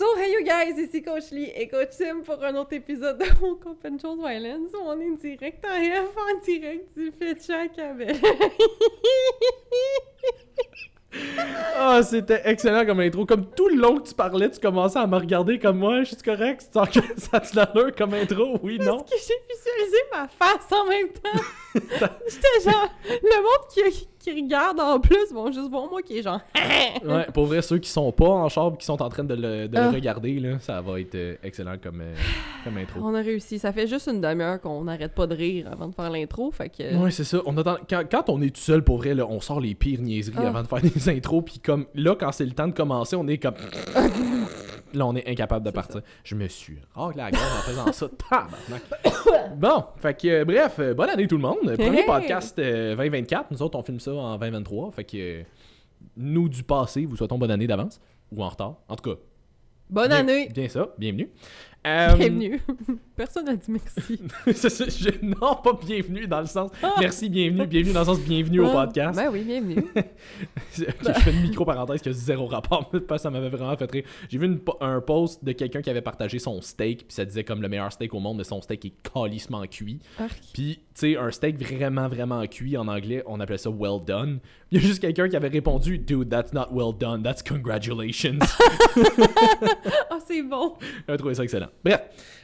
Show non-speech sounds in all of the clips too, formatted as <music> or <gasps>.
So, hey you guys, ici Coach Lee et Coach Tim pour un autre épisode de mon Open Chose Violence. On est direct en F, en direct du Fetcha Cabel. <laughs> Ah, c'était excellent comme intro. Comme tout le long que tu parlais, tu commençais à me regarder comme moi. Je suis correct? <laughs> Ça de l'allure comme intro? Oui, non? Parce que j'ai visualisé ma face en même temps. <laughs> J'étais genre, le monde qui, qui regarde en plus vont juste voir moi qui est genre. <laughs> ouais, pour vrai, ceux qui sont pas en chambre qui sont en train de le, de le ah. regarder, là, ça va être euh, excellent comme, euh, comme intro. On a réussi. Ça fait juste une demi-heure qu'on n'arrête pas de rire avant de faire l'intro. Fait que... Ouais, c'est ça. On attend... quand, quand, on est tout seul, pour vrai, là, on sort les pires niaiseries ah. avant de faire <laughs> des intros. Puis comme là, quand c'est le temps de commencer, on est comme. <laughs> Là, on est incapable de partir. Je me suis oh, la gueule en faisant ça. <laughs> bon, fait que, euh, bref, euh, bonne année tout le monde. Premier podcast 2024. Euh, nous autres, on filme ça en 2023. Fait que, nous du passé, vous souhaitons bonne année d'avance. Ou en retard. En tout cas. Bonne année! Bien ça, bienvenue. Euh, bienvenue. <laughs> Personne n'a dit merci. <laughs> non, pas bienvenue dans le sens. Ah! Merci, bienvenue. Bienvenue dans le sens bienvenue au ah! podcast. Ben oui, bienvenue. <laughs> je fais une micro-parenthèse qui a zéro rapport. Ça m'avait vraiment fait rire. J'ai vu un post de quelqu'un qui avait partagé son steak. Puis ça disait comme le meilleur steak au monde, mais son steak est calissement cuit. Puis, tu sais, un steak vraiment, vraiment cuit en anglais, on appelait ça well done. Il y a juste quelqu'un qui avait répondu Dude, that's not well done, that's congratulations. oh, c'est bon. J'ai trouvé ça excellent. Bref.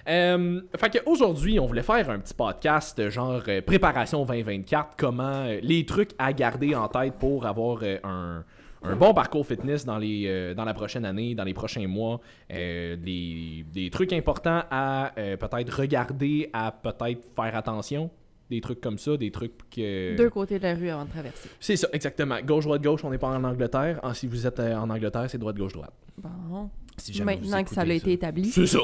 Euh, fait qu'aujourd'hui, on voulait faire un petit podcast euh, genre euh, préparation 2024, comment euh, les trucs à garder en tête pour avoir un, bon parcours fitness dans, les, dans la prochaine année, dans les prochains mois, des, des, trucs importants à peut-être regarder, à peut-être faire attention. Des trucs comme ça, des trucs que. Deux côtés de la rue avant de traverser. C'est ça, exactement. Gauche, droite, gauche, on n'est pas en Angleterre. Ah, si vous êtes en Angleterre, c'est droite, gauche, droite. Bon. Maintenant que ça a été établi. C'est ça.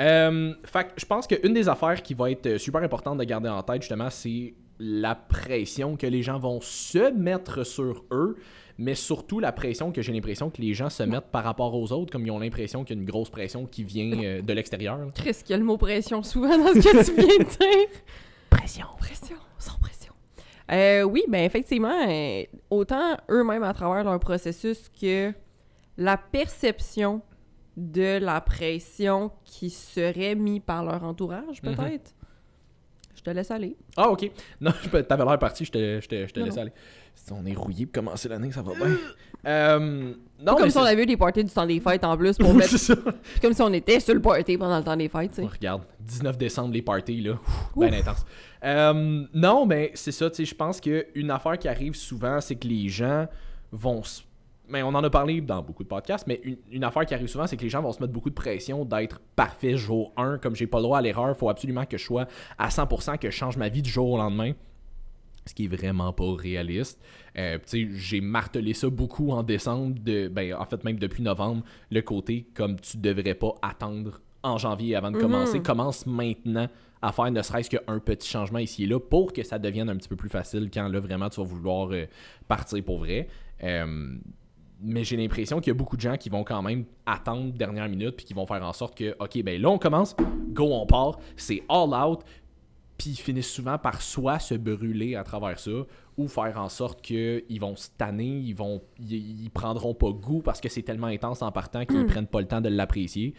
Euh, fait je pense qu'une des affaires qui va être super importante de garder en tête, justement, c'est la pression que les gens vont se mettre sur eux, mais surtout la pression que j'ai l'impression que les gens se mettent par rapport aux autres, comme ils ont l'impression qu'il y a une grosse pression qui vient euh, de l'extérieur. Qu'est-ce qu'il y a le mot pression souvent dans ce que tu viens de dire? <laughs> Pression. Pression, sans pression. Euh, oui, ben effectivement, autant eux-mêmes à travers leur processus que la perception de la pression qui serait mise par leur entourage, mhm. peut-être? Je te laisse aller. Ah, ok. <laughs> Non, t'avais l'air parti, je te, je te, je te laisse aller. Si on est rouillé pour commencer l'année, ça va bien. <gasps> euh, non, comme si on avait eu des parties du temps des fêtes en plus. <laughs> Pour mettre... ça. comme si on était sur le party pendant le temps des fêtes. Oh, regarde, 19 décembre, les parties, là. Bien intense. Euh, non, mais c'est ça, tu sais, je pense qu'une affaire qui arrive souvent, c'est que les gens vont se mais on en a parlé dans beaucoup de podcasts, mais une, affaire qui arrive souvent, c'est que les gens vont se mettre beaucoup de pression d'être parfait jour 1. Comme j'ai pas le droit à l'erreur, il faut absolument que je sois à 100%, que je change ma vie du jour au lendemain. Ce qui est vraiment pas réaliste. Euh, j'ai martelé ça beaucoup en décembre, de, ben, en fait même depuis novembre, le côté comme tu devrais pas attendre en janvier avant de mhm. commencer. Commence maintenant à faire ne serait-ce qu'un petit changement ici et là pour que ça devienne un petit peu plus facile quand là vraiment tu vas vouloir euh, partir pour vrai. Euh, mais j'ai l'impression qu'il y a beaucoup de gens qui vont quand même attendre dernière minute puis qui vont faire en sorte que OK ben là on commence, go on part, c'est all out puis ils finissent souvent par soit se brûler à travers ça ou faire en sorte qu'ils vont se tanner, ils vont ils, prendront pas goût parce que c'est tellement intense en partant qu'ils ne hmm. prennent pas le temps de l'apprécier.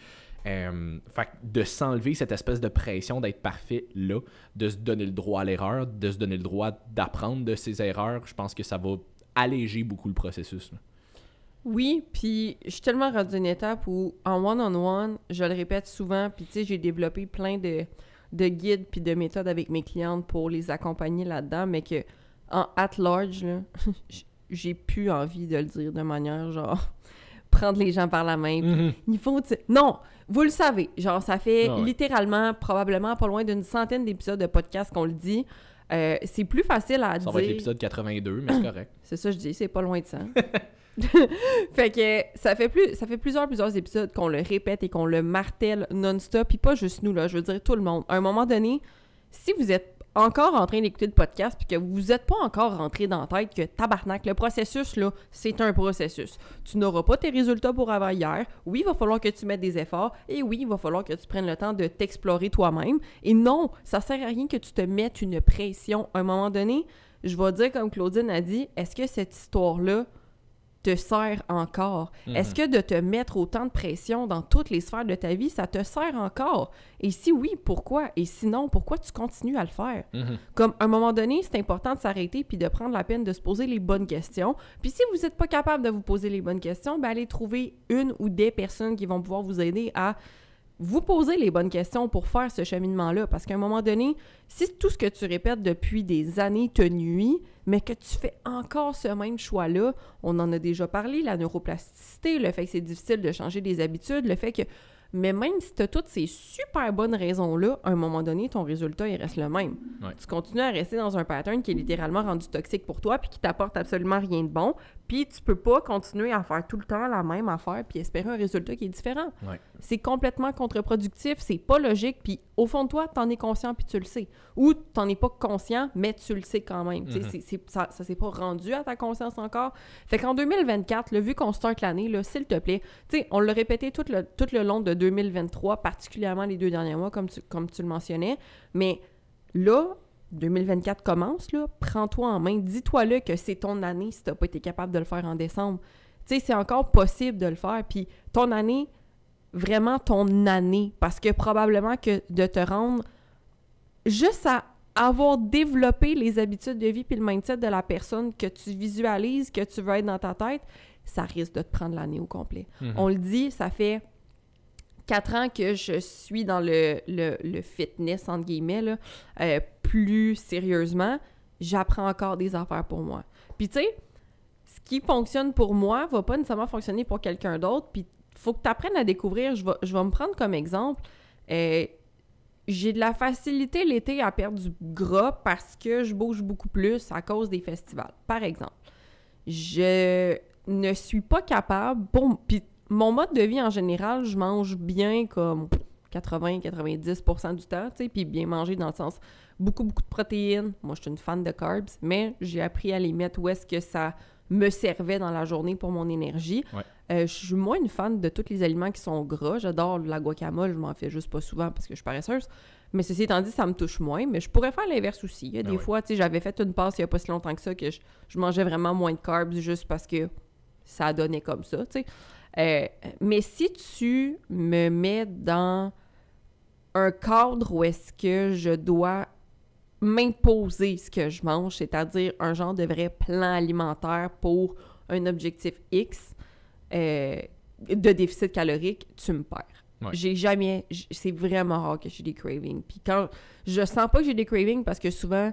Euh, fait de s'enlever cette espèce de pression d'être parfait là, de se donner le droit à l'erreur, de se donner le droit d'apprendre de ses erreurs, je pense que ça va alléger beaucoup le processus. Oui, puis je suis tellement rendu une étape où en one-on-one, je le répète souvent, puis tu sais, j'ai développé plein de, de guides puis de méthodes avec mes clientes pour les accompagner là-dedans, mais que en at large, <laughs> j'ai plus envie de le dire de manière genre <laughs> prendre les gens par la main. Mm-hmm. Il faut. Non, vous le savez. Genre, ça fait ah littéralement, probablement pas loin d'une centaine d'épisodes de podcast qu'on le dit. Euh, c'est plus facile à dire. Ça va être l'épisode 82, mais c'est correct. <laughs> c'est ça, je dis, c'est pas loin de ça. <laughs> fait que ça fait plus ça fait plusieurs plusieurs épisodes qu'on le répète et qu'on le martèle non-stop puis pas juste nous là je veux dire tout le monde. À un moment donné si vous êtes encore en train d'écouter le podcast puis que vous n'êtes pas encore rentré dans la tête que tabarnak le processus c'est un processus. Tu n'auras pas tes résultats pour avant hier oui il va falloir que tu mettes des efforts et oui il va falloir que tu prennes le temps de t'explorer toi-même. Et non ça sert à rien que tu te mettes une pression. À un moment donné je vais dire comme Claudine a dit est-ce que cette histoire là te sert encore? Mhm. Est-ce que de te mettre autant de pression dans toutes les sphères de ta vie, ça te sert encore? Et si oui, pourquoi? Et sinon, pourquoi tu continues à le faire? Mhm. Comme à un moment donné, c'est important de s'arrêter puis de prendre la peine de se poser les bonnes questions. Puis si vous n'êtes pas capable de vous poser les bonnes questions, ben allez trouver une ou des personnes qui vont pouvoir vous aider à vous poser les bonnes questions pour faire ce cheminement-là. Parce qu'à un moment donné, si tout ce que tu répètes depuis des années te nuit, mais que tu fais encore ce même choix-là, on en a déjà parlé, la neuroplasticité, le fait que c'est difficile de changer des habitudes, le fait que... Mais même si tu as toutes ces super bonnes raisons-là, à un moment donné, ton résultat, il reste le même. Ouais. Tu continues à rester dans un pattern qui est littéralement rendu toxique pour toi puis qui t'apporte absolument rien de bon. Puis tu peux pas continuer à faire tout le temps la même affaire puis espérer un résultat qui est différent. Ouais. C'est complètement contre-productif, c'est pas logique, puis au fond de toi, t'en es conscient puis tu le sais. Ou t'en es pas conscient, mais tu le sais quand même. Mhm. ça, ça s'est pas rendu à ta conscience encore. Fait qu'en 2024, là, vu qu'on start l'année, s'il te plaît, on l'a répété tout le, tout le long de 2023, particulièrement les deux derniers mois, comme tu, comme tu le mentionnais, mais là, 2024 commence, là, prends-toi en main, dis-toi là que c'est ton année si t'as pas été capable de le faire en décembre. Tu sais, c'est encore possible de le faire, puis ton année, vraiment ton année, parce que probablement que de te rendre juste à avoir développé les habitudes de vie puis le mindset de la personne que tu visualises, que tu veux être dans ta tête, ça risque de te prendre l'année au complet. Mhm. On le dit, ça fait quatre ans que je suis dans le, le- fitness, entre guillemets, euh, plus sérieusement. J'apprends encore des affaires pour moi. Puis tu sais, ce qui fonctionne pour moi va pas nécessairement fonctionner pour quelqu'un d'autre. Puis faut que tu apprennes à découvrir. Je vais, je vais me prendre comme exemple. euh, j'ai de la facilité l'été à perdre du gras parce que je bouge beaucoup plus à cause des festivals. Par exemple, je ne suis pas capable, pour, puis mon mode de vie en général, je mange bien comme 80-90% du temps, tu sais, puis bien manger dans le sens beaucoup, beaucoup de protéines. Moi, je suis une fan de carbs, mais j'ai appris à les mettre où est-ce que ça me servait dans la journée pour mon énergie. Ouais. Euh, je suis moins une fan de tous les aliments qui sont gras. J'adore la guacamole, je m'en fais juste pas souvent parce que je suis paresseuse. Mais ceci étant dit, ça me touche moins. Mais je pourrais faire l'inverse aussi. Il y a Ah des ouais. fois, tu sais, j'avais fait une passe il y a pas si longtemps que ça que je, je mangeais vraiment moins de carbs juste parce que ça donnait comme ça, tu sais. Euh, mais si tu me mets dans un cadre où est-ce que je dois m'imposer ce que je mange, c'est-à-dire un genre de vrai plan alimentaire pour un objectif X euh, de déficit calorique, tu me perds. Ouais. J'ai jamais... C'est vraiment rare que j'ai des cravings. Puis quand... Je sens pas que j'ai des cravings parce que souvent,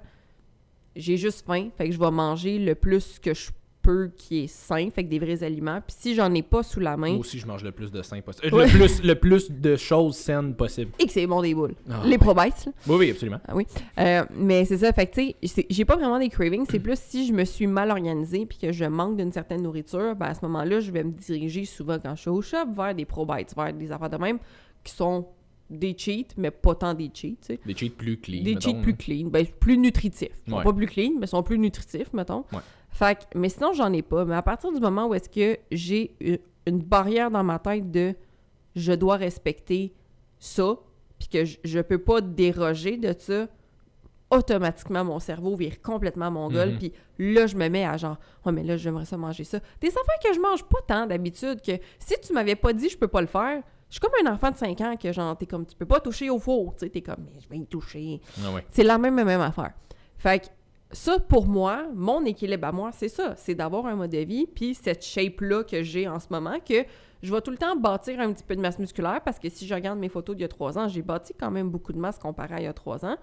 j'ai juste faim, fait que je vais manger le plus que je peux qui est sain, fait que des vrais aliments. Puis si j'en ai pas sous la main, Moi aussi, je mange le plus de sain possible. Euh. Le, plus, le plus de choses saines possible. et que c'est bon des boules. Ah, Les probites, là. Oui, oui, absolument. Ah oui. Euh, mais c'est ça, fait que tu sais, j'ai pas vraiment des cravings, c'est plus si je me suis mal organisée puis que je manque d'une certaine nourriture, ben à ce moment-là, je vais me diriger souvent quand je suis au shop vers des probites, vers des affaires de même qui sont des cheats, mais pas tant des cheats. Des cheats plus clean. Des mettons, cheats plus clean, ben plus nutritifs. Ils sont Ouais. pas plus clean, mais sont plus nutritifs, mettons. Ouais. Fait que, mais sinon, j'en ai pas. Mais à partir du moment où est-ce que j'ai une, barrière dans ma tête de je dois respecter ça, puis que je, je peux pas déroger de ça, automatiquement, mon cerveau vire complètement mon gueule, Mhm. puis là, je me mets à genre, ouais, mais là, j'aimerais ça manger ça. Des affaires que je mange pas tant d'habitude, que si tu m'avais pas dit je peux pas le faire, je suis comme un enfant de 5 ans que genre, t'es comme, tu peux pas toucher au four, tu sais, t'es comme, mais je vais y toucher. Ah ouais. C'est la même, même affaire. Fait que ça, pour moi, mon équilibre à moi, c'est ça. C'est d'avoir un mode de vie, puis cette shape-là que j'ai en ce moment, que je vais tout le temps bâtir un petit peu de masse musculaire, parce que si je regarde mes photos d'il y a trois ans, j'ai bâti quand même beaucoup de masse comparé à il y a trois ans.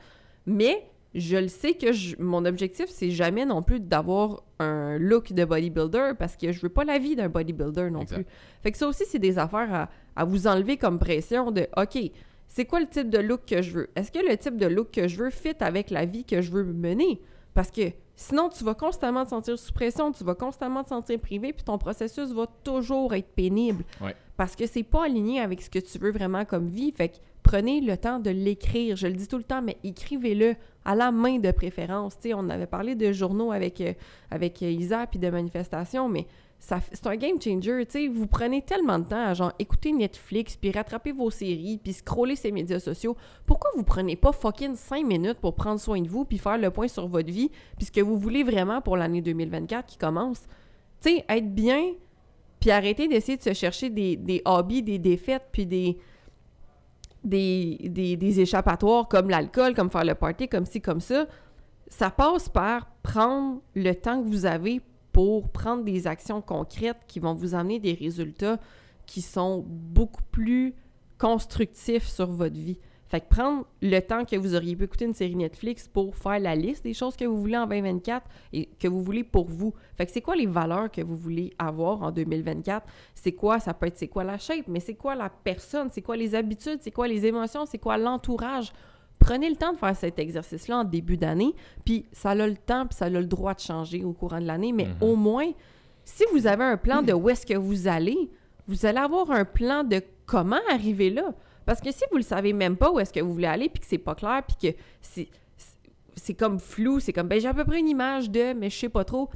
Mais je le sais que je- mon objectif, c'est jamais non plus d'avoir un look de bodybuilder, parce que je veux pas la vie d'un bodybuilder non Exact. plus. Fait que ça aussi, c'est des affaires à, à vous enlever comme pression de OK, c'est quoi le type de look que je veux? Est-ce que le type de look que je veux fit avec la vie que je veux mener? Parce que sinon, tu vas constamment te sentir sous pression, tu vas constamment te sentir privé, puis ton processus va toujours être pénible. Ouais. Parce que c'est pas aligné avec ce que tu veux vraiment comme vie. Fait que prenez le temps de l'écrire. Je le dis tout le temps, mais écrivez-le à la main de préférence. On avait parlé de journaux avec, euh, avec euh, Isa puis de manifestations, mais c'est un game changer. Tu sais, vous prenez tellement de temps à genre écouter Netflix, puis rattraper vos séries, puis scroller ces médias sociaux. Pourquoi vous prenez pas fucking 5 minutes pour prendre soin de vous, puis faire le point sur votre vie, puis ce que vous voulez vraiment pour l'année 2024 qui commence? tu sais, être bien, puis arrêter d'essayer de se chercher des, des hobbies, des défaites, puis des, des, des, des échappatoires comme l'alcool, comme faire le party, comme ci, comme ça, ça passe par prendre le temps que vous avez pour prendre des actions concrètes qui vont vous amener des résultats qui sont beaucoup plus constructifs sur votre vie. Fait que prendre le temps que vous auriez pu écouter une série Netflix pour faire la liste des choses que vous voulez en 2024 et que vous voulez pour vous. Fait que c'est quoi les valeurs que vous voulez avoir en 2024? C'est quoi? Ça peut être c'est quoi la shape, mais c'est quoi la personne? C'est quoi les habitudes? C'est quoi les émotions? C'est quoi l'entourage? Prenez le temps de faire cet exercice-là en début d'année, puis ça a le temps, puis ça a le droit de changer au courant de l'année, mais au moins, si vous avez un plan de où est-ce que vous allez, vous allez avoir un plan de comment arriver là. Parce que si vous le savez même pas où est-ce que vous voulez aller, puis que c'est pas clair, puis que c'est, c'est comme flou, c'est comme, ben j'ai à peu près une image de, mais je sais pas trop,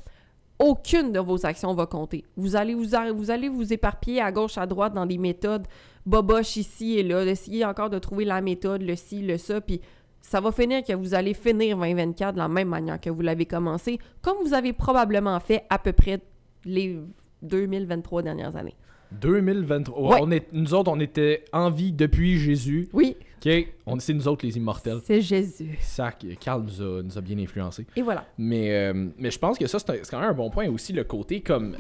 aucune de vos actions va compter. Vous allez vous, vous allez vous éparpiller à gauche, à droite dans des méthodes boboche ici et là, d'essayer encore de trouver la méthode, le ci, le ça, puis ça va finir que vous allez finir 2024 de la même manière que vous l'avez commencé, comme vous avez probablement fait à peu près les 2023 dernières années. 2023. On est, nous autres, on était en vie depuis Jésus. Oui. OK? On, c'est nous autres les immortels. C'est Jésus. Ça, Carl nous a, nous a bien influencés. Et voilà. Mais, euh, mais je pense que ça, c'est, quand même un bon point aussi, le côté comme.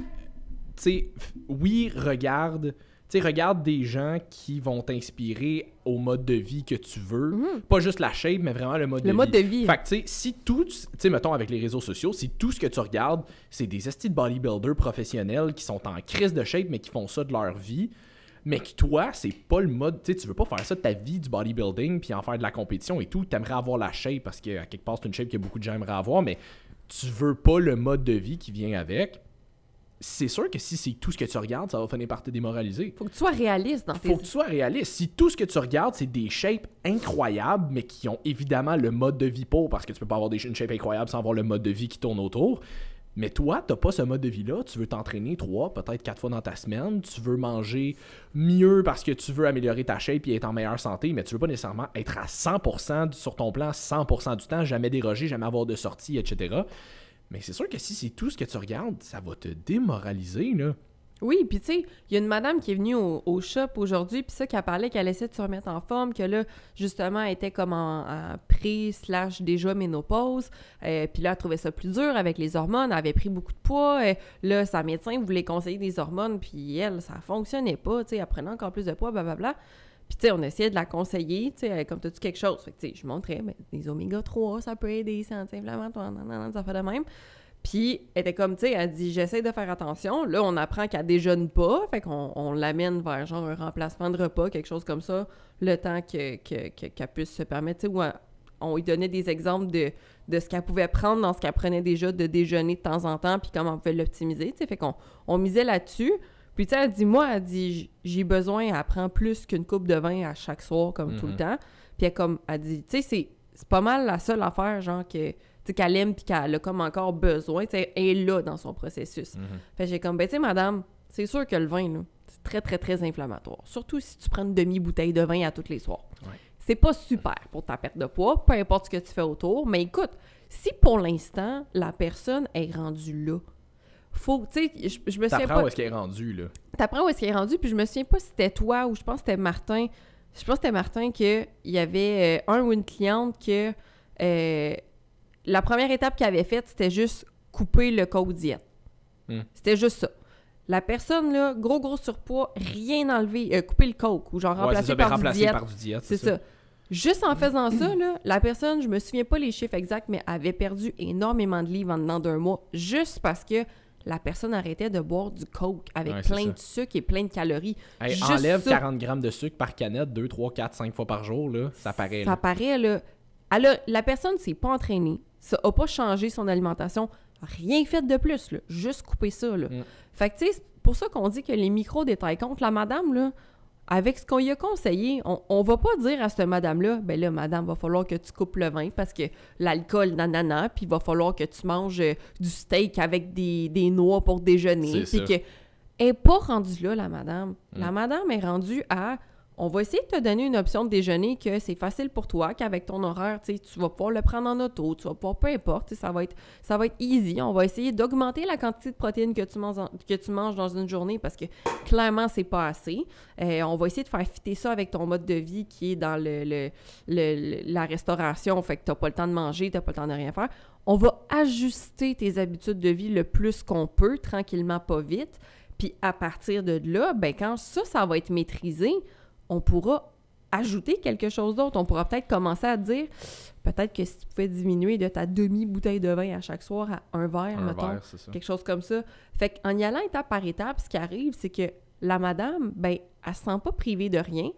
Tu sais, oui, regarde sais, regarde des gens qui vont t'inspirer au mode de vie que tu veux. Mhm. Pas juste la shape, mais vraiment le mode le de mode vie. de vie. Fait que, tu sais, si tout, tu sais, mettons avec les réseaux sociaux, si tout ce que tu regardes, c'est des estis de bodybuilders professionnels qui sont en crise de shape, mais qui font ça de leur vie, mais que toi, c'est pas le mode, tu sais, tu veux pas faire ça de ta vie du bodybuilding puis en faire de la compétition et tout. T'aimerais avoir la shape parce qu'à quelque part, c'est une shape que beaucoup de gens aimeraient avoir, mais tu veux pas le mode de vie qui vient avec c'est sûr que si c'est tout ce que tu regardes, ça va finir par te démoraliser. Faut que tu sois réaliste dans tes... Faut que tu sois réaliste. Si tout ce que tu regardes, c'est des shapes incroyables, mais qui ont évidemment le mode de vie pour, parce que tu peux pas avoir des, une shape incroyable sans avoir le mode de vie qui tourne autour. Mais toi, t'as pas ce mode de vie-là. Tu veux t'entraîner trois, peut-être quatre fois dans ta semaine. Tu veux manger mieux parce que tu veux améliorer ta shape et être en meilleure santé, mais tu veux pas nécessairement être à 100% sur ton plan 100% du temps, jamais déroger, jamais avoir de sortie, etc. Mais c'est sûr que si c'est tout ce que tu regardes, ça va te démoraliser, là. Oui, puis tu sais, il y a une madame qui est venue au, shop aujourd'hui, puis ça, qui a parlé qu'elle essaie de se remettre en forme, que là, justement, elle était comme en, pré slash déjà ménopause, euh, puis là, elle trouvait ça plus dur avec les hormones, elle avait pris beaucoup de poids, euh, là, sa médecin voulait conseiller des hormones, puis elle, ça fonctionnait pas, tu sais, elle prenait encore plus de poids, blablabla. Puis, tu sais, on essayait de la conseiller, tu sais, comme tu as dit quelque chose? Fait tu sais, je montrais, mais des oméga 3, ça peut aider, c'est anti-inflammatoire, ça fait de même. Puis, elle était comme, tu sais, elle dit, j'essaie de faire attention. Là, on apprend qu'elle déjeune pas, fait qu'on on, l'amène vers genre un remplacement de repas, quelque chose comme ça, le temps qu'elle que, puisse se permettre, tu sais, on lui donnait des exemples de, de ce qu'elle pouvait prendre dans ce qu'elle prenait déjà de déjeuner de temps en temps, puis comment on pouvait l'optimiser, fait qu'on on misait là-dessus. Puis, tu sais, elle dit, moi, elle dit, j'ai besoin, elle prend plus qu'une coupe de vin à chaque soir, comme tout le Mhm. temps. Puis, elle, comme, elle dit, tu sais, c'est, c'est pas mal la seule affaire, genre, que, qu'elle aime, puis qu'elle a comme encore besoin, tu sais, elle est là dans son processus. Fait que j'ai comme, ben, tu sais, madame, c'est sûr que le vin, c'est très, très, très inflammatoire. Surtout si tu prends une demi-bouteille de vin à tous les soirs. Ouais. C'est pas super pour ta perte de poids, peu importe ce que tu fais autour. Mais écoute, si pour l'instant, la personne est rendue là, faut, tu sais, je, je me souviens T'apprends pas... où est-ce qu'elle est rendue, là? T'apprends où est-ce qu'il est rendu, puis je me souviens pas si c'était toi ou je pense que c'était Martin. Je pense que c'était Martin qu'il y avait euh, un ou une cliente que euh, la première étape qu'il avait faite, c'était juste couper le code diète. Hmm. C'était juste ça. La personne, là, gros, gros surpoids, rien enlevé, euh, couper le coke ou genre Ouais, remplacer ça, ben, par du diète. par du diète. C'est ça. Juste en faisant ça, là, la personne, je me souviens pas les chiffres exacts, mais avait perdu énormément de livres en dedans d'un mois, juste parce que la personne arrêtait de boire du coke avec Ouais, plein ça. de sucre et plein de calories. Hey, Juste enlève ça. 40 grammes de sucre par canette, 2, 3, 4, 5 fois par jour, là. Ça paraît, Ça là. paraît, là. Elle a- la personne s'est pas entraînée, ça a pas changé son alimentation, rien fait de plus, là. Juste couper ça, là. Mm. Fait que, tu sais, c'est pour ça qu'on dit que les micros détaillent compte. La madame, là, avec ce qu'on lui a conseillé, on, on va pas dire à cette madame-là, ben là, madame, va falloir que tu coupes le vin parce que l'alcool, nanana, puis il va falloir que tu manges euh, du steak avec des, des noix pour déjeuner. C'est Puis que. Elle est pas rendue là, la madame. La Mm. madame est rendue à. On va essayer de te donner une option de déjeuner que c'est facile pour toi, qu'avec ton horaire, tu vas pouvoir le prendre en auto, tu vas pouvoir, peu importe, ça va être, ça easy. On va essayer d'augmenter la quantité de protéines que tu manges, dans une journée parce que clairement, c'est pas assez. Euh, on va essayer de faire fitter ça avec ton mode de vie qui est dans la restauration, fait que t'as pas le temps de manger, t'as pas le temps de rien faire. On va ajuster tes habitudes de vie le plus qu'on peut, tranquillement, pas vite. Puis à partir de là, ben quand ça, ça va être maîtrisé, on pourra ajouter quelque chose d'autre. On pourra peut-être commencer à dire, peut-être que si tu pouvais diminuer de ta demi-bouteille de vin à chaque soir à un verre, Un mettons, verre, c'est ça. quelque chose comme ça. Fait qu'en y allant étape par étape, ce qui arrive, c'est que la madame, ben, elle se sent pas privée de rien.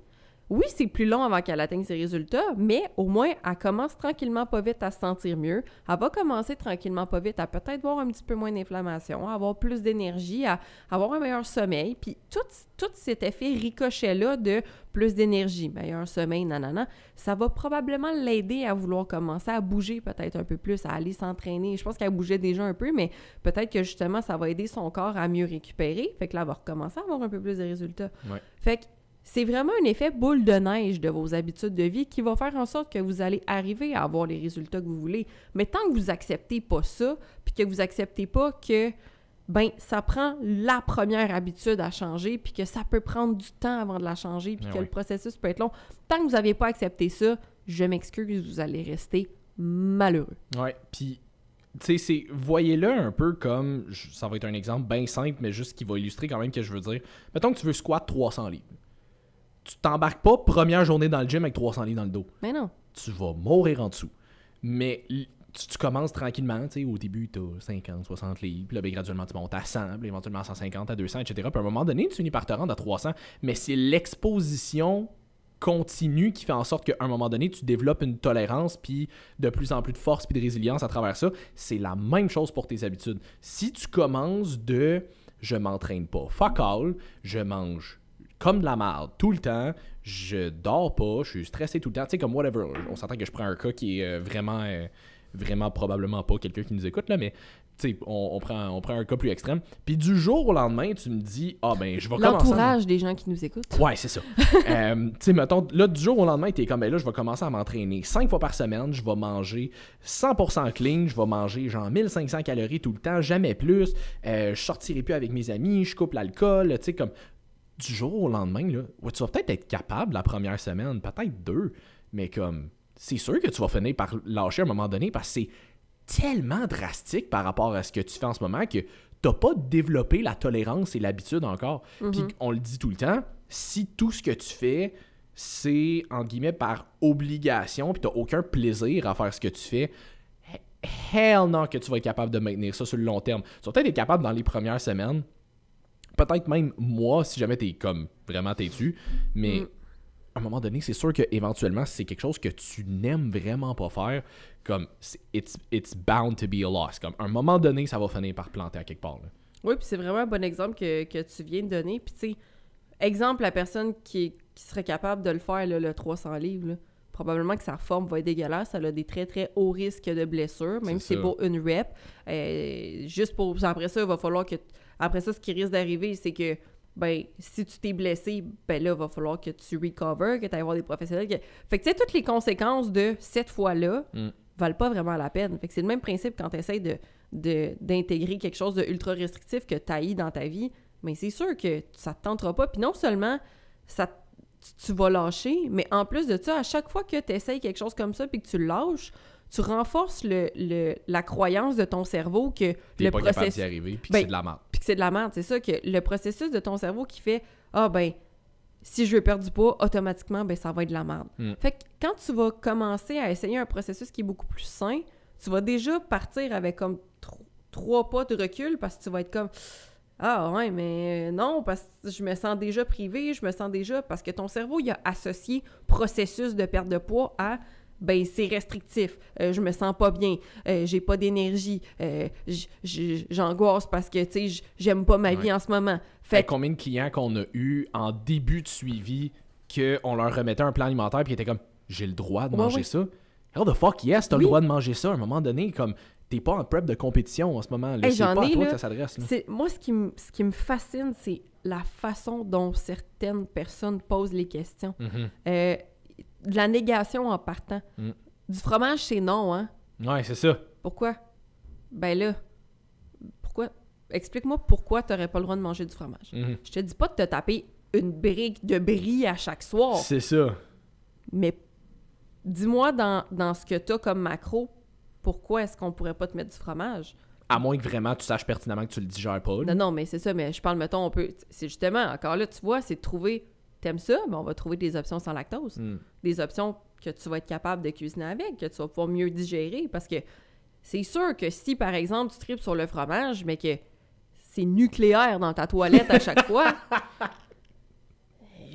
Oui, c'est plus long avant qu'elle atteigne ses résultats, mais au moins, elle commence tranquillement pas vite à se sentir mieux. Elle va commencer tranquillement pas vite à peut-être voir un petit peu moins d'inflammation, à avoir plus d'énergie, à avoir un meilleur sommeil. Puis tout, tout cet effet ricochet-là de plus d'énergie, meilleur sommeil, nanana, ça va probablement l'aider à vouloir commencer à bouger peut-être un peu plus, à aller s'entraîner. Je pense qu'elle bougeait déjà un peu, mais peut-être que justement, ça va aider son corps à mieux récupérer. Fait que là, elle va recommencer à avoir un peu plus de résultats. Ouais. Fait que c'est vraiment un effet boule de neige de vos habitudes de vie qui va faire en sorte que vous allez arriver à avoir les résultats que vous voulez. Mais tant que vous acceptez pas ça, puis que vous acceptez pas que ben ça prend la première habitude à changer, puis que ça peut prendre du temps avant de la changer, puis Ah que oui. le processus peut être long. Tant que vous n'avez pas accepté ça, je m'excuse, vous allez rester malheureux. Ouais, puis tu sais, c'est voyez-le un peu comme ça va être un exemple bien simple, mais juste qui va illustrer quand même que je veux dire. Mettons que tu veux squat 300 livres. Tu t'embarques pas première journée dans le gym avec 300 livres dans le dos. Mais non. Tu vas mourir en dessous. Mais tu commences tranquillement, tu sais, au début, tu as 50, 60 livres, puis là, ben, graduellement, tu montes à 100, puis éventuellement à 150, à 200, etc. Puis à un moment donné, tu finis par te rendre à 300, mais c'est l'exposition continue qui fait en sorte qu'à un moment donné, tu développes une tolérance, puis de plus en plus de force, puis de résilience à travers ça. C'est la même chose pour tes habitudes. Si tu commences de je m'entraîne pas, fuck all, je mange comme de la merde tout le temps, je dors pas, je suis stressé tout le temps, tu sais, comme whatever. On s'entend que je prends un cas qui est euh, vraiment, euh, vraiment probablement pas quelqu'un qui nous écoute, là, mais tu sais, on, on prend, on prend un cas plus extrême. Puis du jour au lendemain, tu me dis, ah ben, je vais commencer. à- L'entourage des gens qui nous écoutent. Ouais, c'est ça. <laughs> Euh, tu sais, mettons, là, du jour au lendemain, t'es comme, ben là, je vais commencer à m'entraîner. Cinq fois par semaine, je vais manger 100% clean, je vais manger genre 1500 calories tout le temps, jamais plus. Euh, je sortirai plus avec mes amis, je coupe l'alcool, tu sais, comme du jour au lendemain, là, ouais, tu vas peut-être être capable la première semaine, peut-être deux, mais comme, c'est sûr que tu vas finir par lâcher à un moment donné parce que c'est tellement drastique par rapport à ce que tu fais en ce moment que t'as pas développé la tolérance et l'habitude encore. Puis on le dit tout le temps, si tout ce que tu fais, c'est, entre guillemets, par obligation, puis t'as aucun plaisir à faire ce que tu fais, he- hell non que tu vas être capable de maintenir ça sur le long terme. Tu vas peut-être être capable dans les premières semaines, peut-être même moi, si jamais t'es comme vraiment têtu, mais Mm. à un moment donné, c'est sûr que éventuellement, si c'est quelque chose que tu n'aimes vraiment pas faire, comme it's, it's bound to be a loss. Comme à un moment donné, ça va finir par planter à quelque part. là. Oui, puis c'est vraiment un bon exemple que, que tu viens de donner. Puis, tu sais, exemple, la personne qui, qui serait capable de le faire, là, le 300 livres, là, probablement que sa forme va être dégueulasse. Elle a des très, très hauts risques de blessures, même si C'est pour une rep. Euh, juste pour. Après ça, il va falloir que. Après ça, ce qui risque d'arriver, c'est que. Ben, si tu t'es blessé, ben là, il va falloir que tu recover, que tu ailles voir des professionnels. que- Fait que, tu sais, toutes les conséquences de cette fois-là Mm. valent pas vraiment la peine. Fait que c'est le même principe quand tu essaies de, de- d'intégrer quelque chose de ultra restrictif que tu haïs dans ta vie, mais c'est sûr que ça te tentera pas. Puis non seulement ça, tu, tu vas lâcher, mais en plus de ça, à chaque fois que tu essayes quelque chose comme ça puis que tu le lâches, tu renforces le, le- la croyance de ton cerveau que T'es le pas capable processus d'y arriver, puis Ben, c'est de la merde. Que c'est de la merde. C'est ça que le processus de ton cerveau qui fait Ah ben, si je veux perdre du poids, automatiquement, ben ça va être de la merde. Mm. Fait que quand tu vas commencer à essayer un processus qui est beaucoup plus sain, tu vas déjà partir avec comme tro- trois pas de recul parce que tu vas être comme Ah ouais, mais non, parce que je me sens déjà privé, je me sens déjà. Parce que ton cerveau, il a associé processus de perte de poids à ben c'est restrictif, euh, je me sens pas bien, euh, j'ai pas d'énergie, euh, j'angoisse parce que tu sais j'aime pas ma vie en ce moment. Fait que combien de clients qu'on a eu en début de suivi qu'on leur remettait un plan alimentaire puis ils étaient comme j'ai le droit de Ouais, manger ça? Hell the fuck yes, t'as Oui. le droit de manger ça. À un moment donné, comme t'es pas en prep de compétition en ce moment. Hey, c'est j'en pas à ai, toi là. que ça s'adresse. moi ce qui me ce qui me fascine c'est la façon dont certaines personnes posent les questions. Mhm. Euh, de la négation en partant. Mm. Du fromage, c'est non, hein? Ouais, c'est ça. Pourquoi? Ben là, pourquoi? Explique-moi pourquoi t'aurais pas le droit de manger du fromage. Mhm. Je te dis pas de te taper une brique de brie à chaque soir, C'est ça. mais dis-moi dans, dans ce que t'as comme macro, pourquoi est-ce qu'on pourrait pas te mettre du fromage? À moins que vraiment tu saches pertinemment que tu le digères pas. Non, non, mais c'est ça, mais je parle, mettons, on peut... C'est justement, encore là, tu vois, c'est de trouver... T'aimes ça? Ben on va trouver des options sans lactose. Mm. des options que tu vas être capable de cuisiner avec, que tu vas pouvoir mieux digérer. Parce que c'est sûr que si, par exemple, tu tripes sur le fromage, mais que c'est nucléaire dans ta toilette à chaque fois, <laughs>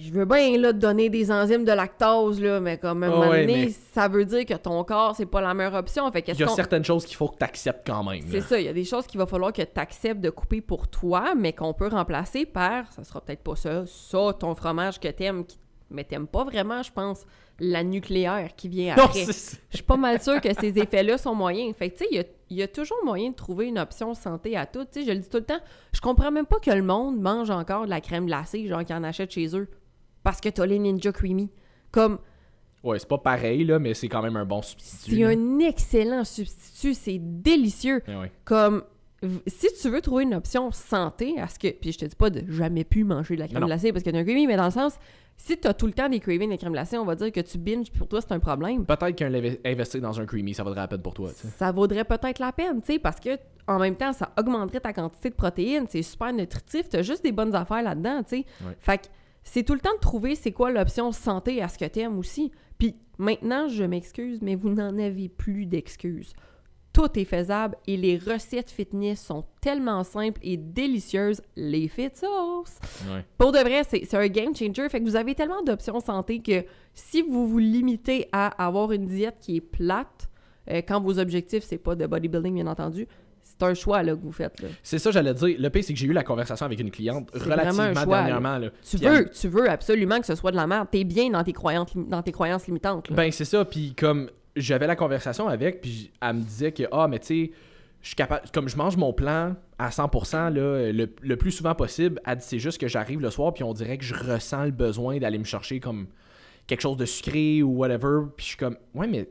je veux bien là, te donner des enzymes de lactose, là, mais comme à un Ah moment ouais, donné, mais- ça veut dire que ton corps, c'est pas la meilleure option. Fait Il y a certaines choses qu'il faut que tu acceptes quand même. c'est ça, il y a des choses qu'il va falloir que tu acceptes de couper pour toi, mais qu'on peut remplacer par, ça sera peut-être pas ça, ça, ton fromage que t'aimes, mais t'aimes pas vraiment, je pense, la nucléaire qui vient après. Je suis pas mal sûre que ces effets-là sont moyens. Fait tu sais, il y a, il y a toujours moyen de trouver une option santé à tout. Tu sais, je le dis tout le temps, je comprends même pas que le monde mange encore de la crème glacée, genre qu'ils en achètent chez eux, parce que t'as les Ninja Creamy. Comme, Ouais, c'est pas pareil, là, mais c'est quand même un bon substitut. c'est un excellent substitut, c'est délicieux. Ouais. Comme, si tu veux trouver une option santé, à ce que, puis je te dis pas de jamais plus manger de la crème glacée parce qu'il y a un creamy, mais dans le sens, si t'as tout le temps des cravings de crème glacée, on va dire que tu binges, pour toi, c'est un problème. Peut-être qu'un lev- investir dans un creamy, ça vaudrait la peine pour toi. tu ça vaudrait peut-être la peine, tu sais, parce que en même temps, ça augmenterait ta quantité de protéines, c'est super nutritif, t'as juste des bonnes affaires là-dedans, tu sais. Fait que c'est tout le temps de trouver c'est quoi l'option santé à ce que t'aimes aussi. Puis maintenant, je m'excuse, mais vous n'en avez plus d'excuses. Tout est faisable et les recettes fitness sont tellement simples et délicieuses. Les fit sauce. Ouais. Pour de vrai, c'est c'est un game changer. Fait que vous avez tellement d'options santé que si vous vous limitez à avoir une diète qui est plate, euh, quand vos objectifs, c'est pas de bodybuilding, bien entendu, c'est un choix là, que vous faites. C'est ça, j'allais dire. Le pire, c'est que j'ai eu la conversation avec une cliente relativement choix, dernièrement. là. Tu Puis elle- veux, tu veux absolument que ce soit de la merde. T'es bien dans tes croyances, dans tes croyances limitantes. là. Ben, c'est ça. Puis comme j'avais la conversation avec, puis elle me disait que, ah, mais tu sais, je suis capable, comme je mange mon plan à 100% là, le, le plus souvent possible, elle dit c'est juste que j'arrive le soir, puis on dirait que je ressens le besoin d'aller me chercher comme quelque chose de sucré ou whatever. Puis je suis comme, ouais, mais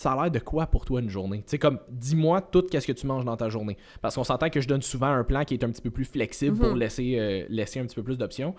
ça a l'air de quoi pour toi une journée? Tu sais, comme, dis-moi tout qu'est-ce que tu manges dans ta journée. Parce qu'on s'entend que je donne souvent un plan qui est un petit peu plus flexible pour Mhm. laisser, euh, laisser un petit peu plus d'options.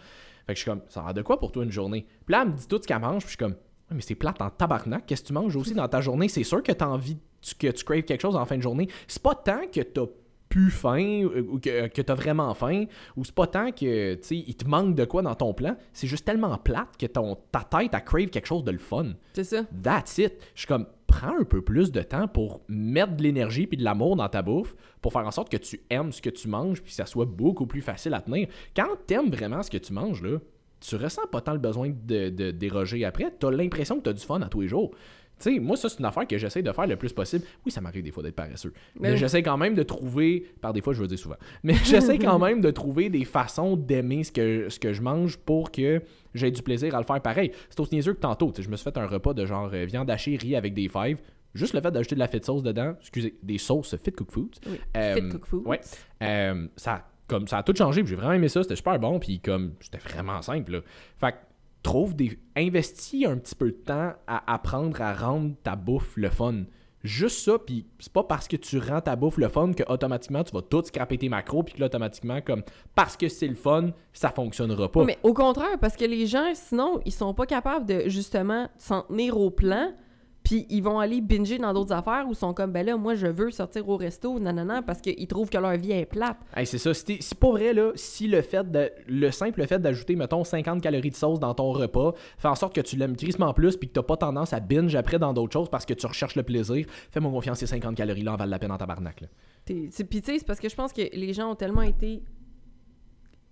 Fait que je suis comme, ça a l'air de quoi pour toi une journée? Puis là, elle me dit tout ce qu'elle mange, puis je suis comme, mais c'est plate en tabarnak. Qu'est-ce que tu manges aussi dans ta journée? C'est sûr que tu as envie tu- que tu craves quelque chose en fin de journée. C'est pas tant que t'as plus faim euh, ou que, que t'as vraiment faim ou c'est pas tant que tu sais il te manque de quoi dans ton plan c'est juste tellement plate que ton, ta tête a crave quelque chose de le fun C'est ça. That's it. Je suis comme, prends un peu plus de temps pour mettre de l'énergie puis de l'amour dans ta bouffe pour faire en sorte que tu aimes ce que tu manges puis que ça soit beaucoup plus facile à tenir. Quand t'aimes vraiment ce que tu manges, là, tu ressens pas tant le besoin de, de déroger après. T'as l'impression que t'as du fun à tous les jours. Tu sais, moi, ça, c'est une affaire que j'essaie de faire le plus possible. Oui, ça m'arrive des fois d'être paresseux. Mais, j'essaie quand même de trouver, par des fois, je veux dire souvent, mais <laughs> j'essaie quand même de trouver des façons d'aimer ce que, ce que je mange pour que j'ai du plaisir à le faire pareil. C'est aussi niaiseux que tantôt. Je me suis fait un repas de genre euh, viande hachée, riz avec des fèves. Juste le fait d'ajouter de la fit sauce dedans, excusez, des sauces fit cook foods. Oui. Euh, Fit Cook Foods. ouais. Euh, ça, comme, ça a tout changé, j'ai vraiment aimé ça, c'était super bon, puis comme c'était vraiment simple. Là. Fait que trouve des. Investis un petit peu de temps à apprendre à rendre ta bouffe le fun. Juste ça, puis c'est pas parce que tu rends ta bouffe le fun que automatiquement tu vas tout scraper tes macros, puis que là, automatiquement, comme parce que c'est le fun, ça fonctionnera pas. Mais au contraire, parce que les gens, sinon, ils sont pas capables de justement s'en tenir au plan, puis ils vont aller binger dans d'autres affaires où ils sont comme, ben là, moi, je veux sortir au resto, nanana, parce qu'ils trouvent que leur vie est plate. Hey, c'est ça. Si, si pas vrai, là, si le fait de, le simple fait d'ajouter, mettons, 50 calories de sauce dans ton repas fait en sorte que tu l'aimes crissement plus puis que t'as pas tendance à binge après dans d'autres choses parce que tu recherches le plaisir, fais-moi confiance, ces 50 calories-là en valent la peine en tabarnak. Là. C'est- Puis tu sais, c'est parce que je pense que les gens ont tellement été.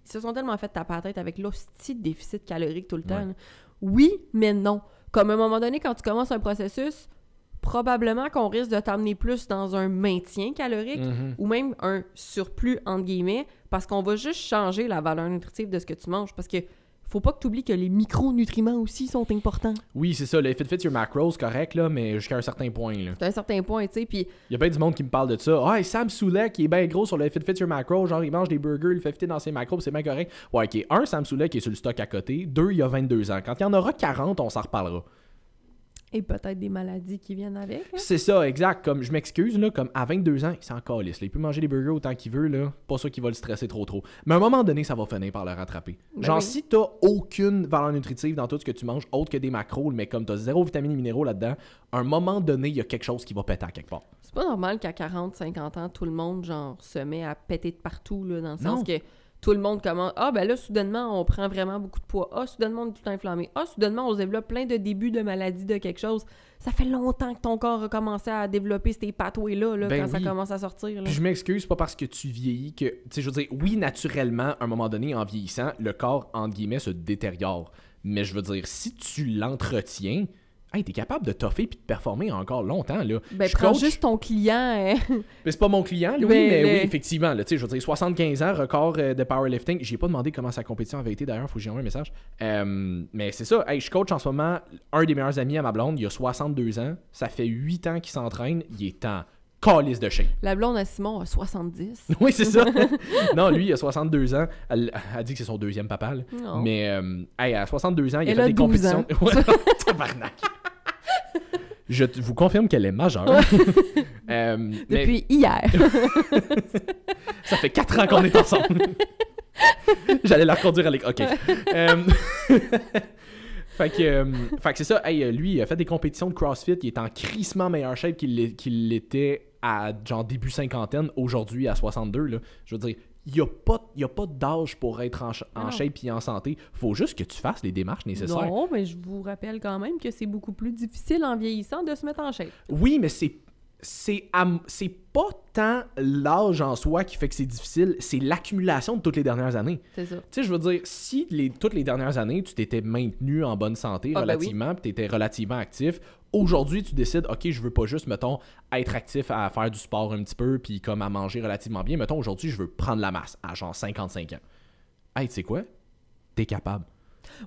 Ils se sont tellement fait taper la tête avec l'hostie de déficit calorique tout le temps. Là. Oui, mais non. Comme à un moment donné, quand tu commences un processus, probablement qu'on risque de t'amener plus dans un maintien calorique Mhm. ou même un surplus, entre guillemets, parce qu'on va juste changer la valeur nutritive de ce que tu manges. Parce que faut pas que tu oublies que les micronutriments aussi sont importants. Oui, c'est ça. Le Fit Fit Your Macros, correct, là, mais jusqu'à un certain point. Là. À un certain point, tu sais, puis Il y a bien du monde qui me parle de ça. Ah, Sam Soulek, qui est bien gros sur le Fit Fit Your Macros. Genre, il mange des burgers, il fait fitter dans ses macros, c'est bien correct. Ouais, ok. Un, Sam Soulek qui est sur le stock à côté. Deux, il y a 22 ans. Quand il y en aura 40, on s'en reparlera. Et peut-être des maladies qui viennent avec. là. C'est ça, exact. Comme je m'excuse, là, comme à 22 ans, il s'en calisse. Il peut manger des burgers autant qu'il veut, là. Pas ça qu'il va le stresser trop trop. Mais à un moment donné, ça va finir par le rattraper. Ben Genre, oui. si t'as aucune valeur nutritive dans tout ce que tu manges, autre que des macros, mais comme t'as zéro vitamines et minéraux là-dedans, à un moment donné, il y a quelque chose qui va péter à quelque part. C'est pas normal qu'à 40, 50 ans, tout le monde, genre, se met à péter de partout, là, dans le sens que tout le monde commence. Ah, ben là, soudainement, on prend vraiment beaucoup de poids. Ah, soudainement, on est tout inflammé. Ah, soudainement, on se développe plein de débuts de maladies de quelque chose. Ça fait longtemps que ton corps a commencé à développer ces pathways-là, là, Ben quand ça commence à sortir. Là. Puis je m'excuse, pas parce que tu vieillis que. Tu sais, je veux dire, oui, naturellement, à un moment donné, en vieillissant, le corps, entre guillemets, se détériore. Mais je veux dire, si tu l'entretiens, hey, t'es capable de toffer puis de performer encore longtemps, là. Ben, Je prends coach- juste ton client. hein. <laughs> Mais c'est pas mon client, lui, Ben, mais oui, effectivement. Là, tu sais, je veux dire, 75 ans, record euh, de powerlifting. J'ai pas demandé comment sa compétition avait été d'ailleurs, faut que j'y envoie un message. Euh, mais c'est ça, hey, je coach en ce moment un des meilleurs amis à ma blonde, il a 62 ans. Ça fait 8 ans qu'il s'entraîne, il est en calice de chien. La blonde à Simon a 70. <laughs> Oui, c'est ça. <laughs> non, lui, il a 62 ans. Elle, elle dit que c'est son deuxième papa. Mais euh, hey, à 62 ans, il a Elle fait a des 12 compétitions. ans. Ouais, <laughs> tabarnak. Je vous confirme qu'elle est majeure. Euh, mais Depuis hier. ça fait 4 ans qu'on est ensemble. J'allais la reconduire à l'école. OK. Euh, fait que, euh, fait que c'est ça. Hey, lui, il a fait des compétitions de CrossFit. Il est en crissement meilleure shape qu'il l'est- qu'il l'était à genre début cinquantaine. Aujourd'hui, à 62. Là. Je veux dire, il n'y a pas, il y a pas d'âge pour être en, en shape et en santé. faut juste que tu fasses les démarches nécessaires. non, mais je vous rappelle quand même que c'est beaucoup plus difficile en vieillissant de se mettre en shape. Oui, mais c'est c'est pas tant l'âge en soi qui fait que c'est difficile, c'est l'accumulation de toutes les dernières années. C'est ça. Tu sais, je veux dire, si les, toutes les dernières années, tu t'étais maintenu en bonne santé Ah, ben relativement, puis tu étais relativement actif, aujourd'hui, tu décides, OK, je veux pas juste, mettons, être actif à faire du sport un petit peu, puis comme à manger relativement bien. Mettons, aujourd'hui, je veux prendre la masse à genre 55 ans. Hey, tu sais quoi? T'es capable.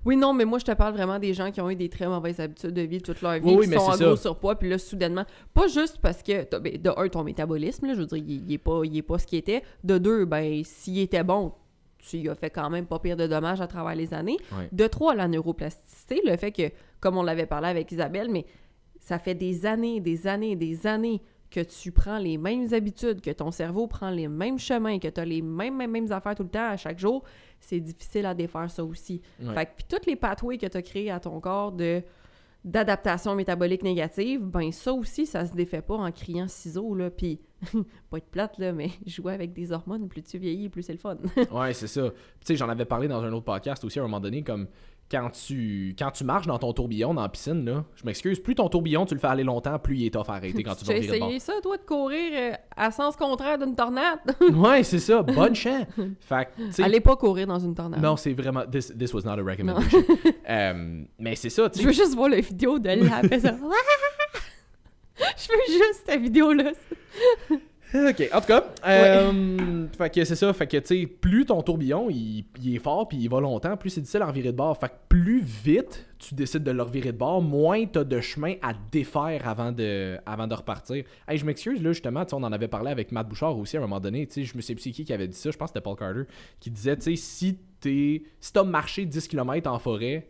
Oui, non, mais moi, je te parle vraiment des gens qui ont eu des très mauvaises habitudes de vie toute leur vie, Oui, oui, qui sont en gros surpoids, puis là, soudainement, pas juste parce que, ben, de un, ton métabolisme, là, je veux dire, il, il est pas, il est pas ce qu'il était. De deux, ben, s'il était bon, tu y as fait quand même pas pire de dommages à travers les années. De trois, la neuroplasticité, le fait que, comme on l'avait parlé avec Isabelle, mais ça fait des années, des années, des années que tu prends les mêmes habitudes, que ton cerveau prend les mêmes chemins, que tu as les mêmes, mêmes, mêmes affaires tout le temps à chaque jour, c'est difficile à défaire ça aussi. Ouais. Fait que puis toutes les pathways que tu as créés à ton corps de d'adaptation métabolique négative, ben ça aussi, ça se défait pas en criant ciseaux, là, puis <laughs> pas être plate, là, mais <laughs> jouer avec des hormones, plus tu vieillis, plus c'est le fun. Ouais, c'est ça. Tu sais, j'en avais parlé dans un autre podcast aussi à un moment donné, comme quand tu, quand tu marches dans ton tourbillon dans la piscine, là, je m'excuse, plus ton tourbillon, tu le fais aller longtemps, plus il est tough à arrêter quand tu vas J'ai virer bord. essayé ça, toi, de courir euh, à sens contraire d'une tornade. <laughs> <laughs> Ouais, c'est ça. Bonne chance. Fait que, Allez pas courir dans une tornade. Non, c'est vraiment. This, this was not a recommendation. <laughs> Euh, mais c'est ça, tu Je veux juste voir la vidéo de la. Je veux juste ta vidéo-là. Ok, en tout cas, euh, fait que c'est ça. Fait que, tu sais, plus ton tourbillon il, il est fort puis il va longtemps, plus c'est difficile à revirer de bord. Fait que plus vite tu décides de le revirer de bord, moins t'as de chemin à défaire avant de, avant de repartir. Hey, je m'excuse, là, justement, on en avait parlé avec Matt Bouchard aussi à un moment donné. Tu sais, je me sais plus qui qui avait dit ça, je pense que c'était Paul Carter, qui disait, tu sais, si t'es. Si t'as marché 10 km en forêt,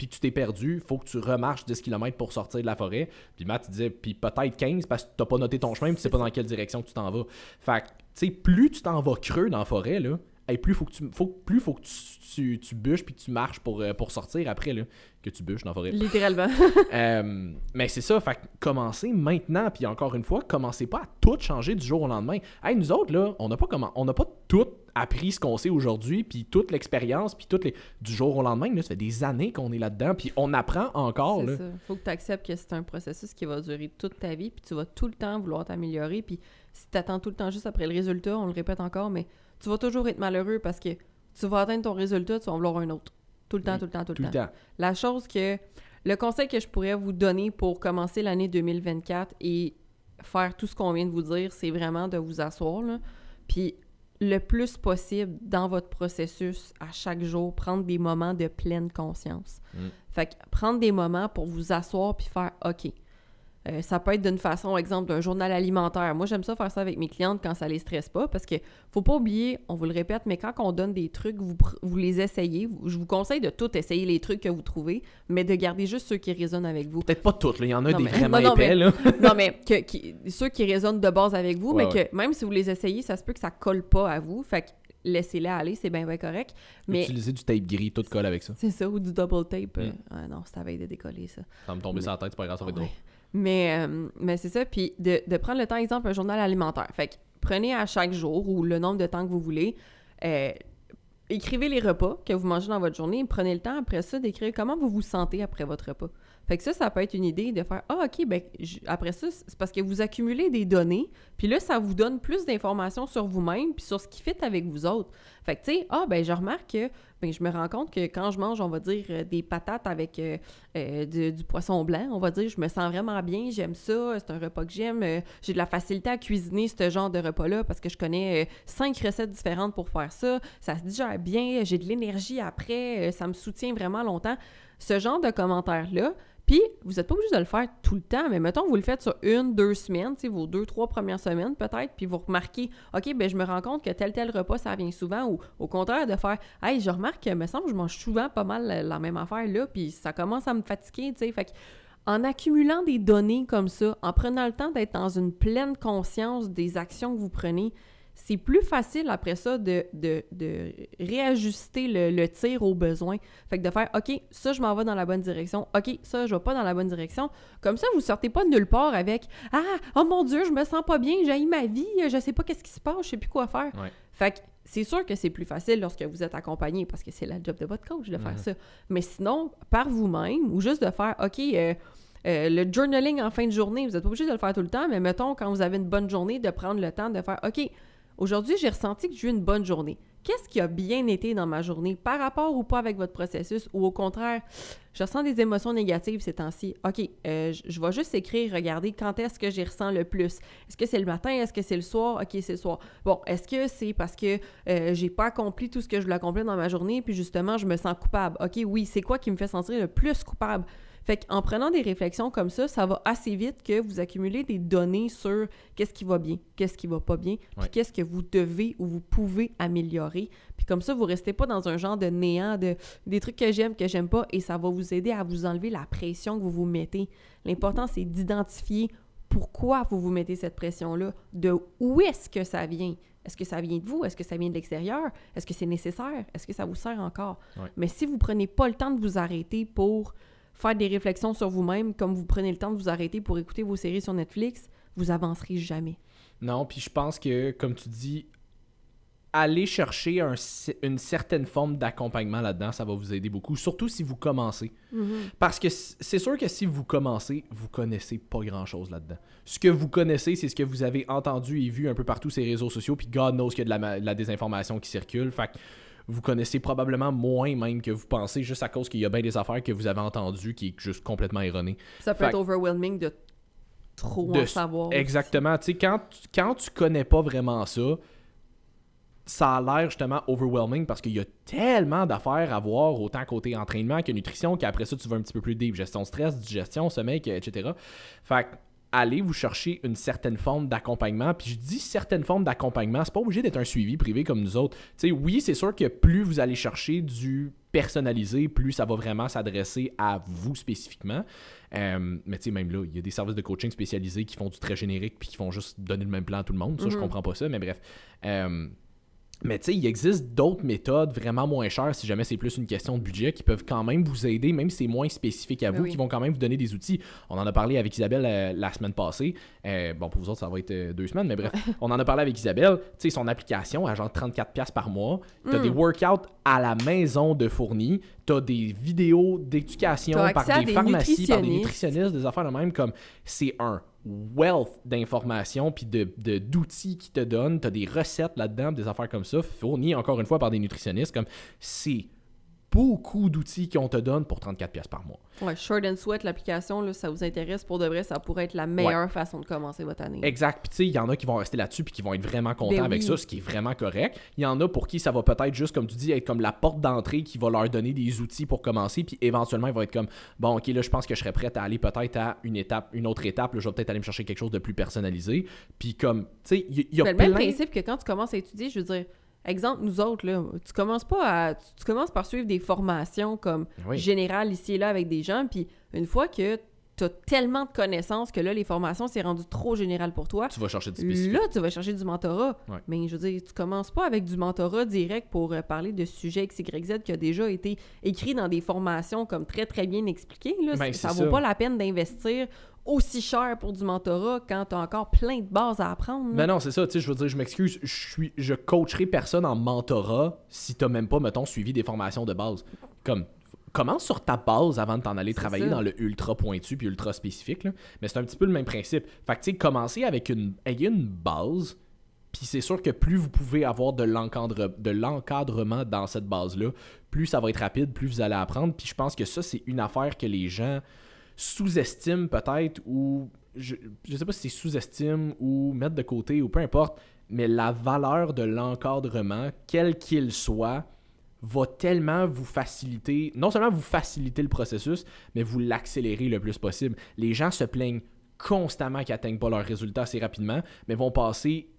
puis que tu t'es perdu, faut que tu remarches 10 km pour sortir de la forêt. Puis Matt disait, puis peut-être 15 parce que t'as pas noté ton chemin, puis tu sais pas dans quelle direction que tu t'en vas. Fait que, tu sais, plus tu t'en vas creux dans la forêt, là, hey, plus faut que tu, faut, plus faut que tu, tu, tu bûches puis que tu marches pour, euh, pour sortir après, là, que tu bûches dans la forêt. Littéralement. <laughs> <laughs> Euh, mais c'est ça, fait commencez maintenant, puis encore une fois, commencez pas à tout changer du jour au lendemain. Hey, nous autres, là, on n'a pas comment, on n'a pas tout appris ce qu'on sait aujourd'hui, puis toute l'expérience, puis toutes les du jour au lendemain. Là, ça fait des années qu'on est là-dedans, puis on apprend encore. C'est ça. Faut que tu acceptes que c'est un processus qui va durer toute ta vie, puis tu vas tout le temps vouloir t'améliorer. Puis si tu attends tout le temps juste après le résultat, on le répète encore, mais tu vas toujours être malheureux parce que tu vas atteindre ton résultat, tu vas en vouloir un autre. Tout le temps, tout le temps, tout, le temps. temps. La chose que. Le conseil que je pourrais vous donner pour commencer l'année 2024 et faire tout ce qu'on vient de vous dire, c'est vraiment de vous asseoir, là, puis le plus possible dans votre processus à chaque jour, prendre des moments de pleine conscience. Mm. Fait que prendre des moments pour vous asseoir puis faire OK. Euh, ça peut être d'une façon, exemple, d'un journal alimentaire. Moi, j'aime ça faire ça avec mes clientes quand ça les stresse pas parce que faut pas oublier, on vous le répète, mais quand on donne des trucs, vous, vous les essayez. Vous- je vous conseille de tout essayer les trucs que vous trouvez, mais de garder juste ceux qui résonnent avec vous. Peut-être pas toutes. Il y en a Non, des mais- vraiment <laughs> non, épais, mais- là. <laughs> non, mais que, qui- ceux qui résonnent de base avec vous, Ouais, mais que même si vous les essayez, ça se peut que ça colle pas à vous. Fait que laissez-les aller, c'est bien, bien correct. Mais Utiliser du tape gris, tout colle avec ça. c'est ça, ou du double tape. euh, Mm. ah non, c'est à veille de décoller, ça. Ça va me tomber sur la tête, c'est pas grave, ça va être Ouais. drôle. Mais, euh, mais c'est ça, puis de, de prendre le temps, exemple, un journal alimentaire. Fait que prenez à chaque jour ou le nombre de temps que vous voulez, euh, écrivez les repas que vous mangez dans votre journée, prenez le temps après ça d'écrire comment vous vous sentez après votre repas. Fait que ça, ça peut être une idée de faire Ah, OK, ben après ça, c'est parce que vous accumulez des données, puis là, ça vous donne plus d'informations sur vous-même, puis sur ce qui fit avec vous autres. Fait que, tu sais, ah, ben je remarque que, ben je me rends compte que quand je mange, on va dire, euh, des patates avec euh, euh, du, du poisson blanc, on va dire, je me sens vraiment bien, j'aime ça, c'est un repas que j'aime, j'ai de la facilité à cuisiner ce genre de repas-là parce que je connais cinq recettes différentes pour faire ça, ça se digère bien, j'ai de l'énergie après, ça me soutient vraiment longtemps. Ce genre de commentaires-là, puis, vous n'êtes pas obligé de le faire tout le temps, mais mettons, vous le faites sur une, deux semaines, vos deux, trois premières semaines peut-être, puis vous remarquez, OK, ben je me rends compte que tel, tel repas, ça vient souvent, ou au contraire, de faire, hey, je remarque que, me semble, je mange souvent pas mal la, la même affaire là, puis ça commence à me fatiguer, tu sais. Fait que, en accumulant des données comme ça, en prenant le temps d'être dans une pleine conscience des actions que vous prenez, c'est plus facile après ça de, de, de réajuster le, le tir aux besoins. Fait que de faire, OK, ça, je m'en vais dans la bonne direction. OK, ça, je vais pas dans la bonne direction. Comme ça, vous sortez pas de nulle part avec, ah, oh mon Dieu, je me sens pas bien, j'ai ma vie, je sais pas qu'est-ce qui se passe, je sais plus quoi faire. Ouais. Fait que c'est sûr que c'est plus facile lorsque vous êtes accompagné parce que c'est la job de votre coach de faire ça. Mais sinon, par vous-même ou juste de faire, OK, euh, euh, le journaling en fin de journée, vous n'êtes pas obligé de le faire tout le temps, mais mettons, quand vous avez une bonne journée, de prendre le temps de faire OK, aujourd'hui, j'ai ressenti que j'ai eu une bonne journée. Qu'est-ce qui a bien été dans ma journée par rapport ou pas avec votre processus ou au contraire, je ressens des émotions négatives ces temps-ci. OK, euh, je- vais juste écrire, regarder quand est-ce que j'y ressens le plus. Est-ce que c'est le matin? Est-ce que c'est le soir? OK, c'est le soir. Bon, est-ce que c'est parce que euh, j'ai pas accompli tout ce que je voulais accomplir dans ma journée puis justement, je me sens coupable? OK, oui, c'est quoi qui me fait sentir le plus coupable? Fait qu'en prenant des réflexions comme ça, ça va assez vite que vous accumulez des données sur qu'est-ce qui va bien, qu'est-ce qui va pas bien, puis qu'est-ce que vous devez ou vous pouvez améliorer. Puis comme ça, vous restez pas dans un genre de néant de des trucs que j'aime, que j'aime pas, et ça va vous aider à vous enlever la pression que vous vous mettez. L'important, c'est d'identifier pourquoi vous vous mettez cette pression-là, de où est-ce que ça vient. Est-ce que ça vient de vous? Est-ce que ça vient de l'extérieur? Est-ce que c'est nécessaire? Est-ce que ça vous sert encore? Ouais. Mais si vous prenez pas le temps de vous arrêter pour faire des réflexions sur vous-même, comme vous prenez le temps de vous arrêter pour écouter vos séries sur Netflix, vous avancerez jamais. Non, puis je pense que, comme tu dis, aller chercher un une certaine forme d'accompagnement là-dedans, ça va vous aider beaucoup, surtout si vous commencez. Parce que c'est sûr que si vous commencez, vous connaissez pas grand-chose là-dedans. Ce que vous connaissez, c'est ce que vous avez entendu et vu un peu partout sur les réseaux sociaux, puis God knows qu'il y a de la, ma- de la désinformation qui circule. Fait que vous connaissez probablement moins même que vous pensez, juste à cause qu'il y a bien des affaires que vous avez entendues qui est juste complètement erronées. Ça peut Fait- être overwhelming de trop De en savoir. Exactement. Tu sais, quand, tu- quand tu connais pas vraiment ça, ça a l'air justement overwhelming parce qu'il y a tellement d'affaires à voir, autant côté entraînement que nutrition, qu'après ça, tu vas un petit peu plus deep. Gestion de stress, digestion, sommeil, etc. Fait que, allez vous chercher une certaine forme d'accompagnement. Puis je dis certaine forme d'accompagnement, c'est pas obligé d'être un suivi privé comme nous autres. Tu sais, oui, c'est sûr que plus vous allez chercher du personnalisé, plus ça va vraiment s'adresser à vous spécifiquement. Euh, mais tu sais, même là, il y a des services de coaching spécialisés qui font du très générique puis qui font juste donner le même plan à tout le monde. Ça, je Mhm. comprends pas ça, mais bref. Euh, mais tu sais, il existe d'autres méthodes vraiment moins chères si jamais c'est plus une question de budget qui peuvent quand même vous aider, même si c'est moins spécifique à Ben vous, oui. qui vont quand même vous donner des outils. On en a parlé avec Isabelle euh, la semaine passée. Euh, bon, pour vous autres, ça va être euh, deux semaines, mais bref, <laughs> on en a parlé avec Isabelle. Tu sais, son application à genre 34$ par mois. T'as Mm. des workouts à la maison de fournis. T'as des vidéos d'éducation par des, des pharmacies, par des nutritionnistes. nutritionnistes, des affaires de même comme c'est un wealth d'informations puis de, d'outils qui te donnent. T'as des recettes là-dedans, des affaires comme ça, fournies encore une fois par des nutritionnistes. Comme c'est beaucoup d'outils qu'on te donne pour 34 pièces par mois. Ouais, Short and Sweat, l'application, ça vous intéresse pour de vrai, ça pourrait être la meilleure façon de commencer votre année. Exact. Puis tu sais, il y en a qui vont rester là-dessus puis qui vont être vraiment contents Ben avec oui. ça, ce qui est vraiment correct. Il y en a pour qui ça va peut-être juste, comme tu dis, être comme la porte d'entrée qui va leur donner des outils pour commencer. Puis éventuellement, ils vont être comme, bon, ok, là, je pense que je serais prête à aller peut-être à une étape, une autre étape. Là, je vais peut-être aller me chercher quelque chose de plus personnalisé. Puis comme, tu sais, il y, a C'est le plein... même principe que quand tu commences à étudier, je veux dire, exemple, nous autres, là, tu commences pas à. Tu, tu commences par suivre des formations comme Oui. générales ici et là avec des gens, puis une fois que tu as tellement de connaissances que là, les formations, c'est rendu trop général pour toi. Tu vas chercher du spécifique. Là, tu vas chercher du mentorat. Ouais. Mais je veux dire, tu commences pas avec du mentorat direct pour euh, parler de sujets XYZ qui a déjà été écrit dans des formations comme très très bien expliqué. Là. Ben, ça vaut ça. pas la peine d'investir aussi cher pour du mentorat quand tu as encore plein de bases à apprendre. là. Ben non, c'est ça, tu sais, je veux dire, je m'excuse, je suis je coacherai personne en mentorat si t'as même pas, mettons, suivi des formations de base. Comme, commence sur ta base avant de t'en aller travailler dans le ultra pointu puis ultra spécifique, là. Mais c'est un petit peu le même principe. Fait que, tu sais, commencez avec une, ayez une base, puis c'est sûr que plus vous pouvez avoir de l'encadre- de l'encadrement dans cette base-là, plus ça va être rapide, plus vous allez apprendre. Puis je pense que ça, c'est une affaire que les gens sous-estiment peut-être ou je, je sais pas si c'est sous-estime ou mettre de côté ou peu importe, mais la valeur de l'encadrement, quel qu'il soit, va tellement vous faciliter, non seulement vous faciliter le processus, mais vous l'accélérer le plus possible. Les gens se plaignent constamment qu'ils n'atteignent pas leurs résultats assez rapidement, mais vont passer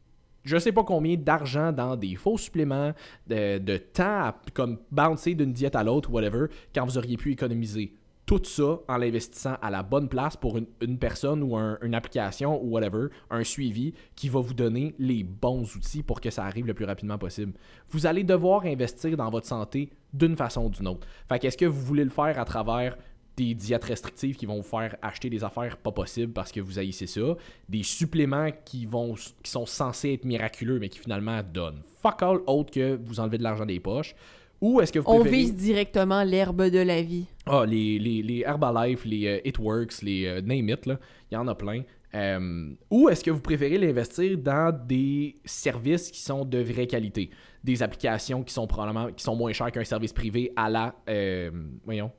je sais pas combien d'argent dans des faux suppléments, de, de temps comme bouncer d'une diète à l'autre, whatever, quand vous auriez pu économiser tout ça en l'investissant à la bonne place pour une, personne ou un- une application ou whatever, un suivi qui va vous donner les bons outils pour que ça arrive le plus rapidement possible. Vous allez devoir investir dans votre santé d'une façon ou d'une autre. Fait qu'est-ce que vous voulez le faire à travers des diètes restrictives qui vont vous faire acheter des affaires pas possibles parce que vous haïssez ça, des suppléments qui vont qui sont censés être miraculeux mais qui finalement donnent? Fuck all autre que vous enlever de l'argent des poches, ou est-ce que vous On vise directement l'herbe de la vie. ah, les, les, les Herbalife, les euh, It Works, les euh, Name It, là, il y en a plein. Euh, ou est-ce que vous préférez l'investir dans des services qui sont de vraie qualité? Des applications qui sont probablement qui sont moins chères qu'un service privé à la. euh, voyons.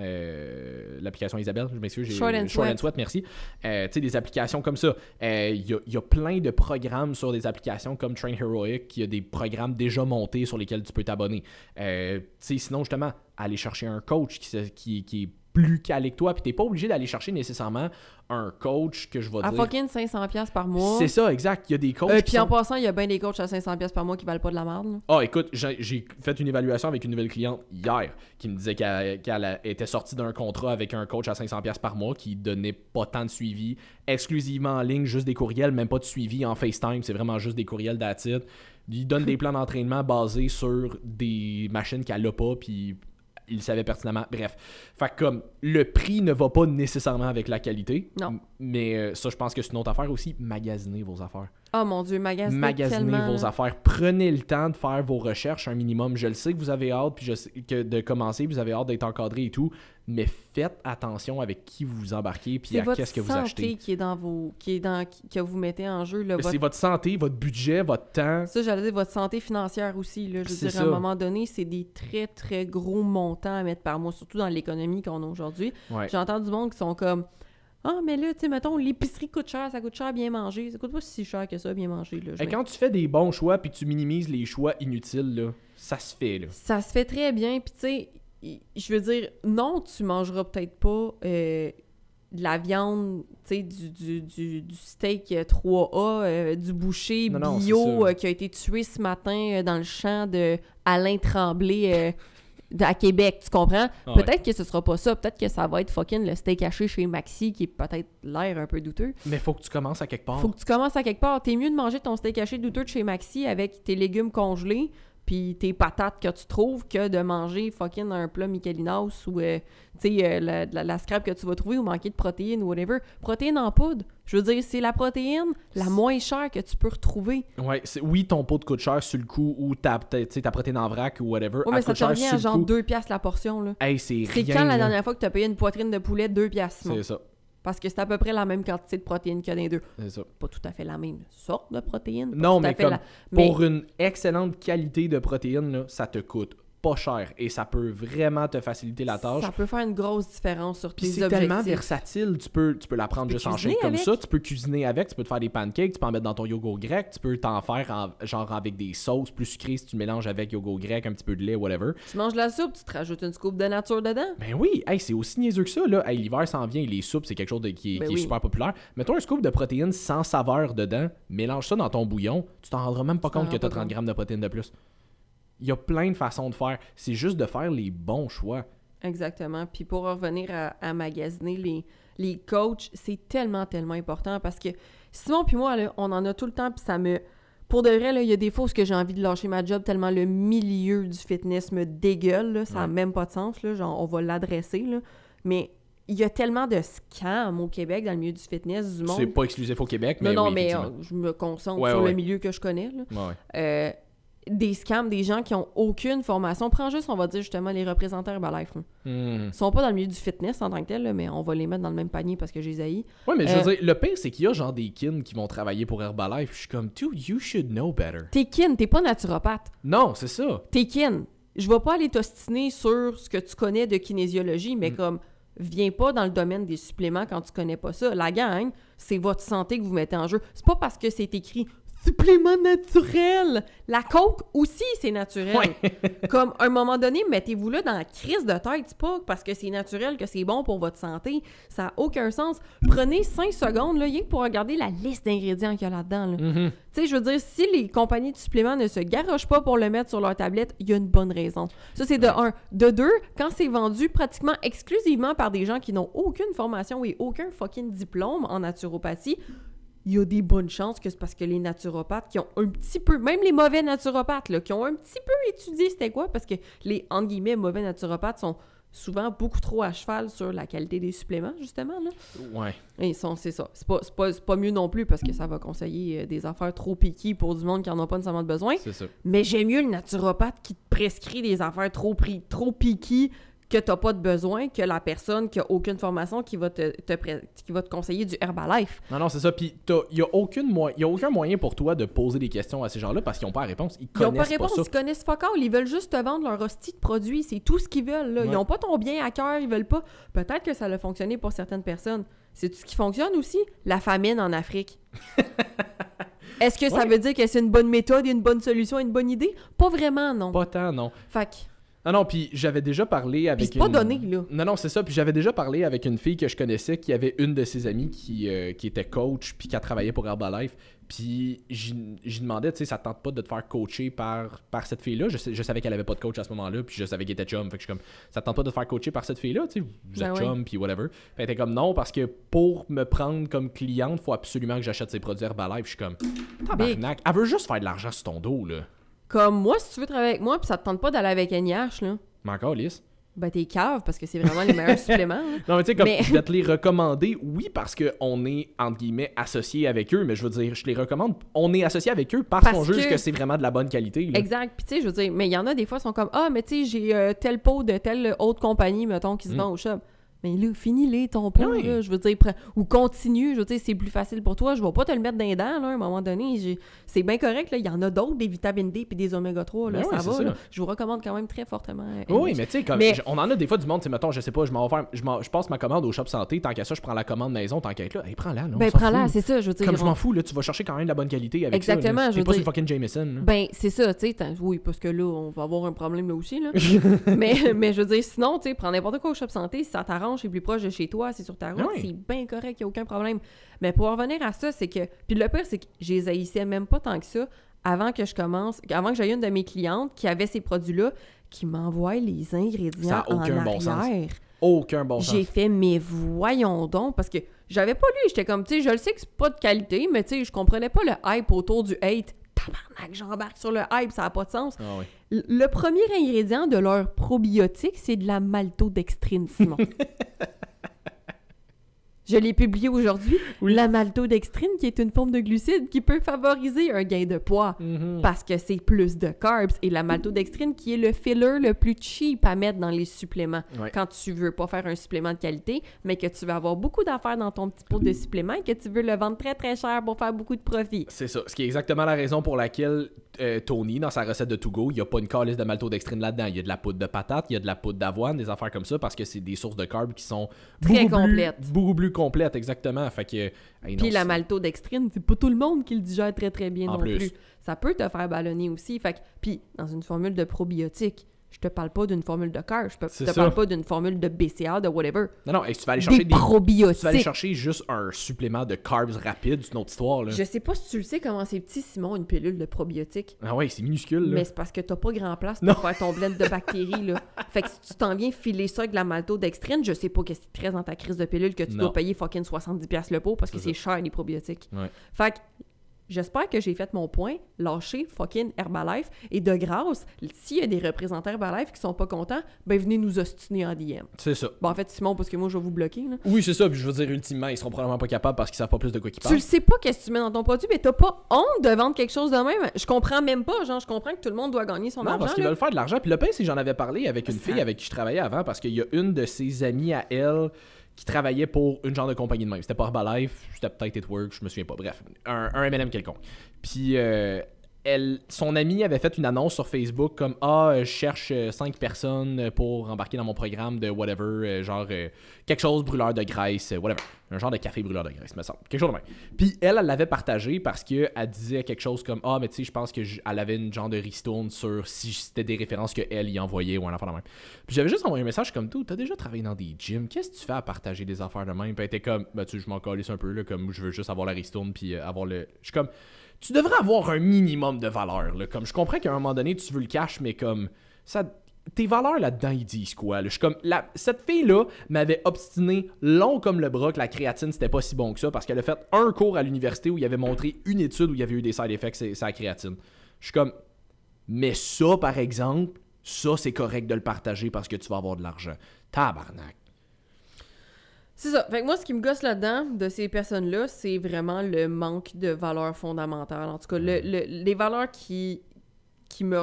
Euh, l'application Isabelle, je m'excuse, j'ai Short and Sweat. merci. Euh, tu sais, des applications comme ça. Euh, Il y, a, il y a plein de programmes sur des applications comme Train Heroic, qui a des programmes déjà montés sur lesquels tu peux t'abonner. Euh, tu sais, sinon, justement, aller chercher un coach qui, qui, qui est plus calé que toi, puis t'es pas obligé d'aller chercher nécessairement un coach que je vais À dire. fucking 500$ piastres par mois. C'est ça, exact. Il y a des coachs Euh, puis en sont- passant, il y a bien des coachs à 500$ piastres par mois qui valent pas de la merde. Ah, écoute, j'ai fait une évaluation avec une nouvelle cliente hier qui me disait qu'elle était sortie d'un contrat avec un coach à 500$ piastres par mois qui donnait pas tant de suivi, exclusivement en ligne, juste des courriels, même pas de suivi en FaceTime, c'est vraiment juste des courriels d'attitude. Il donne des plans d'entraînement basés sur des machines qu'elle a pas, puis il savait pertinemment. Bref, fait que comme le prix ne va pas nécessairement avec la qualité, Non. mais euh, ça, je pense que c'est une autre affaire aussi. Magasiner vos affaires Oh mon dieu, magasiner, magasiner tellement, vos affaires. Prenez le temps de faire vos recherches un minimum. Je le sais que vous avez hâte puis je sais que de commencer, vous avez hâte d'être encadré et tout, mais faites attention avec qui vous vous embarquez puis C'est à votre qu'est-ce que vous santé achetez. qui est dans vos, qui est dans, qui- que vous mettez en jeu. Là, C'est votre- votre santé, votre budget, votre temps. Ça, j'allais dire votre santé financière aussi. Là. Je veux C'est dire, à un ça. moment donné, c'est des très, très gros montants à mettre par mois, surtout dans l'économie qu'on a aujourd'hui. Ouais. J'entends du monde qui sont comme Ah, mais là, tu sais, mettons, l'épicerie coûte cher, ça coûte cher bien manger. Ça coûte pas si cher que ça, bien manger. Là, Et quand tu fais des bons choix puis tu minimises les choix inutiles, là, ça se fait. Là. Ça se fait très bien. Puis, tu sais, je veux dire, non, tu mangeras peut-être pas euh, de la viande, tu sais, du, du, du, du steak euh, 3A, euh, du boucher Non, bio euh, qui a été tué ce matin euh, dans le champ de Alain Tremblay euh, à Québec, tu comprends? Ah ouais. peut-être que ce sera pas ça. Peut-être que ça va être fucking le steak haché chez Maxi qui est peut-être l'air un peu douteux. Mais faut que tu commences à quelque part. Faut que tu commences à quelque part. T'es mieux de manger ton steak haché douteux de chez Maxi avec tes légumes congelés puis tes patates que tu trouves que de manger fucking un plat Michelinos ou euh, tu sais euh, la, la, la scrap que tu vas trouver ou manquer de protéines ou whatever. Protéines en poudre. Je veux dire, c'est la protéine la moins chère que tu peux retrouver. Ouais, c'est- oui, ton pot de coûte cher sur le coup ou ta, ta, protéine en vrac ou whatever. Ouais, mais ça te revient à genre coup. 2 piastres la portion là. Hey, c'est C'est rien. quand la dernière fois que tu as payé une poitrine de poulet 2 piastres? C'est ça. Parce que c'est à peu près la même quantité de protéines dans les deux. C'est ça. Pas tout à fait la même sorte de protéines. Non, mais comme la- mais- pour une excellente qualité de protéines, là, ça te coûte pas cher et ça peut vraiment te faciliter la tâche. Ça peut faire une grosse différence sur Puis tes c'est objectifs. tellement versatile, tu peux, tu peux la prendre peux juste en shake comme ça, tu peux cuisiner avec, tu peux te faire des pancakes, tu peux en mettre dans ton yogourt grec, tu peux t'en faire en- genre avec des sauces plus sucrées si tu mélanges avec yogourt grec, un petit peu de lait, whatever. Tu manges de la soupe, tu te rajoutes une scoop de nature dedans. Ben oui, hey, c'est aussi niaiseux que ça, là. Hey, l'hiver s'en vient, les soupes, c'est quelque chose de- qui, est- Ben qui est super populaire. Mets-toi un scoop de protéines sans saveur dedans, mélange ça dans ton bouillon, tu t'en rendras même pas compte que t'as pas 30 compte. grammes de protéines de plus. Il y a plein de façons de faire. C'est juste de faire les bons choix. Exactement. Puis pour revenir à, à magasiner les, les coachs, c'est tellement, tellement important parce que Simon puis moi, là, on en a tout le temps, puis ça me... Pour de vrai, il y a des fois où j'ai envie de lâcher ma job tellement le milieu du fitness me dégueule, là, ça n'a Ouais. même pas de sens, là, genre on va l'adresser, mais il y a tellement de scams au Québec dans le milieu du fitness, du monde. C'est pas exclusif au Québec, mais non, oui, mais euh, je me concentre Ouais, sur ouais. le milieu que je connais. là. Ouais. Euh, des scams, des gens qui ont aucune formation. Prends juste, on va dire justement, les représentants Herbalife. là. Hmm. Ils sont pas dans le milieu du fitness en tant que tel, là, mais on va les mettre dans le même panier parce que j'ai haïs. Ouais, mais je veux Euh, dire, le pire, c'est qu'il y a genre des kins qui vont travailler pour Herbalife. Je suis comme, dude, you should know better. T'es kin, t'es pas naturopathe. Non, c'est ça. T'es kin. Je vais pas aller t'ostiner sur ce que tu connais de kinésiologie, Mm. mais comme, viens pas dans le domaine des suppléments quand tu connais pas ça. La gang, c'est votre santé que vous mettez en jeu. C'est pas parce que c'est écrit supplément naturel. La coke aussi, c'est naturel. <laughs> Comme, à un moment donné, mettez-vous là dans la crise de tête. C'est pas parce que c'est naturel que c'est bon pour votre santé. Ça n'a aucun sens. Prenez 5 secondes, là, rien que pour regarder la liste d'ingrédients qu'il y a là-dedans. là. Mhm. Tu sais, je veux dire, si les compagnies de suppléments ne se garochent pas pour le mettre sur leur tablette, il y a une bonne raison. Ça, c'est de un. De deux, quand c'est vendu pratiquement exclusivement par des gens qui n'ont aucune formation et aucun fucking diplôme en naturopathie, il y a des bonnes chances que c'est parce que les naturopathes qui ont un petit peu, même les mauvais naturopathes, là, qui ont un petit peu étudié c'était quoi, parce que les, entre guillemets, mauvais naturopathes sont souvent beaucoup trop à cheval sur la qualité des suppléments, justement, là. Ouais. Et ils sont, c'est ça. C'est pas, c'est pas, c'est pas mieux non plus parce que ça va conseiller euh, des affaires trop piquées pour du monde qui en a pas nécessairement besoin. C'est ça. Mais j'aime mieux le naturopathe qui te prescrit des affaires trop, trop piquées que t'as pas de besoin que la personne qui a aucune formation qui va te, te qui va te conseiller du Herbalife. Non, non, c'est ça. Puis, il n'y a, aucune moy- y a aucun moyen pour toi de poser des questions à ces gens-là parce qu'ils n'ont pas la réponse. Ils Ils ont connaissent pas réponse, ça. ils connaissent fuck all. Ils veulent juste te vendre leur hostie de produit. C'est tout ce qu'ils veulent. Là. Ils Ouais. ont pas ton bien à cœur. Ils veulent pas. Peut-être que ça a fonctionné pour certaines personnes. C'est ce qui fonctionne aussi? La famine en Afrique. <laughs> Est-ce que ça veut dire que c'est une bonne méthode, une bonne solution, une bonne idée? Pas vraiment, non. Pas tant, non. Fait Ah non, puis j'avais déjà parlé avec. Puis c'est pas une- donné, là. Non, non, c'est ça. Puis j'avais déjà parlé avec une fille que je connaissais qui avait une de ses amies qui, euh, qui était coach puis qui a travaillé pour Herbalife. Puis j'y demandais, tu sais, ça te tente pas de te faire coacher par, par cette fille-là? Je, je savais qu'elle avait pas de coach à ce moment-là, puis je savais qu'elle était chum. Fait que je suis comme, ça te tente pas de te faire coacher par cette fille-là, tu sais, vous Ben êtes chum, puis whatever. Puis elle était comme, non, parce que pour me prendre comme cliente, faut absolument que j'achète ses produits Herbalife. Je suis comme, tabarnak. Elle veut juste faire de l'argent sur ton dos, là. Comme moi, si tu veux travailler avec moi, puis ça te tente pas d'aller avec NIH, là, Mais encore, lisse. ben t'es cave parce que c'est vraiment les meilleurs <laughs> suppléments. Non, mais tu sais, comme Mais- je vais te les recommander, oui, parce qu'on est, entre guillemets, associé avec eux, mais je veux dire, je les recommande. On est associé avec eux parce, Parce qu'on juge que- que c'est vraiment de la bonne qualité. là. Exact. Puis tu sais, je veux dire, mais il y en a des fois qui sont comme Ah, mais tu sais, j'ai euh, tel pot de telle autre compagnie, mettons, qui se Mm. vend au shop. Mais là, finis-les ton Oui. là. Je veux dire, ou continue. Je veux dire, c'est plus facile pour toi. Je vais pas te le mettre dans les dents, là, à un moment donné. C'est bien correct, là. Il y en a d'autres, des vitamines D puis des oméga 3, là. Ben ça va, c'est ça. là. Je vous recommande quand même très fortement. euh, Oui, mais tu sais, comme Mais- je- on en a des fois du monde, tu mettons, je sais pas, je m'en je, je passe ma commande au shop santé, tant qu'à ça, je prends la commande maison, tant qu'à être là, hey, prends-la, là, Ben, prends-la, c'est ça. Je veux dire, Comme je m'en fous, là, tu vas chercher quand même de la bonne qualité avec Exactement, ça. je veux pas dire- fucking Jameson. là. Ben, c'est ça, tu sais. Oui, parce que là, on va avoir un problème là aussi, là. <laughs> mais, mais je veux dire, sinon, tu sais, prends n'importe quoi au shop santé, si ça t'arrange, c'est plus proche de chez toi, c'est sur ta route, oui. c'est bien correct, il a aucun problème. Mais pour en revenir à ça, c'est que. Puis le pire, c'est que je les haïssais même pas tant que ça avant que je commence, avant que j'aille une de mes clientes qui avait ces produits-là, qui m'envoie les ingrédients Ça a en aucun bon sens. Aucun bon sens. J'ai fait, mais voyons donc, parce que j'avais pas lu, j'étais comme, tu sais, je le sais que c'est pas de qualité, mais tu sais, je comprenais pas le hype autour du hate. Tabarnak, j'embarque sur le hype, ça a pas de sens. Ah oui. Le premier ingrédient de leur probiotique, c'est de la maltodextrine, Simon. <laughs> Je l'ai publié aujourd'hui. Oui. La maltodextrine, qui est une forme de glucide qui peut favoriser un gain de poids Mhm. parce que c'est plus de carbs. Et la maltodextrine, qui est le filler le plus cheap à mettre dans les suppléments. Ouais. Quand tu veux pas faire un supplément de qualité, mais que tu veux avoir beaucoup d'affaires dans ton petit pot de supplément et que tu veux le vendre très très cher pour faire beaucoup de profit. C'est ça. Ce qui est exactement la raison pour laquelle euh, Tony, dans sa recette de To Go, il n'y a pas une calice de maltodextrine là-dedans. Il y a de la poudre de patate, il y a de la poudre d'avoine, des affaires comme ça, parce que c'est des sources de carbs qui sont Très beaucoup plus- complètes. beaucoup plus complètes, exactement. Fait que, hey, non, Puis la maltodextrine, c'est pas tout le monde qui le digère très très bien En non plus. plus. Ça peut te faire ballonner aussi. Fait que, puis dans une formule de probiotiques, je te parle pas d'une formule de cœur, je C'est te ça. parle pas d'une formule de BCA, de whatever. Non, non, si tu vas aller chercher Des des. Tu vas aller probiotiques. chercher juste un supplément de carbs rapide, c'est une autre histoire, là. Je sais pas si tu le sais comment c'est petit, Simon, une pilule de probiotiques. Ah ouais, c'est minuscule, là. Mais c'est parce que t'as pas grand place pour Non. faire ton blend de bactéries, là. <laughs> Fait que si tu t'en viens filer ça avec de la maltodextrine, je sais pas qui te reste dans ta crise de pilule que tu Non. dois payer fucking 70$ le pot parce que C'est c'est cher, les probiotiques. Ouais. Fait que j'espère que j'ai fait mon point. Lâchez fucking Herbalife. Et de grâce, s'il y a des représentants Herbalife qui sont pas contents, ben venez nous ostiner en DM. C'est ça. Bon, en fait, Simon, parce que moi, je vais vous bloquer, là. Oui, c'est ça. Puis je veux dire, ultimement, ils seront probablement pas capables parce qu'ils savent pas plus de quoi qu'ils Tu parlent. le sais pas qu'est-ce que tu mets dans ton produit, mais t'as pas honte de vendre quelque chose de même. Je comprends même pas, genre, je comprends que tout le monde doit gagner son Non, argent. parce qu'ils veulent faire de l'argent. Puis le pire, c'est j'en avais parlé avec une Ça- fille avec qui je travaillais avant parce qu'il y a une de ses amies à elle qui travaillait pour une genre de compagnie de même. C'était pas Herbalife, c'était peut-être Work, je me souviens pas. Bref, un, un M&M quelconque. Puis euh, son amie avait fait une annonce sur Facebook comme Ah, euh, je cherche 5 personnes pour embarquer dans mon programme de whatever, euh, genre euh, quelque chose brûleur de graisse, euh, whatever. Un genre de café brûleur de graisse, me semble. Quelque chose de même. Puis elle, elle l'avait partagé parce qu'elle disait quelque chose comme Ah, mais tu sais, je pense qu'elle avait une genre de ristourne sur si c'était des références qu'elle y envoyait ou un affaire de même. Puis j'avais juste envoyé un message comme tout, t'as déjà travaillé dans des gyms, qu'est-ce que tu fais à partager des affaires de même? Puis elle était comme, bah tu je m'en un peu, là, comme je veux juste avoir la ristourne puis euh, avoir le. Je suis comme, tu devrais avoir un minimum de valeur, là. Comme je comprends qu'à un moment donné, tu veux le cash, mais comme, ça. Tes valeurs là-dedans, ils disent quoi? Je suis comme, la, cette fille-là m'avait obstiné long comme le bras que la créatine, c'était pas si bon que ça parce qu'elle a fait un cours à l'université où il avait montré une étude où il y avait eu des side effects, c'est c'est la créatine. Je suis comme, mais ça, par exemple, ça, c'est correct de le partager parce que tu vas avoir de l'argent. Tabarnak. C'est ça. Fait que moi, ce qui me gosse là-dedans, de ces personnes-là, c'est vraiment le manque de valeurs fondamentales. En tout cas, le- le- les valeurs qui qui me,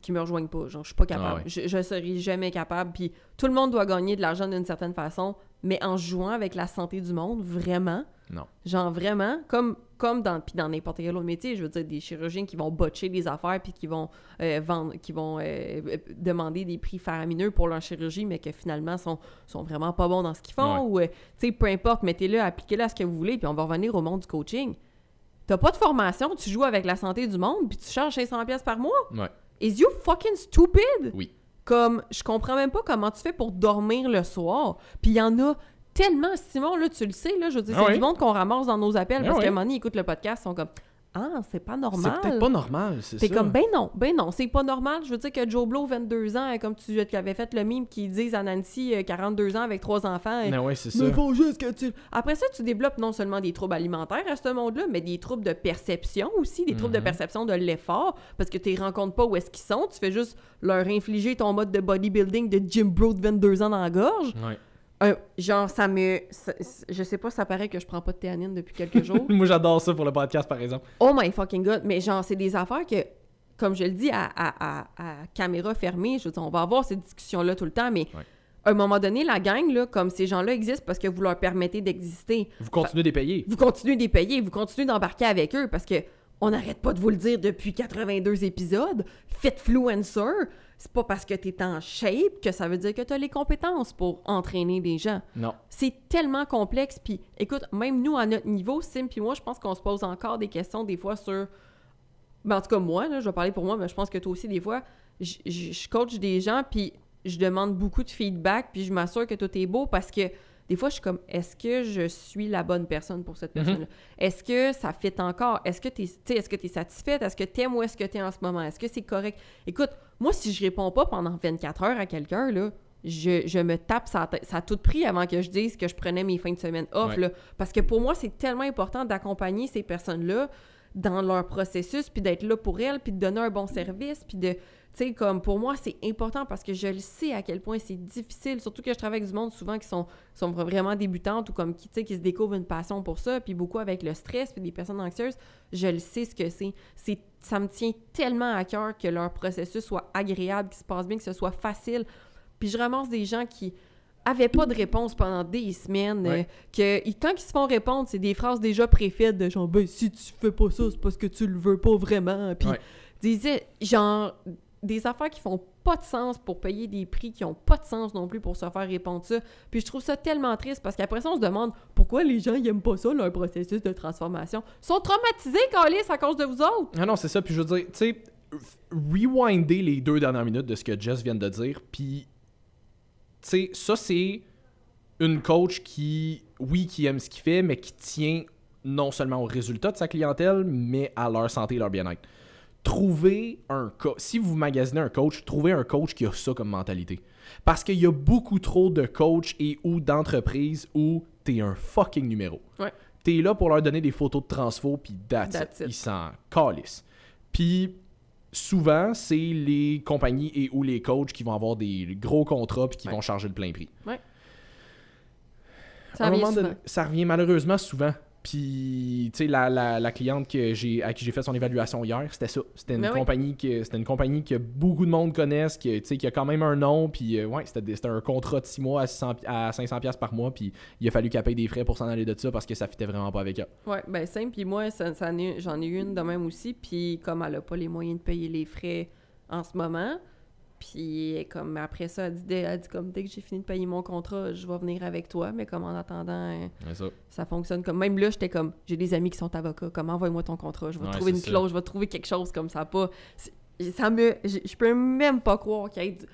qui me rejoignent pas. Genre, je suis pas capable. Ah ouais. je, je serai jamais capable. Puis tout le monde doit gagner de l'argent d'une certaine façon, mais en jouant avec la santé du monde, vraiment. Non. Genre vraiment, comme, comme dans, puis dans n'importe quel autre métier, je veux dire, des chirurgiens qui vont botcher des affaires puis qui vont euh, vendre, qui vont euh, euh, demander des prix faramineux pour leur chirurgie, mais que finalement sont, sont vraiment pas bons dans ce qu'ils font. Ou, tu sais, peu importe, mettez-le, appliquez-le à ce que vous voulez, puis on va revenir au monde du coaching. T'as pas de formation, tu joues avec la santé du monde, puis tu charges 500$ pièces par mois? Ouais. Is you fucking stupid? Oui. Comme, je comprends même pas comment tu fais pour dormir le soir. Puis il y en a tellement, Simon, là, tu le sais, là, je veux dire, Ah c'est oui. du monde qu'on ramasse dans nos appels Ah parce oui. qu'à un moment donné, ils écoutent le podcast, ils sont comme Ah, c'est pas normal. C'est peut-être pas normal, c'est ça. T'es comme, ben non, ben non, c'est pas normal. Je veux dire que Joe Blow, 22 ans, comme tu avais fait le mime qui disent à Nancy, euh, 42 ans avec trois enfants. euh, Non, ouais, c'est ça. mais faut juste que tu. Après ça, tu développes non seulement des troubles alimentaires à ce monde-là, mais des troubles de perception aussi, des troubles de Mhm. perception de l'effort, parce que tu les rencontres pas où est-ce qu'ils sont, tu fais juste leur infliger ton mode de bodybuilding de Jim Bro de 22 ans dans la gorge. Ouais. Euh, genre, ça me. ça- je sais pas, ça paraît que je prends pas de théanine depuis quelques jours. <laughs> Moi, j'adore ça pour le podcast, par exemple. Oh my fucking god, mais genre, c'est des affaires que, comme je le dis, à, à- à- à caméra fermée, je veux dire, on va avoir ces discussions-là tout le temps, mais Ouais. à un moment donné, la gang, là, comme ces gens-là existent parce que vous leur permettez d'exister, Vous continuez de payer. vous continuez de les payer, vous continuez d'embarquer avec eux parce que on n'arrête pas de vous le dire depuis 82 épisodes. Fitfluencer, c'est pas parce que tu es en shape que ça veut dire que tu as les compétences pour entraîner des gens. Non. C'est tellement complexe. Puis, écoute, même nous, à notre niveau, Sim puis moi, je pense qu'on se pose encore des questions des fois sur... Ben, en tout cas, moi, là, je vais parler pour moi, mais je pense que toi aussi, des fois, je coach des gens, puis je demande beaucoup de feedback, puis je m'assure que tout est beau parce que des fois, je suis comme, est-ce que je suis la bonne personne pour cette Mhm. personne-là? Est-ce que ça fit encore? Est-ce que tu es, est-ce que tu es satisfaite? Est-ce que tu aimes où est-ce que tu es en ce moment? Est-ce que c'est correct? Écoute, moi, si je réponds pas pendant 24 heures à quelqu'un, là, je, je me tape ça, ça a tout pris avant que je dise que je prenais mes fins de semaine off. Ouais. Là, parce que pour moi, c'est tellement important d'accompagner ces personnes-là dans leur processus, puis d'être là pour elles, puis de donner un bon service, puis de... Tu sais, comme pour moi, c'est important parce que je le sais à quel point c'est difficile, surtout que je travaille avec du monde souvent qui sont, sont vraiment débutantes ou comme qui, tu sais, qui se découvrent une passion pour ça, puis beaucoup avec le stress, puis des personnes anxieuses, je le sais ce que c'est. C'est ça me tient tellement à cœur que leur processus soit agréable, qu'il se passe bien, que ce soit facile. Puis je ramasse des gens qui avaient pas de réponse pendant des semaines. euh, que quand ils se font répondre, c'est des phrases déjà préfaites de genre ben si tu fais pas ça, c'est parce que tu le veux pas vraiment. Puis Ouais. disait genre des affaires qui font pas de sens pour payer des prix qui ont pas de sens non plus pour se faire répondre ça. Puis je trouve ça tellement triste parce qu'après ça on se demande pourquoi les gens ils aiment pas ça leur processus de transformation. Ils sont traumatisés Calis à cause de vous autres. Ah non, c'est ça. Puis je veux dire, tu sais, rewinder les deux dernières minutes de ce que Jess vient de dire. Puis, tu sais, ça, c'est une coach qui, oui, qui aime ce qu'il fait, mais qui tient non seulement aux résultats de sa clientèle, mais à leur santé et leur bien-être. Trouvez un coach. Si vous magasinez un coach, trouvez un coach qui a ça comme mentalité. Parce qu'il y a beaucoup trop de coachs et ou d'entreprises où t'es un fucking numéro. Ouais. T'es là pour leur donner des photos de transfo, puis that's, That's it. it. Ils s'en calissent. Puis souvent, c'est les compagnies et ou les coachs qui vont avoir des gros contrats puis qui Ouais. vont charger le plein prix. Ça revient donné, ça revient malheureusement souvent. Puis, tu sais, la, la, la cliente que j'ai, à qui j'ai fait son évaluation hier, c'était ça. C'était une, Ben oui. compagnie que, c'était une compagnie que beaucoup de monde connaissent, qui a quand même un nom. Puis, euh, ouais, c'était, un contrat de 6 mois à, 600 pi- à 500$ piastres par mois. Puis, il a fallu qu'elle paye des frais pour s'en aller de ça parce que ça fitait vraiment pas avec elle. Ouais, ben simple. Puis moi, ça, j'en ai une de même aussi. Puis comme elle a pas les moyens de payer les frais en ce moment, puis comme après ça, elle dit, elle dit comme dès que j'ai fini de payer mon contrat, je vais venir avec toi. Mais comme en attendant, euh, ça. ça fonctionne comme. Même là, j'étais comme, j'ai des amis qui sont avocats. Comme envoie-moi ton contrat, je vais Ouais, trouver une clause, je vais trouver quelque chose comme ça. Pas. Ça me. Je peux même pas croire qu'il y ait du-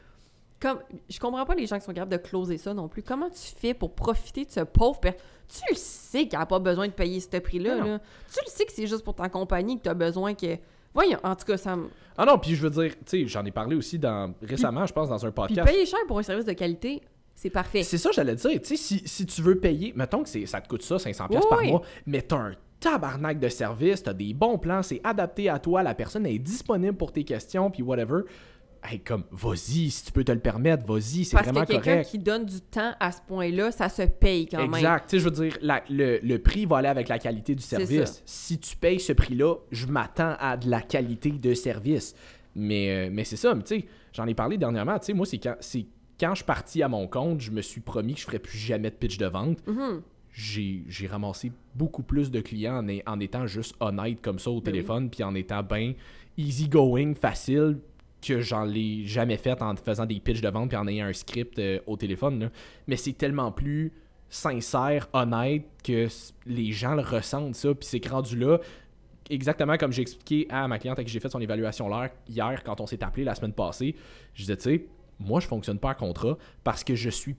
Comme, je comprends pas les gens qui sont capables de closer ça non plus. Comment tu fais pour profiter de ce pauvre per... Tu le sais qu'elle a pas besoin de payer ce prix-là. Là. Tu le sais que c'est juste pour ta compagnie que tu as besoin que. Voyons, en tout cas, ça me. Ah non, puis je veux dire, tu sais, j'en ai parlé aussi dans, récemment, je pense, dans un Puis podcast. payer cher pour un service de qualité, c'est parfait. C'est ça, j'allais dire. Tu sais, si, si tu veux payer, mettons que ça te coûte ça, 500$ piastres par Oui. mois, mais t'as un tabarnak de service, t'as des bons plans, c'est adapté à toi, la personne est disponible pour tes questions, puis whatever. Hey, comme, vas-y, si tu peux te le permettre, vas-y, c'est Parce que vraiment quelqu'un correct. qui donne du temps à ce point-là, ça se paye quand même. Exact. Tu sais, je veux dire, la- le, le prix va aller avec la qualité du service. Si tu payes ce prix-là, je m'attends à de la qualité de service. Mais, euh, mais c'est ça, mais tu sais, j'en ai parlé dernièrement. Tu sais, moi, c'est quand, c'est quand je suis parti à mon compte, je me suis promis que je ferais plus jamais de pitch de vente. Mhm. J'ai, j'ai ramassé beaucoup plus de clients en, étant juste honnête comme ça au Ben téléphone, puis en étant bien easygoing, facile, que j'en l'ai jamais fait en faisant des pitches de vente puis en ayant un script euh, au téléphone. Mais c'est tellement plus sincère, honnête, que les gens le ressentent ça, puis c'est rendu là, exactement comme j'ai expliqué à ma cliente à qui j'ai fait son évaluation hier quand on s'est appelé la semaine passée, je disais, tu sais, moi je fonctionne pas à contrat parce que je suis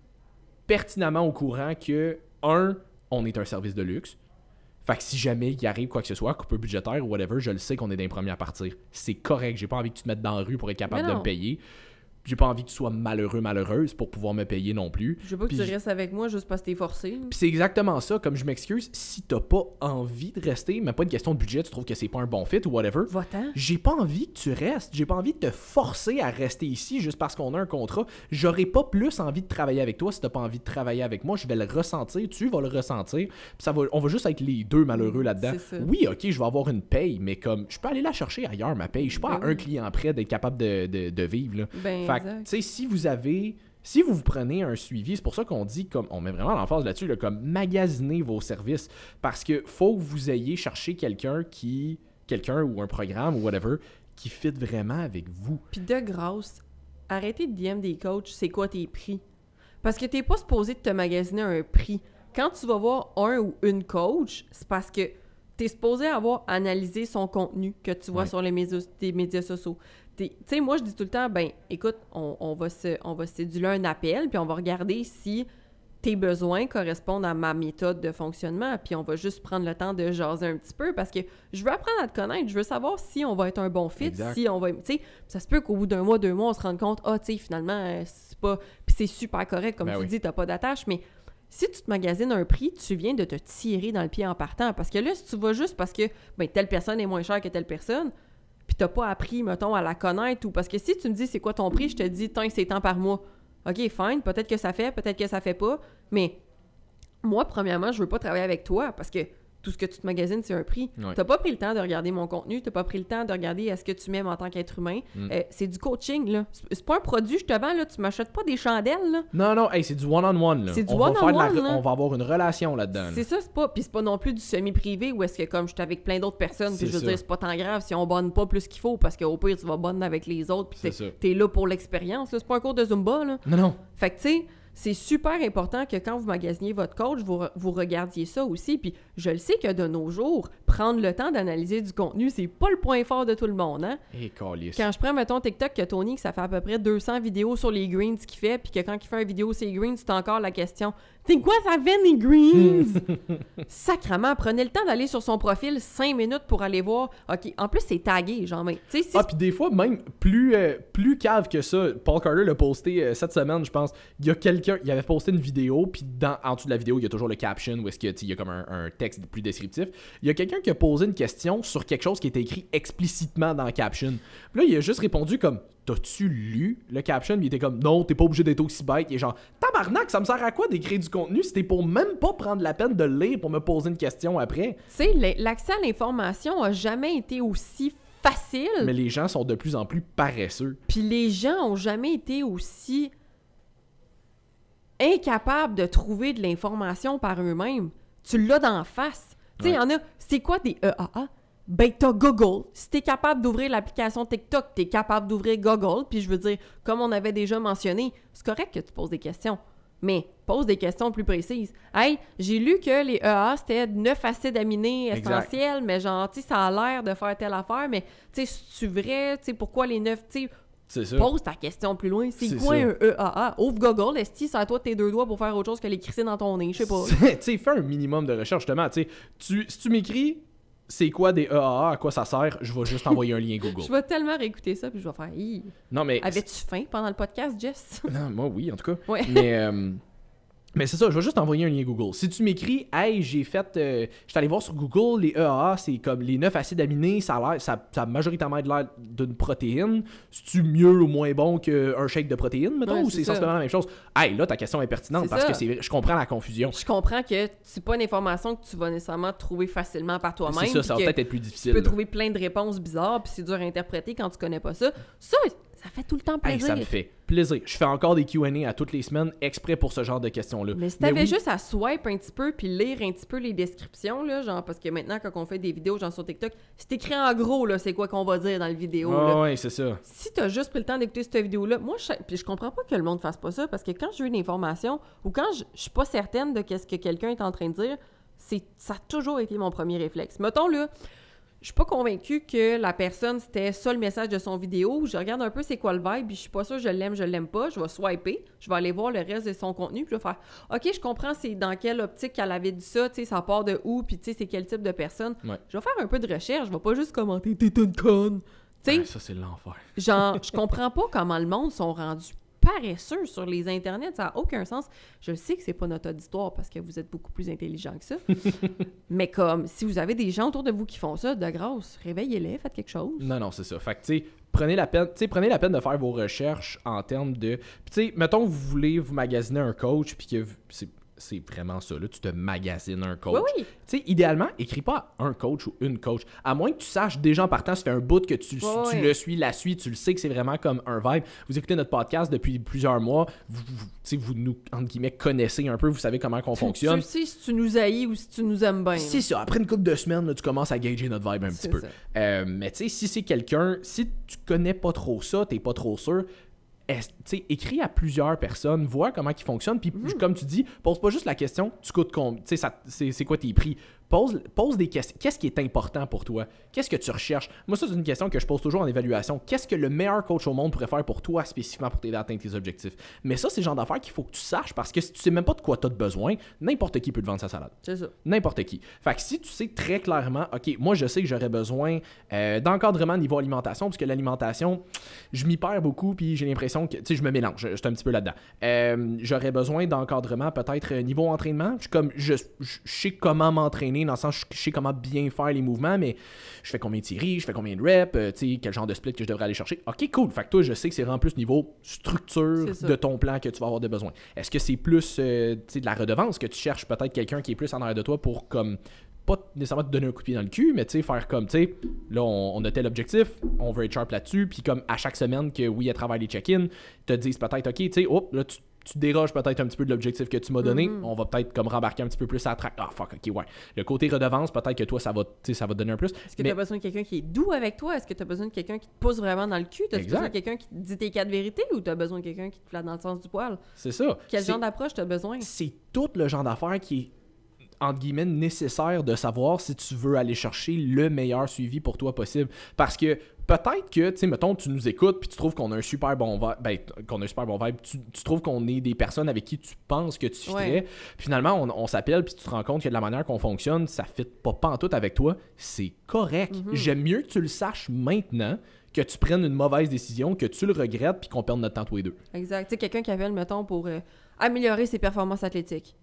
pertinemment au courant que, un, on est un service de luxe. Fait que si jamais il arrive quoi que ce soit, coupure budgétaire ou whatever, je le sais qu'on est des premiers à partir. C'est correct. J'ai pas envie que tu te mettes dans la rue pour être capable de me payer. J'ai pas envie que tu sois malheureux, malheureuse pour pouvoir me payer non plus. Je veux pas que tu restes avec moi juste parce que t'es forcé. Puis c'est exactement ça. Comme je m'excuse, si t'as pas envie de rester, mais pas une question de budget, tu trouves que c'est pas un bon fit ou whatever, Va-t'en. j'ai pas envie que tu restes. J'ai pas envie de te forcer à rester ici juste parce qu'on a un contrat. J'aurais pas plus envie de travailler avec toi si t'as pas envie de travailler avec moi. Je vais le ressentir, tu vas le ressentir. Puis ça va, on va juste être les deux malheureux là-dedans. C'est ça. Oui, ok, je vais avoir une paye, mais comme je peux aller la chercher ailleurs, ma paye. Je suis pas Ben à un client près d'être capable de, de- de vivre. Là. Ben, Fait que, exact. tu sais, si vous avez. Si vous vous prenez un suivi, c'est pour ça qu'on dit, comme on met vraiment l'emphase là-dessus, là, comme magasiner vos services. Parce que faut que vous ayez cherché quelqu'un qui. quelqu'un ou un programme ou whatever qui fit vraiment avec vous. Puis de grâce, arrêtez de DM des coachs, c'est quoi tes prix? Parce que t'es pas supposé de te magasiner un prix. Quand tu vas voir un ou une coach, c'est parce que t'es supposé avoir analysé son contenu que tu vois Ouais. sur les médias, tes médias sociaux. Tu sais, moi, je dis tout le temps, ben, écoute, on, on va se, on va céduler un appel, puis on va regarder si tes besoins correspondent à ma méthode de fonctionnement, puis on va juste prendre le temps de jaser un petit peu parce que je veux apprendre à te connaître, je veux savoir si on va être un bon fit, Exact. si on va, tu sais, ça se peut qu'au bout d'un mois, deux mois, on se rende compte, ah, tu sais, finalement, euh, c'est pas, puis c'est super correct, comme Ben tu oui. dis, t'as pas d'attache, mais si tu te magasines un prix, tu viens de te tirer dans le pied en partant. Parce que là, si tu vas juste parce que ben, telle personne est moins chère que telle personne, puis t'as pas appris, mettons, à la connaître, ou parce que si tu me dis c'est quoi ton prix, je te dis tant c'est tant par mois. OK, fine, peut-être que ça fait, peut-être que ça fait pas, mais moi, premièrement, je veux pas travailler avec toi parce que tout ce que tu te magasines, c'est un prix. Ouais. T'as pas pris le temps de regarder mon contenu, t'as pas pris le temps de regarder est-ce que tu m'aimes en tant qu'être humain. Mm. Euh, c'est du coaching, là. C'est pas un produit, je te vends, là. Tu m'achètes pas des chandelles, là. Non, non, hey, c'est du one-on-one. là. C'est du on la- one-on-one. On va avoir une relation là-dedans. là. C'est ça, c'est pas. Puis c'est pas non plus du semi-privé où est-ce que, comme je suis avec plein d'autres personnes, puis C'est je veux ça. dire, c'est pas tant grave si on bonne pas plus qu'il faut, parce qu'au pire, tu vas bonne avec les autres, puis t'es t'es là pour l'expérience. C'est pas un cours de Zumba, là. Non, non. Fait que, tu sais, c'est super important que quand vous magasiniez votre coach, vous, re- vous regardiez ça aussi. Puis je le sais que de nos jours, prendre le temps d'analyser du contenu, c'est pas le point fort de tout le monde, hein? Calice. Quand je prends, mettons, TikTok, que Tony, que ça fait à peu près 200 vidéos sur les greens qu'il fait, puis que quand il fait une vidéo sur les greens, c'est encore la question « C'est quoi ça les greens? <laughs> » Sacrement, prenez le temps d'aller sur son profil 5 minutes pour aller voir. OK, en plus, c'est tagué, genre, mais... Si Ah, puis des fois, même plus, euh, plus cave que ça, Paul Carter l'a posté euh, cette semaine, je pense. Il y a quelqu'un, il avait posté une vidéo, puis dans, en dessous de la vidéo, il y a toujours le caption où est-ce qu'il y a, tu sais, il y a comme un, un texte plus descriptif. Il y a quelqu'un qui a posé une question sur quelque chose qui était écrit explicitement dans le caption. Puis là, il a juste répondu comme T'as-tu lu le caption? Il était comme Non, t'es pas obligé d'être aussi bête. Il est genre Tabarnak, ça me sert à quoi d'écrire du contenu si t'es pour même pas prendre la peine de le lire pour me poser une question après? Tu sais, l'accès à l'information a jamais été aussi facile. Mais les gens sont de plus en plus paresseux. Puis les gens ont jamais été aussi incapables de trouver de l'information par eux-mêmes. Tu l'as d'en face. Tu sais, il Ouais. y en a, c'est quoi des EAA? Ben, t'as Google. Si t'es capable d'ouvrir l'application TikTok, t'es capable d'ouvrir Google. Puis je veux dire, comme on avait déjà mentionné, c'est correct que tu poses des questions. Mais pose des questions plus précises. Hey, j'ai lu que les EAA, c'était 9 acides aminés Exact. essentiels, mais genre, tu ça a l'air de faire telle affaire, mais tu sais, c'est vrai, tu sais, pourquoi les 9, tu ça. Pose ta question plus loin. C'est quoi ça. un EAA? Ouvre Google, esti, à toi de tes deux doigts pour faire autre chose que les crisser dans ton nez. Je sais pas. <laughs> tu sais, fais un minimum de recherche, justement. Tu sais, tu, si tu m'écris c'est quoi des EAA, à quoi ça sert, je vais juste envoyer un lien Google. <laughs> Je vais tellement réécouter ça, puis je vais faire. Hi. Non, mais. Avais-tu faim pendant le podcast, Jess? Non, moi, oui, en tout cas. Ouais. Mais. euh, Mais c'est ça, je vais juste envoyer un lien Google. Si tu m'écris, hey, j'ai fait. euh, je suis allé voir sur Google, les EAA, c'est comme les 9 acides aminés, ça a l'air. Ça, ça a majoritairement de l'air d'une protéine. C'est-tu mieux ou moins bon qu'un shake de protéines, mettons, Ouais, ou c'est sensiblement la même chose? Hey, là, ta question est pertinente parce ça. que c'est, je comprends la confusion. Je comprends que c'est pas une information que tu vas nécessairement trouver facilement par toi-même. C'est ça, ça va peut-être être plus Tu difficile. peux là. trouver plein de réponses bizarres, puis c'est dur à interpréter quand tu connais pas ça. Ça, ça fait tout le temps Hey, plaisir. ça me fait plaisir. Je fais encore des Q&A à toutes les semaines exprès pour ce genre de questions-là. Mais si t'avais oui, juste à swipe un petit peu puis lire un petit peu les descriptions, là, genre, parce que maintenant, quand on fait des vidéos, genre sur TikTok, c'est écrit en gros, là, c'est quoi qu'on va dire dans la vidéo. Ah ouais, c'est ça. Si t'as juste pris le temps d'écouter cette vidéo-là, moi, je, puis je comprends pas que le monde fasse pas ça, parce que quand je veux une information, ou quand je, je suis pas certaine de qu'est-ce que quelqu'un est en train de dire, c'est, ça a toujours été mon premier réflexe. Mettons, là, suis pas convaincue que la personne, c'était ça le message de son vidéo. Je regarde un peu c'est quoi le vibe, puis je suis pas sûre je l'aime, je l'aime pas. Je vais swiper, je vais aller voir le reste de son contenu, puis je vais faire OK, je comprends c'est dans quelle optique qu'elle avait dit ça, tu sais, ça part de où, puis tu sais, c'est quel type de personne. Ouais. Je vais faire un peu de recherche, je vais pas juste commenter T'es une conne. Tu sais, Ah, ça, c'est l'enfer. Genre, <laughs> je comprends pas comment le monde sont rendus paresseux sur les internets, ça n'a aucun sens. Je sais que c'est pas notre auditoire parce que vous êtes beaucoup plus intelligent que ça. <laughs> mais comme si vous avez des gens autour de vous qui font ça, de grâce, réveillez-les, faites quelque chose. Non, non, c'est ça. Fait que, tu sais, prenez la peine, prenez la peine de faire vos recherches en termes de... Puis, tu sais, mettons que vous voulez vous magasiner un coach, puis que... c'est c'est vraiment ça, là, tu te magasines un coach. Oui, oui. Tu sais, idéalement, écris pas un coach ou une coach. À moins que tu saches déjà en partant, ça fait un bout que tu, tu le suis, la suis, tu le sais que c'est vraiment comme un vibe. Vous écoutez notre podcast depuis plusieurs mois, vous, vous, nous, entre guillemets, connaissez un peu, vous savez comment on fonctionne. Tu sais si tu nous haïs ou si tu nous aimes bien. C'est ça. Après une couple de semaines, là, tu commences à gager notre vibe un petit peu. Euh, mais tu sais, si c'est quelqu'un, si tu connais pas trop ça, t'es pas trop sûr, écris à plusieurs personnes, vois comment ils fonctionnent, puis Mm. comme tu dis, pose pas juste la question, tu coûtes combien, tu sais, c'est quoi tes prix? Pose, pose des questions. Qu'est-ce qui est important pour toi? Qu'est-ce que tu recherches? Moi, ça, c'est une question que je pose toujours en évaluation. Qu'est-ce que le meilleur coach au monde pourrait faire pour toi spécifiquement pour t'aider à atteindre tes objectifs? Mais ça, c'est le genre d'affaires qu'il faut que tu saches parce que si tu sais même pas de quoi tu as besoin, n'importe qui peut te vendre sa salade. C'est ça. N'importe qui. Fait que si tu sais très clairement, OK, moi, je sais que j'aurais besoin euh, d'encadrement niveau alimentation, parce que l'alimentation, je m'y perds beaucoup, puis j'ai l'impression que, tu sais, je me mélange. Je, suis un petit peu là-dedans. Euh, j'aurais besoin d'encadrement peut-être niveau entraînement. Je, comme, je, je sais comment m'entraîner, dans le sens, je sais comment bien faire les mouvements, mais je fais combien de séries, je fais combien de reps, euh, tu sais, quel genre de split que je devrais aller chercher. OK, cool. Fait que toi, je sais que c'est vraiment plus niveau structure de ton plan que tu vas avoir de besoin. Est-ce que c'est plus, euh, tu sais, de la redevance que tu cherches peut-être quelqu'un qui est plus en arrière de toi pour, comme, pas nécessairement te donner un coup de pied dans le cul, mais tu sais, faire comme, tu sais, là, on, on a tel objectif, on veut être sharp là-dessus, puis comme à chaque semaine que oui, à travers les check-in, te disent peut-être, OK, tu sais, hop, là, tu, tu déroges peut-être un petit peu de l'objectif que tu m'as donné, Mhm. on va peut-être comme rembarquer un petit peu plus à la track. Ah, fuck, OK, ouais. Le côté redevance, peut-être que toi, ça va, tu sais, ça va te donner un plus. Est-ce que Mais- tu as besoin de quelqu'un qui est doux avec toi? Est-ce que tu as besoin de quelqu'un qui te pousse vraiment dans le cul? T'as besoin de quelqu'un qui te dit tes quatre vérités ou tu as besoin de quelqu'un qui te flatte dans le sens du poil? C'est ça. Quel genre d'approche tu as besoin? c'est tout le genre d'affaires qui est entre guillemets nécessaire de savoir si tu veux aller chercher le meilleur suivi pour toi possible parce que peut-être que tu sais mettons tu nous écoutes puis tu trouves qu'on a un super bon vibe ben qu'on a un super bon vibe tu, tu trouves qu'on est des personnes avec qui tu penses que tu fitterais Ouais. Puis finalement on, on s'appelle puis tu te rends compte que de la manière qu'on fonctionne ça fit pas pantoute avec toi c'est correct Mhm. j'aime mieux que tu le saches maintenant que tu prennes une mauvaise décision que tu le regrettes puis qu'on perde notre temps tous les deux Exact. Tu sais, quelqu'un qui appelle, mettons, pour euh, améliorer ses performances athlétiques.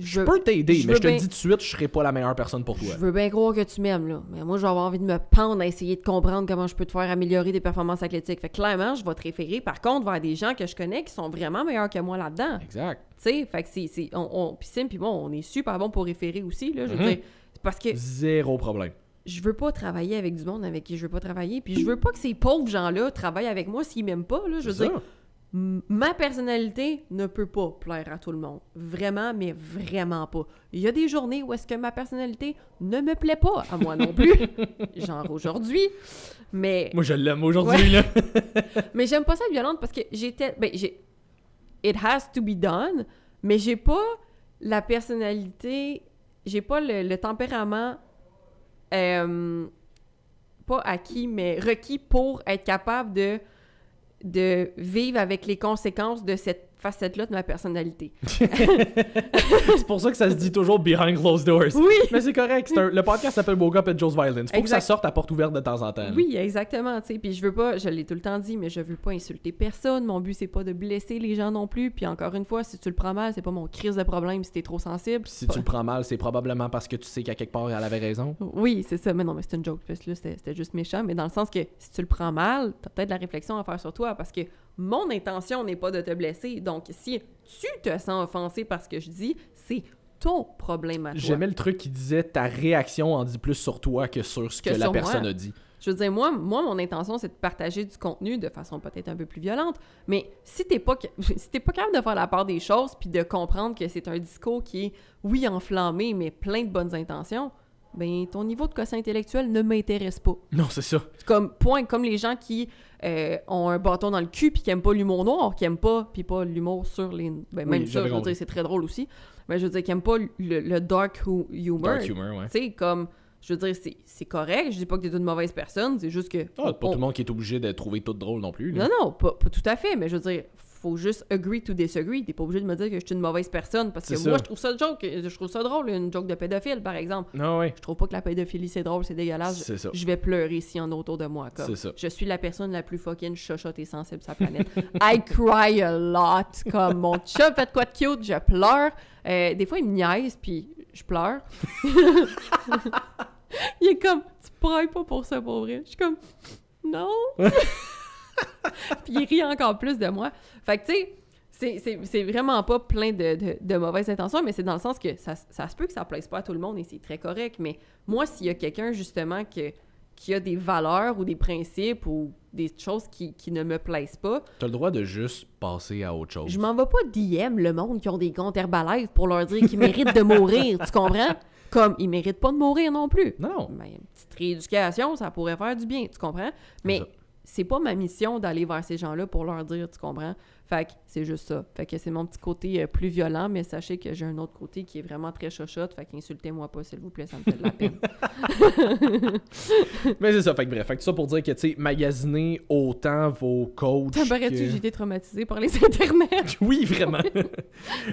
Je peux t'aider mais je te le dis tout de suite je serai pas la meilleure personne pour toi Je veux bien croire que tu m'aimes, là. Mais moi, je vais avoir envie de me pendre à essayer de comprendre comment je peux te faire améliorer tes performances athlétiques. Fait que clairement, je vais te référer, par contre, vers des gens que je connais qui sont vraiment meilleurs que moi là-dedans. exact Tu sais, fait que c'est... On, on, puis Sim, puis moi, on est super bon pour référer aussi, là. Je veux Mhm. dire, c'est parce que Zéro problème. je veux pas travailler avec du monde avec qui je veux pas travailler. Puis je veux pas que ces pauvres gens-là travaillent avec moi s'ils m'aiment pas, là. Je veux dire, Ma personnalité ne peut pas plaire à tout le monde. Vraiment, mais vraiment pas. Il y a des journées où est-ce que ma personnalité ne me plaît pas à moi non plus. <laughs> Genre aujourd'hui. Mais, Moi, je l'aime aujourd'hui, là. <laughs> mais j'aime pas ça être violente parce que j'étais. Ben, j'ai. It has to be done, mais j'ai pas la personnalité. J'ai pas le, le tempérament. euh, pas acquis, mais requis pour être capable de de vivre avec les conséquences de cette facette-là de ma personnalité. <laughs> c'est pour ça que ça se dit toujours behind closed doors. Oui! Mais c'est correct. un- Le podcast s'appelle Woke Up at Joe's Violence. Faut Exact. que ça sorte à porte ouverte de temps en temps. là. Oui, exactement, tu sais. Puis je veux pas, je l'ai tout le temps dit, mais je veux pas insulter personne. Mon but, c'est pas de blesser les gens non plus. Puis encore une fois, si tu le prends mal, c'est pas mon crise de problème si t'es trop sensible. Si Pas- tu le prends mal, c'est probablement parce que tu sais qu'à quelque part, elle avait raison. Oui, c'est ça. Mais non, mais c'est une joke. Parce que là, c'était c'était juste méchant. Mais dans le sens que si tu le prends mal, t'as peut-être de la réflexion à faire sur toi. Parce que mon intention n'est pas de te blesser. Donc, si tu te sens offensé par ce que je dis, c'est ton problème à toi. J'aimais le truc qui disait ta réaction en dit plus sur toi que sur ce que, Que la personne moi. a dit. Je veux dire, moi, moi mon intention, c'est de partager du contenu de façon peut-être un peu plus violente. Mais si t'es pas, <laughs> si t'es pas capable de faire la part des choses puis de comprendre que c'est un discours qui est, oui, enflammé, mais plein de bonnes intentions, ben ton niveau de quotient intellectuel ne m'intéresse pas. Non, c'est ça. Comme point, comme les gens qui euh, ont un bâton dans le cul puis qui aiment pas l'humour noir, qui aiment pas, puis pas l'humour sur les. Ben, même ça, je veux dire, c'est très drôle aussi. Mais je veux dire, qui aiment pas le, le dark hu- humor. Dark humor, ouais. Tu sais, comme, je veux dire, c'est- correct. Je dis pas que t'es une mauvaise personne, c'est juste que. Ah, pas on- tout le monde qui est obligé de trouver tout drôle non plus. là. Non, non, pas, pas tout à fait, mais je veux dire, faut juste agree to disagree. T'es pas obligé de me dire que je suis une mauvaise personne parce que moi, ça. je trouve ça joke. Je trouve ça drôle, une joke de pédophile, par exemple. Non, ouais. Je trouve pas que la pédophilie c'est drôle, c'est dégueulasse. C'est ça. Je vais pleurer s'il y en a autour de moi. Comme, C'est ça. Je suis la personne la plus fucking chochotte et sensible sur la planète. <laughs> I cry a lot. Comme mon chum fait quoi de cute, je pleure. Euh, des fois, il me niaise, puis je pleure. <laughs> il est comme, tu brailles pas pour ça, pour vrai. Je suis comme, non. <laughs> <laughs> puis il rit encore plus de moi. Fait que, tu sais, c'est- vraiment pas plein de, de- de mauvaises intentions, mais c'est dans le sens que ça, ça se peut que ça plaise pas à tout le monde et c'est très correct. Mais moi, s'il y a quelqu'un, justement, que, qui a des valeurs ou des principes ou des choses qui, qui ne me plaisent pas, T'as le droit de juste passer à autre chose. je m'en vais pas DM le monde qui ont des comptes Herbalife pour leur dire qu'ils méritent de mourir, tu comprends? Comme ils méritent pas de mourir non plus. Non. Mais une petite rééducation, ça pourrait faire du bien, tu comprends? Mais. C'est pas ma mission d'aller vers ces gens-là pour leur dire, tu comprends? Fait que c'est juste ça. Fait que c'est mon petit côté euh, plus violent, mais sachez que j'ai un autre côté qui est vraiment très chochotte. Fait qu'insultez-moi pas, s'il vous plaît, ça me fait de la peine. <laughs> mais c'est ça, fait que bref. Fait que ça pour dire que, tu sais, magasiner autant vos coachs. T'apparaît-tu que- que j'ai été traumatisée par les <laughs> internets? <laughs> Oui, vraiment.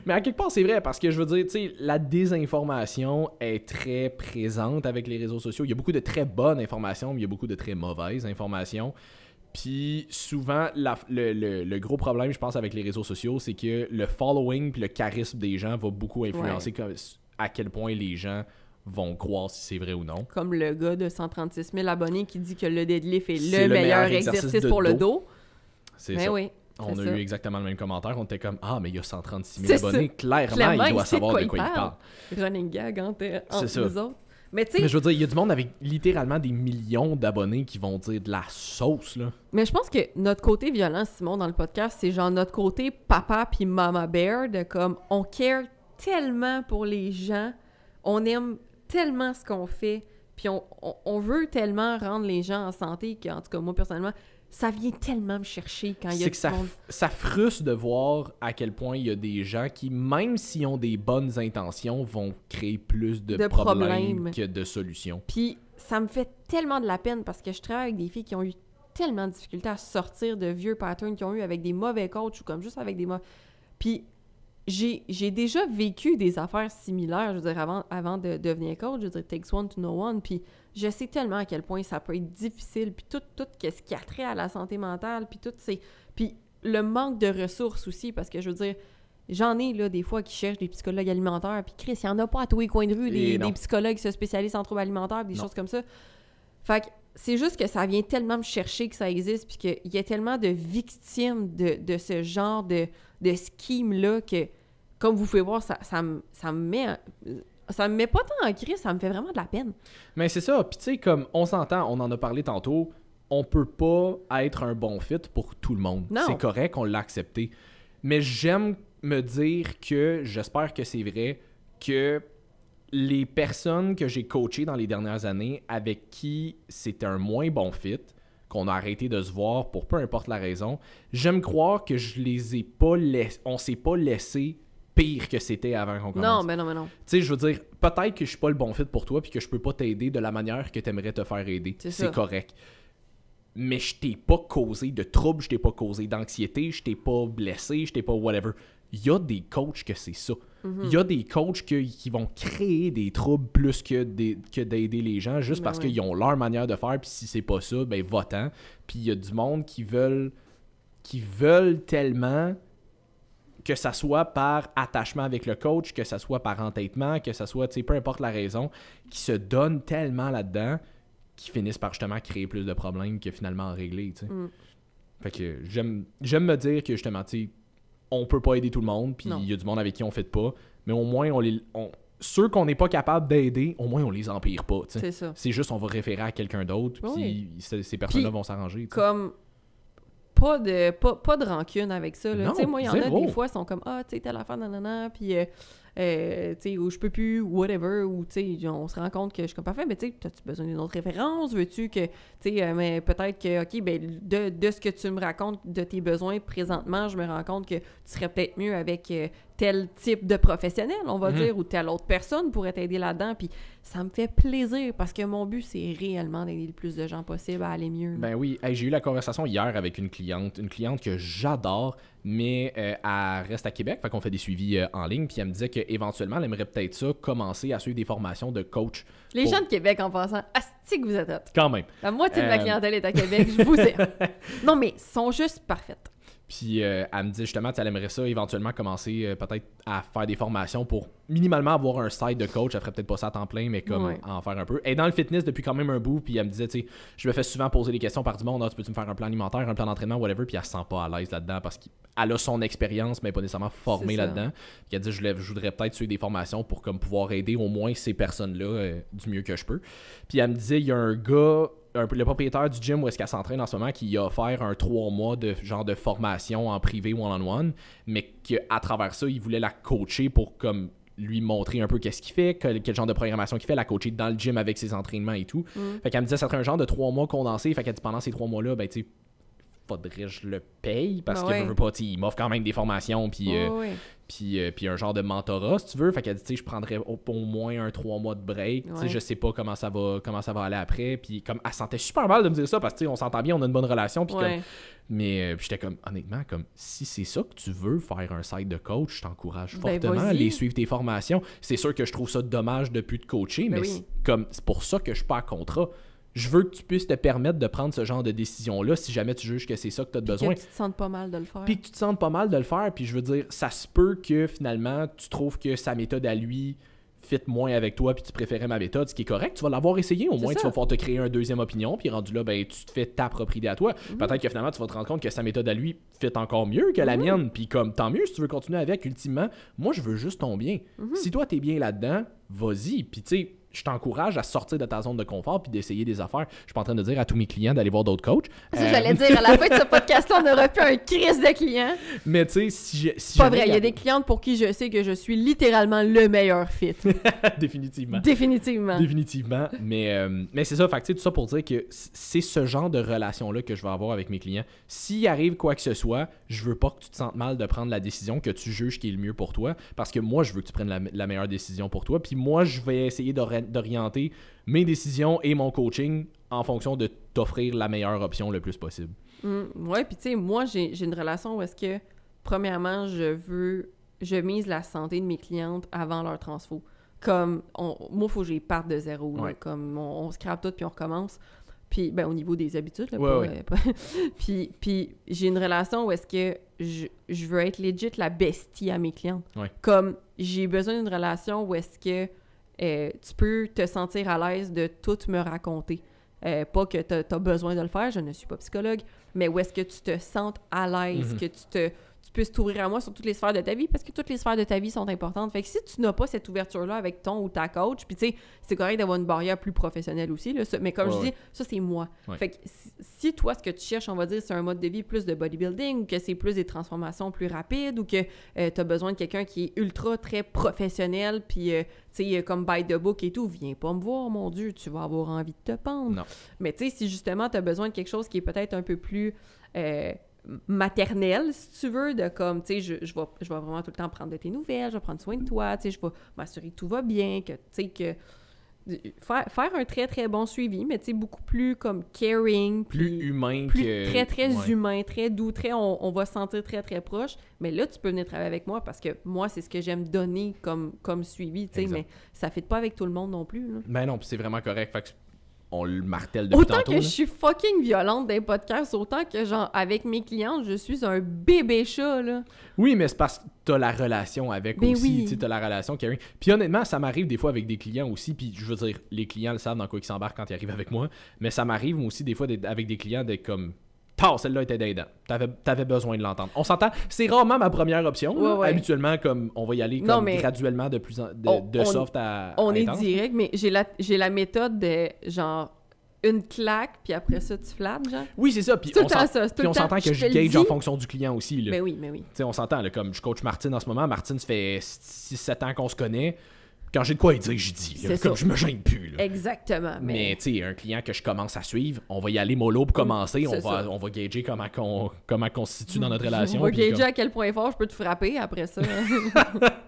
Mais à quelque part, c'est vrai, parce que je veux dire, tu sais, la désinformation est très présente avec les réseaux sociaux. Il y a beaucoup de très bonnes informations, mais il y a beaucoup de très mauvaises informations. Puis souvent, la- le, le- le gros problème, je pense, avec les réseaux sociaux, c'est que le following puis le charisme des gens va beaucoup influencer à quel point les gens vont croire si c'est vrai ou non. Comme le gars de 136 000 abonnés qui dit que le deadlift est le, le meilleur meilleur exercice pour le dos. C'est Mais ça. oui. On a ça. eu exactement le même commentaire. On était comme Ah, mais il y a 136 000 C'est ça. abonnés. Clairement, Clairement, il doit il sait de savoir quoi de il quoi il parle. Running gag entre, entre nous autres. Mais Mais je veux dire, il y a du monde avec littéralement des millions d'abonnés qui vont dire de la sauce, là. Mais je pense que notre côté violent, Simon, dans le podcast, c'est genre notre côté papa puis mama bear, de comme on care tellement pour les gens, on aime tellement ce qu'on fait, puis on, on- on veut tellement rendre les gens en santé qu'en tout cas, moi personnellement, ça vient tellement me chercher quand il y a C'est que ça, monde. ça frustre de voir à quel point il y a des gens qui, même s'ils ont des bonnes intentions, vont créer plus de, De problèmes, problèmes. que de solutions. Puis ça me fait tellement de la peine parce que je travaille avec des filles qui ont eu tellement de difficultés à sortir de vieux patterns qu'ils ont eu avec des mauvais coachs ou comme juste avec des mauvais... Puis j'ai j'ai déjà vécu des affaires similaires, je veux dire, avant, avant de devenir coach, je veux dire, takes one to know one, puis je sais tellement à quel point ça peut être difficile, puis tout, tout ce qui a trait à la santé mentale, puis tout c'est... Puis le manque de ressources aussi, parce que je veux dire, j'en ai là des fois qui cherchent des psychologues alimentaires, puis Chris, il y en a pas à tous les coins de rue, des, psychologues qui se spécialisent en troubles alimentaires, des Non. choses comme ça. Fait que c'est juste que ça vient tellement me chercher que ça existe, puis qu'il y a tellement de victimes de, de ce genre de, de scheme-là que, comme vous pouvez voir, ça, ça, me, ça me met... Ça me met pas tant en crise, ça me fait vraiment de la peine. Mais c'est ça. Puis tu sais, comme on s'entend, on en a parlé tantôt, on peut pas être un bon fit pour tout le monde. Non. C'est correct, on l'a accepté. Mais j'aime me dire que, j'espère que c'est vrai, que les personnes que j'ai coachées dans les dernières années avec qui c'était un moins bon fit, qu'on a arrêté de se voir pour peu importe la raison, j'aime croire que je les ai pas laissés, on s'est pas laissé pire que c'était avant qu'on commence. Non, mais non, mais non. Tu sais, je veux dire, peut-être que je suis pas le bon fit pour toi puis que je peux pas t'aider de la manière que t'aimerais te faire aider. C'est correct. Mais je t'ai pas causé de troubles, je t'ai pas causé d'anxiété, je t'ai pas blessé, je t'ai pas whatever. Il y a des coachs que c'est ça. Mhm. Il y a des coachs que- qui vont créer des troubles plus que des- que d'aider les gens juste Ben parce qu'ils ont leur manière de faire puis si c'est pas ça, ben va-t'en. Puis il y a du monde qui veulent qui veulent tellement que ça soit par attachement avec le coach, que ça soit par entêtement, que ça soit, tu sais, peu importe la raison, qui se donnent tellement là-dedans qu'ils finissent par justement créer plus de problèmes que finalement en régler, tu sais. Mm. Fait que j'aime j'aime me dire que justement, tu sais, on peut pas aider tout le monde, puis il y a du monde avec qui on fait pas, mais au moins, on les... on- ceux qu'on n'est pas capable d'aider, au moins, on les empire pas, tu sais. C'est juste, on va référer à quelqu'un d'autre, puis Oui. ces personnes-là vont s'arranger. Comme pas de pas, pas de rancune avec ça là. Non, Tu sais moi il y en a des fois ils sont comme ah tu sais telle affaire nanana puis euh, euh, tu sais ou je peux plus ou whatever ou tu sais on se rend compte que je suis comme parfait mais tu sais as-tu besoin d'une autre référence? Veux-tu que tu sais euh, mais peut-être que OK ben de, de ce que tu me racontes de tes besoins présentement je me rends compte que tu serais peut-être mieux avec euh, tel type de professionnel on va Mhm. dire ou telle autre personne pourrait t'aider là-dedans puis ça me fait plaisir parce que mon but c'est réellement d'aider le plus de gens possible à aller mieux. Ben oui, Hey, j'ai eu la conversation hier avec une cliente, une cliente que j'adore, mais euh, elle reste à Québec, fait qu'on fait des suivis euh, en ligne, puis elle me disait qu'éventuellement, elle aimerait peut-être ça, commencer à suivre des formations de coach. Les Pour- gens de Québec en passant, asti que vous êtes hot. Quand même. La moitié de la Euh, clientèle est à Québec, je vous aime. <laughs> Non, mais ils sont juste parfaites. Puis euh, elle me dit justement qu'elle aimerait ça éventuellement commencer euh, peut-être à faire des formations pour minimalement avoir un site de coach. Elle ferait peut-être pas ça à temps plein, mais comme Ouais. en faire un peu. Et dans le fitness depuis quand même un bout, puis elle me disait, tu sais, je me fais souvent poser des questions par du monde, Ah, tu peux-tu me faire un plan alimentaire, un plan d'entraînement, whatever, puis elle se sent pas à l'aise là-dedans parce qu'elle a son expérience, mais pas nécessairement formée là-dedans. Puis elle dit, je, je voudrais peut-être suivre des formations pour comme pouvoir aider au moins ces personnes-là euh, du mieux que je peux. Puis elle me disait, il y a un gars, un- le propriétaire du gym où est-ce qu'elle s'entraîne en ce moment, qui a offert un trois mois de genre de formation en privé one-on-one, mais qu'à travers ça, il voulait la coacher pour comme lui montrer un peu qu'est-ce qu'il fait, quel, quel genre de programmation qu'il fait, la coacher dans le gym avec ses entraînements et tout. Mm. Fait qu'elle me disait, ça serait un genre de trois mois condensé. Fait qu'elle dit, pendant ces trois mois-là, ben, tu sais, faudrait que je le paye parce Ben que ouais. je veux pas, il m'offre quand même des formations puis, euh. Puis, euh, puis un genre de mentorat si tu veux. Fait qu'elle dit, tu sais, je prendrais au, au moins un trois mois de break. Tu sais, Ouais. je sais pas comment ça va comment ça va aller après. Puis comme elle sentait super mal de me dire ça parce que tu sais, on s'entend bien, on a une bonne relation. Puis comme, Ouais. mais euh, j'étais comme, honnêtement, comme si c'est ça que tu veux, faire un site de coach, je t'encourage Ben, fortement aller suivre tes formations. C'est sûr que je trouve ça dommage de plus te coacher, Ben mais oui. comme c'est pour ça que je suis pas à contrat. Je veux que tu puisses te permettre de prendre ce genre de décision-là si jamais tu juges que c'est ça que tu as besoin. Que tu te sentes pas mal de le faire. Puis que tu te sentes pas mal de le faire, puis je veux dire, ça se peut que finalement tu trouves que sa méthode à lui fit moins avec toi, puis tu préférais ma méthode, ce qui est correct, tu vas l'avoir essayé, au moins tu vas pouvoir te créer une deuxième opinion, puis rendu là, ben tu te fais ta propre idée à toi. Mhm. Peut-être que finalement tu vas te rendre compte que sa méthode à lui fit encore mieux que la Mhm. mienne, puis comme tant mieux si tu veux continuer avec, ultimement, moi je veux juste ton bien. Mhm. Si toi t'es bien là-dedans, vas-y, puis tu sais, je t'encourage à sortir de ta zone de confort puis d'essayer des affaires. Je suis pas en train de dire à tous mes clients d'aller voir d'autres coachs. Ça, Euh, j'allais dire, à la fin de ce <laughs> podcast-là, on aurait plus un crise de clients. mais tu sais, si j'ai. Si pas vrai, il y a des clientes pour qui je sais que je suis littéralement le meilleur fit. <laughs> Définitivement. Définitivement. Définitivement. Mais, euh, mais c'est ça, fait que, tu sais, tout ça pour dire que c'est ce genre de relation-là que je vais avoir avec mes clients. S'il arrive quoi que ce soit, je veux pas que tu te sentes mal de prendre la décision que tu juges qui est le mieux pour toi. Parce que moi, je veux que tu prennes la, la meilleure décision pour toi. Puis moi, je vais essayer d'ori- d'orienter mes décisions et mon coaching en fonction de t'offrir la meilleure option le plus possible. Mm, ouais, puis tu sais, moi, j'ai une relation où est-ce que, premièrement, je veux, je mise la santé de mes clientes avant leur transfo. Comme, on, moi, il faut que j'y parte de zéro. là. Comme, on, on scrape tout puis on recommence. Puis, ben, au niveau des habitudes, là, Ouais, euh, pas- <laughs> puis, puis j'ai une relation où est-ce que je, je veux être legit la bestie à mes clientes. Comme, j'ai besoin d'une relation où est-ce que euh, tu peux te sentir à l'aise de tout me raconter. Euh, pas que tu as, besoin de le faire, je ne suis pas psychologue, mais où est-ce que tu te sentes à l'aise, Mhm. que tu te puisses t'ouvrir à moi sur toutes les sphères de ta vie, parce que toutes les sphères de ta vie sont importantes. Fait que si tu n'as pas cette ouverture-là avec ton ou ta coach, puis tu sais, c'est correct d'avoir une barrière plus professionnelle aussi, là, ça- mais comme Ouais, je dis, ouais. ça c'est moi. Ouais. Fait que si, toi, ce que tu cherches, on va dire, c'est un mode de vie plus de bodybuilding, ou que c'est plus des transformations plus rapides, ou que tu as besoin de quelqu'un qui est ultra très professionnel, puis euh, tu sais, comme by the book et tout, viens pas me voir, mon Dieu, tu vas avoir envie de te pendre. Non. Mais tu sais, si justement tu as besoin de quelque chose qui est peut-être un peu plus euh, maternel, si tu veux, de comme, tu sais, je, je, vais, je vais vraiment tout le temps prendre de tes nouvelles, je vais prendre soin de toi, tu sais, je vais m'assurer que tout va bien, que, tu sais, que... Faire, faire un très, très bon suivi, mais tu sais, beaucoup plus comme caring, Plus puis humain plus que. très, très ouais. humain, très doux, très... On, on va se sentir très, très proche. Mais là, tu peux venir travailler avec moi parce que moi, c'est ce que j'aime donner comme, comme suivi, tu sais, mais ça fait pas avec tout le monde non plus, là. Ben non, puis c'est vraiment correct. Fait que on le martèle depuis Autant tantôt. que là. je suis fucking violente dans les podcasts, autant que, genre, avec mes clientes, je suis un bébé chat, là. Oui, mais c'est parce que t'as la relation avec Ben aussi. oui. Tu sais, t'as la relation caring. Puis honnêtement, ça m'arrive des fois avec des clients aussi. Puis je veux dire, les clients le savent dans quoi ils s'embarquent quand ils arrivent avec moi. Mais ça m'arrive aussi des fois avec des clients d'être comme. Tard, celle-là était aidant. T'avais, t'avais besoin de l'entendre. On s'entend. C'est rarement ma première option. là. Ouais, ouais. Habituellement, comme on va y aller Non, comme mais graduellement de plus en, de, on- de on- soft à. On à est intense. direct, mais j'ai la, j'ai la méthode de, genre, une claque, puis après ça, tu flattes, genre. Oui, c'est ça. Puis on, s'entend que je gage en fonction du client aussi. Là. Mais oui, mais oui. Tu sais, on s'entend, comme je coach Martine en ce moment. Martine, ça fait 6-7 ans qu'on se connaît. Quand j'ai de quoi dire, j'y dis. là. C'est Comme ça. je me gêne plus. Là. Exactement, mais... Mais tu sais, un client que je commence à suivre, on va y aller mollo pour commencer. On c'est va, ça. on va gager comment qu'on comment se situe dans notre <laughs> relation. On va gager à quel point fort je peux te frapper après ça. <laughs>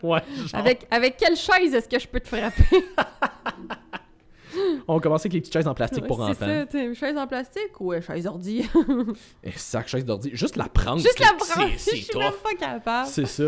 Ouais, <laughs> genre, avec, avec quelle chaise est-ce que je peux te frapper? On va commencer avec les petites chaises en plastique pour c'est enfants. ça, t'es une chaise en plastique ou une chaise ordi? Et sac chaise d'ordi. Juste la prendre. Juste c'est- la c'est- je C'est suis même pas capable. C'est ça.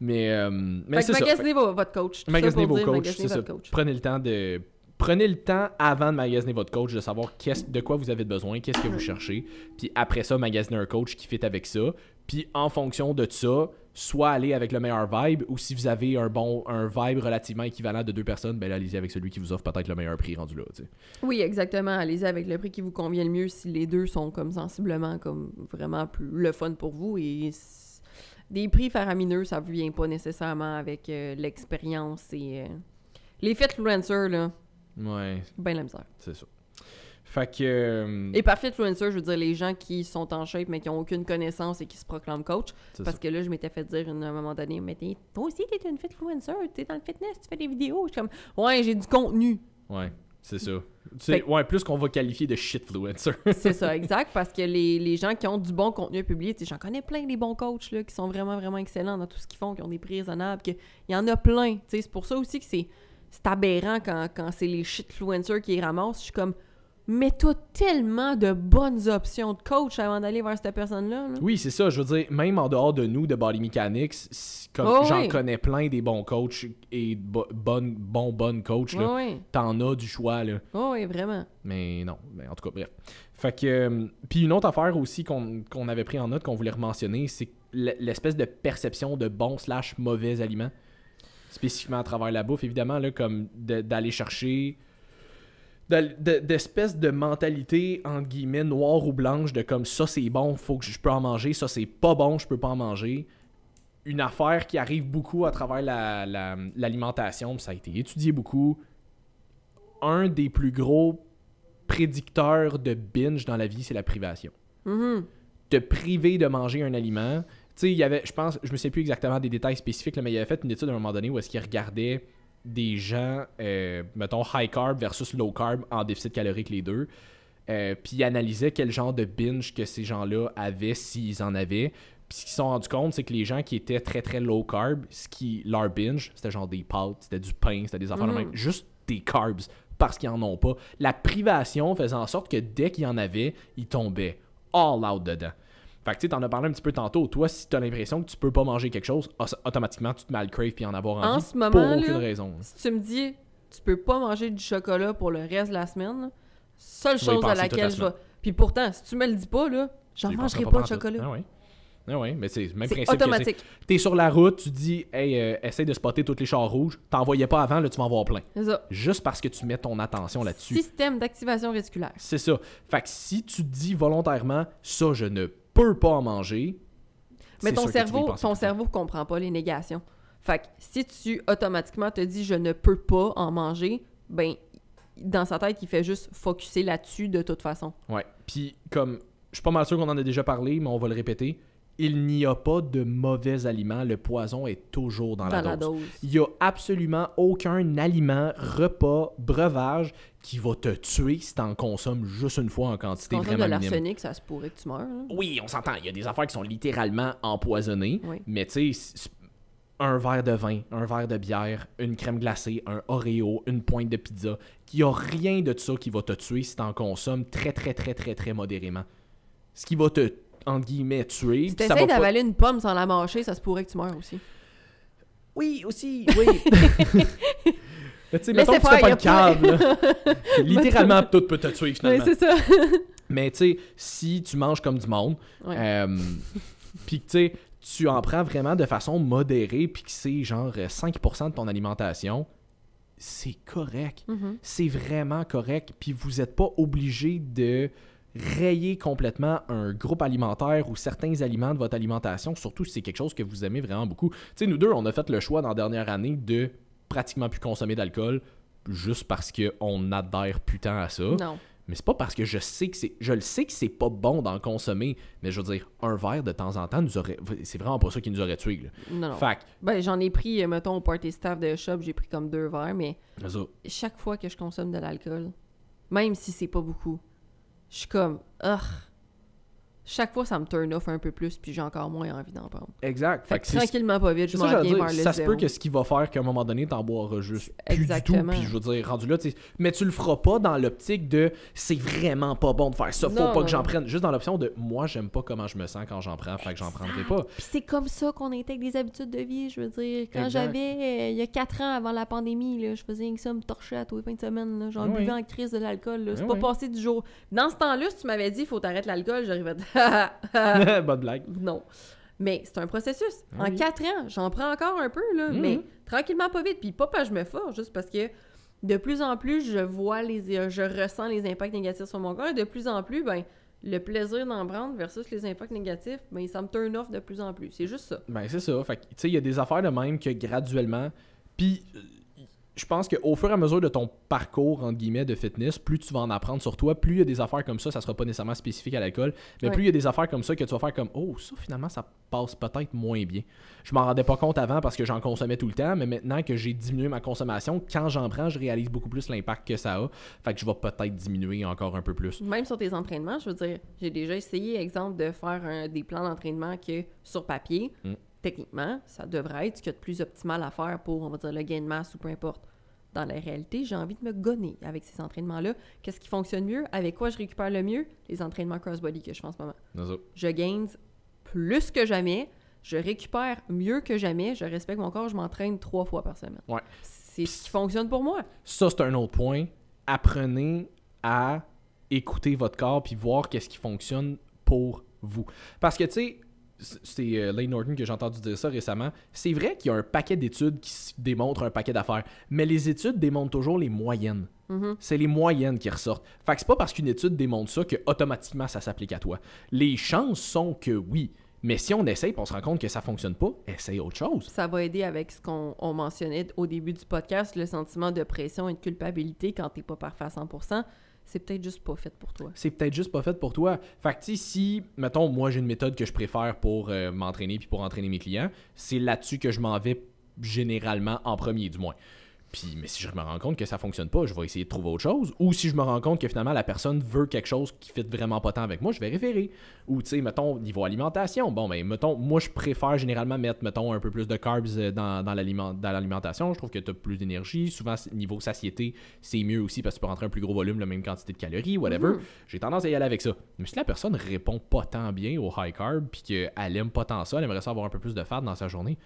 Mais, euh, mais c'est ça. magasinez votre coach. Magasinez vos coachs, c'est ça. coach. Prenez le temps de prenez le temps avant de magasiner votre coach de savoir de quoi vous avez besoin, qu'est-ce que vous cherchez, puis après ça magasiner un coach qui fit avec ça, puis en fonction de ça, soit aller avec le meilleur vibe ou si vous avez un bon un vibe relativement équivalent de deux personnes, ben là allez-y avec celui qui vous offre peut-être le meilleur prix rendu là, tu sais. Oui, exactement. Allez-y avec le prix qui vous convient le mieux si les deux sont comme sensiblement comme vraiment plus le fun pour vous et des prix faramineux, ça vient pas nécessairement avec euh, l'expérience et euh, les fitfluencers là, Ouais, ben la misère. c'est ça. Fait que euh, Et par fitfluencer, je veux dire les gens qui sont en shape mais qui ont aucune connaissance et qui se proclament coach parce ça. que là je m'étais fait dire à un moment donné mais t'es- toi aussi t'es une fitfluencer, t'es dans le fitness, tu fais des vidéos, je suis comme ouais, j'ai du contenu. Ouais. C'est ça. Fait- ouais, plus qu'on va qualifier de shitfluencer. <laughs> C'est ça, <laughs> exact, parce que les, les gens qui ont du bon contenu à publier, tu sais, j'en connais plein des bons coachs là, qui sont vraiment, vraiment excellents dans tout ce qu'ils font, qui ont des prix raisonnables, il y en a plein. C'est pour ça aussi que c'est c'est aberrant quand, quand c'est les shitfluencers qui les ramassent. Je suis comme, mets-toi tellement de bonnes options de coach avant d'aller vers cette personne-là. là. Oui, c'est ça. Je veux dire, même en dehors de nous, de Body Mechanics, comme Oh, j'en oui. connais plein des bons coachs et bo- bonnes, bons, bonnes coachs. Ouais, ouais. T'en as du choix, là. Ouais, ouais, vraiment. Mais non, mais en tout cas, bref. Fait que. euh, Puis une autre affaire aussi qu'on qu'on avait pris en note, qu'on voulait mentionner, c'est l'espèce de perception de bon slash mauvais aliments. Spécifiquement à travers la bouffe, évidemment, là, comme d'aller chercher. D'al- de- d'espèce de mentalité, entre guillemets, noire ou blanche, de comme ça c'est bon, faut que je peux en manger, ça c'est pas bon, je peux pas en manger. Une affaire qui arrive beaucoup à travers la- la- l'alimentation, puis ça a été étudié beaucoup. Un des plus gros prédicteurs de binge dans la vie, c'est la privation. Mhm. Te priver de manger un aliment. Tu sais, il y avait, je pense, je me sais plus exactement des détails spécifiques, là, mais il avait fait une étude à un moment donné où est-ce qu'il regardait des gens, euh, mettons, high carb versus low carb en déficit calorique les deux. Euh, puis il analysait quel genre de binge que ces gens-là avaient, s'ils en avaient. Puis ce qu'ils se sont rendus compte, c'est que les gens qui étaient très très low carb, ce qui, leur binge, c'était genre des pâtes, c'était du pain, c'était des affaires de même. Juste des carbs, parce qu'ils en ont pas. La privation faisait en sorte que dès qu'ils en avaient, ils tombaient all out dedans. Fait que tu sais, t'en as parlé un petit peu tantôt. Toi, si t'as l'impression que tu peux pas manger quelque chose, os- automatiquement, tu te mal crave puis en avoir En envie ce moment, pour là, aucune raison. Si tu me dis, tu peux pas manger du chocolat pour le reste de la semaine, seule Tu chose à laquelle la je vais. Puis pourtant, si tu me le dis pas, là, j'en mangerai pas de chocolat. Ah ouais. Ah ouais, mais c'est le même principe. que automatique. T'es sur la route, tu dis, hey, euh, essaye de spotter tous les chars rouges. T'en voyais pas avant, là, tu vas en voir plein. C'est ça. Juste parce que tu mets ton attention là-dessus. Système d'activation réticulaire. C'est ça. Fait que si tu te dis volontairement, ça, je ne peux pas en manger. Mais ton cerveau, ton cerveau comprend pas les négations. Fait que si tu automatiquement te dis je ne peux pas en manger, ben dans sa tête, il fait juste focuser là-dessus de toute façon. Ouais. Puis, comme, je suis pas mal sûr qu'on en a déjà parlé, mais on va le répéter. Il n'y a pas de mauvais aliments. Le poison est toujours dans, Dans la, la dose. Il n'y a absolument aucun aliment, repas, breuvage qui va te tuer si t'en consommes juste une fois en Si quantité de vraiment minime. l'arsenic, ça se pourrait que tu meurs. Oui, on s'entend. Il y a des affaires qui sont littéralement empoisonnées. Oui. Mais tu sais, un verre de vin, un verre de bière, une crème glacée, un Oreo, une pointe de pizza, il n'y a rien de ça qui va te tuer si t'en consommes très, très, très, très, très modérément. Ce qui va te, entre guillemets, tuer. Si t'essayes pas- d'avaler une pomme sans la mâcher, ça se pourrait que tu meurs aussi. Oui, aussi, oui. <laughs> Mais tu sais, mettons que tu fais pas le câble. <laughs> Littéralement, tout peut te tuer Oui, finalement. c'est ça. <laughs> Mais tu sais, si tu manges comme du monde, Ouais. euh, puis que tu sais, tu en prends vraiment de façon modérée, puis que c'est genre euh, 5% de ton alimentation, c'est correct. Mhm. C'est vraiment correct. Puis vous n'êtes pas obligé de rayer complètement un groupe alimentaire ou certains aliments de votre alimentation, surtout si c'est quelque chose que vous aimez vraiment beaucoup. Tu sais, nous deux, on a fait le choix dans la dernière année de pratiquement plus consommer d'alcool juste parce qu'on adhère putain à ça. Non. Mais c'est pas parce que je sais que c'est. Je le sais que c'est pas bon d'en consommer, mais je veux dire, un verre de temps en temps nous aurait. C'est vraiment pas ça qui nous aurait tués. Là. Non, non. Fait Ben, j'en ai pris, mettons, au party staff de shop, j'ai pris comme deux verres, mais ça. chaque fois que je consomme de l'alcool, même si c'est pas beaucoup, je suis comme. Chaque fois, ça me turn off un peu plus, puis j'ai encore moins envie d'en prendre. Exact. Fait Fait que tranquillement, pas vite, je ça, m'en j'allais viens dire, vers le ça se peut que ce qui va faire qu'à un moment donné, t'en boiras juste plus Exactement. du tout. Puis je veux dire, rendu là, tu sais, mais tu le feras pas dans l'optique de c'est vraiment pas bon de faire ça, faut Non, pas non, que j'en prenne. Juste dans l'option de moi, j'aime pas comment je me sens quand j'en prends, fait que j'en prendrai pas. Puis c'est comme ça qu'on intègre des habitudes de vie, je veux dire. Quand j'avais, euh, il y a quatre ans avant la pandémie, là, je faisais rien que ça, me torcher à tous les fins de semaine. J'en oui. buvais en crise de l'alcool. C'est pas oui. passé du jour. Dans ce temps-là, si tu m'avais dit, il faut t'arrêter l'alcool, j'arrivais à <laughs> Bonne blague. Non. Mais c'est un processus. Ah en quatre ans, j'en prends encore un peu, là, mais tranquillement, pas vite. Puis pas parce que je me force, juste parce que de plus en plus, je vois les... euh, je ressens les impacts négatifs sur mon corps. Et de plus en plus, ben, le plaisir d'en prendre versus les impacts négatifs, ben, ça me turn off de plus en plus. C'est juste ça. Ben, c'est ça. Fait que, tu sais, il y a des affaires de même que graduellement. Puis, euh, je pense qu'au fur et à mesure de ton parcours, entre guillemets, de fitness, plus tu vas en apprendre sur toi, plus il y a des affaires comme ça, ça sera pas nécessairement spécifique à l'alcool, mais Ouais. plus il y a des affaires comme ça que tu vas faire comme Oh, ça finalement, ça passe peut-être moins bien. Je m'en rendais pas compte avant parce que j'en consommais tout le temps, mais maintenant que j'ai diminué ma consommation, quand j'en prends, je réalise beaucoup plus l'impact que ça a. Fait que je vais peut-être diminuer encore un peu plus. Même sur tes entraînements, je veux dire, j'ai déjà essayé, exemple, de faire un- des plans d'entraînement que sur papier, Mm. Techniquement, ça devrait être ce qu'il y a de plus optimal à faire pour, on va dire, le gain de masse ou peu importe. Dans la réalité, j'ai envie de me gonner avec ces entraînements-là. Qu'est-ce qui fonctionne mieux? Avec quoi je récupère le mieux? Les entraînements crossbody que je fais en ce moment. Je gagne plus que jamais, je récupère mieux que jamais, je respecte mon corps, je m'entraîne trois fois par semaine. Ouais. C'est ce qui fonctionne pour moi. Ça, c'est un autre point. Apprenez à écouter votre corps puis voir qu'est-ce qui fonctionne pour vous. Parce que, tu sais, c'est euh, Lane Norton que j'ai entendu dire ça récemment. C'est vrai qu'il y a un paquet d'études qui démontrent un paquet d'affaires, mais les études démontrent toujours les moyennes. Mhm. C'est les moyennes qui ressortent. Fait que c'est pas parce qu'une étude démontre ça que automatiquement ça s'applique à toi. Les chances sont que oui. Mais si on essaye et on se rend compte que ça fonctionne pas, essaye autre chose. Ça va aider avec ce qu'on on mentionnait au début du podcast, le sentiment de pression et de culpabilité quand t'es pas parfait à 100%. C'est peut-être juste pas fait pour toi. c'est peut-être juste pas fait pour toi. Fait si, mettons, moi, j'ai une méthode que je préfère pour euh, m'entraîner puis pour entraîner mes clients, c'est là-dessus que je m'en vais généralement en premier, du moins. Puis, mais si je me rends compte que ça fonctionne pas, je vais essayer de trouver autre chose. Ou si je me rends compte que finalement la personne veut quelque chose qui fit vraiment pas tant avec moi, je vais référer. Ou, tu sais, mettons, niveau alimentation, bon, ben, mettons, moi, je préfère généralement mettre, mettons, un peu plus de carbs euh, dans, dans l'aliment- dans l'alimentation. Je trouve que tu as plus d'énergie. Souvent, niveau satiété, c'est mieux aussi parce que tu peux rentrer un plus gros volume, la même quantité de calories, whatever. Mhm. J'ai tendance à y aller avec ça. Mais si la personne répond pas tant bien au high carb, puis qu'elle aime pas tant ça, elle aimerait ça avoir un peu plus de fat dans sa journée,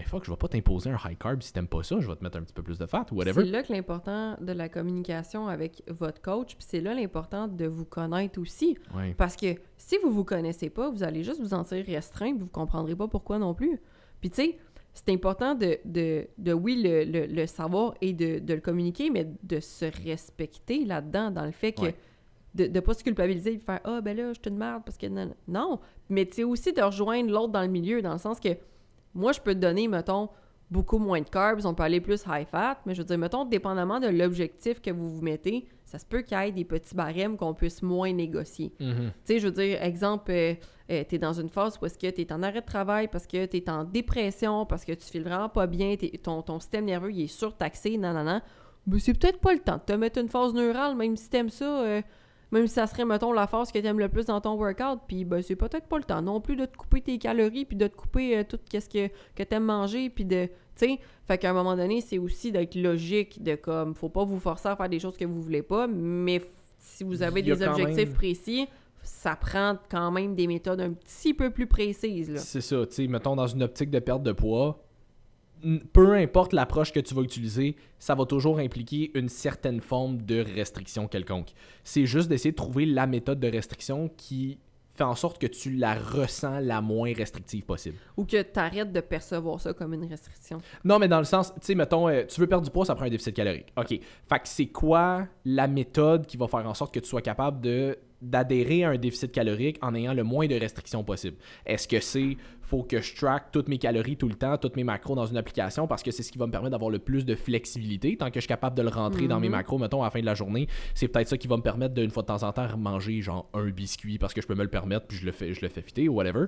mais fuck, je vais pas t'imposer un high carb si t'aimes pas ça, je vais te mettre un petit peu plus de fat ou whatever. C'est là que l'important de la communication avec votre coach, puis c'est là l'important de vous connaître aussi. Parce que si vous vous connaissez pas, vous allez juste vous sentir restreint, puis vous comprendrez pas pourquoi non plus. Puis tu sais, c'est important de, de, de, oui, le, le- le savoir et de, de le communiquer, mais de se respecter là-dedans, dans le fait que Ouais. de ne pas se culpabiliser, de faire Ah, ben là, je te demande parce que. Non, non. mais tu sais aussi de rejoindre l'autre dans le milieu, dans le sens que moi, je peux te donner, mettons, beaucoup moins de carbs, on peut aller plus high fat, mais je veux dire, mettons, dépendamment de l'objectif que vous vous mettez, ça se peut qu'il y ait des petits barèmes qu'on puisse moins négocier. Mhm. Tu sais, je veux dire, exemple, euh, euh, t'es dans une phase où est-ce que t'es en arrêt de travail parce que t'es en dépression, parce que tu files vraiment pas bien, ton, ton système nerveux, il est surtaxé, non, non, non. Mais c'est peut-être pas le temps de te mettre une phase neurale, même si t'aimes ça, euh, même si ça serait, mettons, la phase que t'aimes le plus dans ton workout, puis ben, c'est peut-être pas le temps non plus de te couper tes calories, puis de te couper euh, tout ce que, que t'aimes manger, puis de, tu sais, fait qu'à un moment donné, c'est aussi d'être logique, de comme, faut pas vous forcer à faire des choses que vous voulez pas, mais si vous avez des objectifs même- précis, ça prend quand même des méthodes un petit peu plus précises, là. C'est ça, tu sais, mettons dans une optique de perte de poids, peu importe l'approche que tu vas utiliser, ça va toujours impliquer une certaine forme de restriction quelconque. C'est juste d'essayer de trouver la méthode de restriction qui fait en sorte que tu la ressens la moins restrictive possible. Ou que t'arrêtes de percevoir ça comme une restriction. Non, mais dans le sens, tu sais, mettons, euh, tu veux perdre du poids, ça prend un déficit calorique. OK. Fait que c'est quoi la méthode qui va faire en sorte que tu sois capable de d'adhérer à un déficit calorique en ayant le moins de restrictions possible? Est-ce que c'est faut que je track toutes mes calories tout le temps, toutes mes macros dans une application parce que c'est ce qui va me permettre d'avoir le plus de flexibilité tant que je suis capable de le rentrer dans mes Mhm. macros, mettons, à la fin de la journée. C'est peut-être ça qui va me permettre de, une fois de temps en temps, manger genre un biscuit parce que je peux me le permettre puis je le fais, je le fais fitter ou whatever.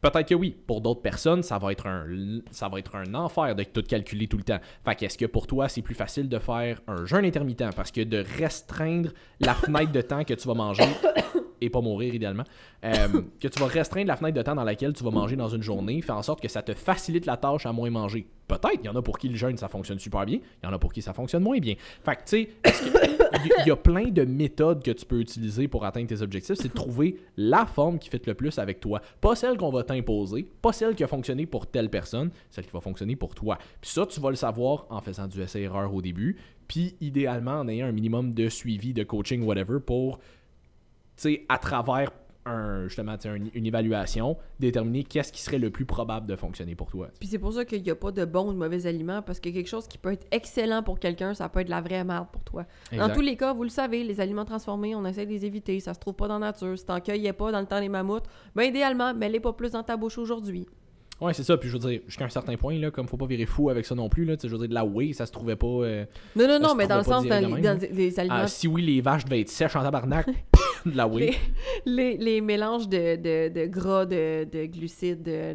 Peut-être que oui. Pour d'autres personnes, ça va être un ça va être un enfer de tout calculer tout le temps. Fait qu'est-ce que pour toi, c'est plus facile de faire un jeûne intermittent parce que de restreindre la fenêtre de temps que tu vas manger et pas mourir idéalement, euh, <laughs> que tu vas restreindre la fenêtre de temps dans laquelle tu vas manger dans une journée, fait en sorte que ça te facilite la tâche à moins manger. Peut-être, il y en a pour qui le jeûne ça fonctionne super bien, il y en a pour qui ça fonctionne moins bien. Fait que tu sais, il y- a plein de méthodes que tu peux utiliser pour atteindre tes objectifs, c'est de trouver la forme qui fit le plus avec toi. Pas celle qu'on va t'imposer, pas celle qui a fonctionné pour telle personne, celle qui va fonctionner pour toi. Puis ça, tu vas le savoir en faisant du essai-erreur au début, puis idéalement en ayant un minimum de suivi, de coaching, whatever, pour, à travers un, justement, un- une évaluation, déterminer qu'est-ce qui serait le plus probable de fonctionner pour toi. Puis c'est pour ça qu'il n'y a pas de bons ou de mauvais aliments, parce que quelque chose qui peut être excellent pour quelqu'un, ça peut être la vraie merde pour toi. Dans tous les cas, vous le savez, les aliments transformés, on essaie de les éviter, ça se trouve pas dans la nature. Si t'en cueillais pas dans le temps des mammouths, ben idéalement, mets-les pas plus dans ta bouche aujourd'hui. Ouais, c'est ça. Puis je veux dire, jusqu'à un certain point, là, comme faut pas virer fou avec ça non plus, là. Je veux dire, de la whey, ça se trouvait pas. euh, Non, non, non, mais dans le sens, dans, les, les aliments ah, si oui, les vaches devaient être sèches en tabarnak, <laughs> de la whey. les, les mélanges de, de, de gras, de, de glucides, de,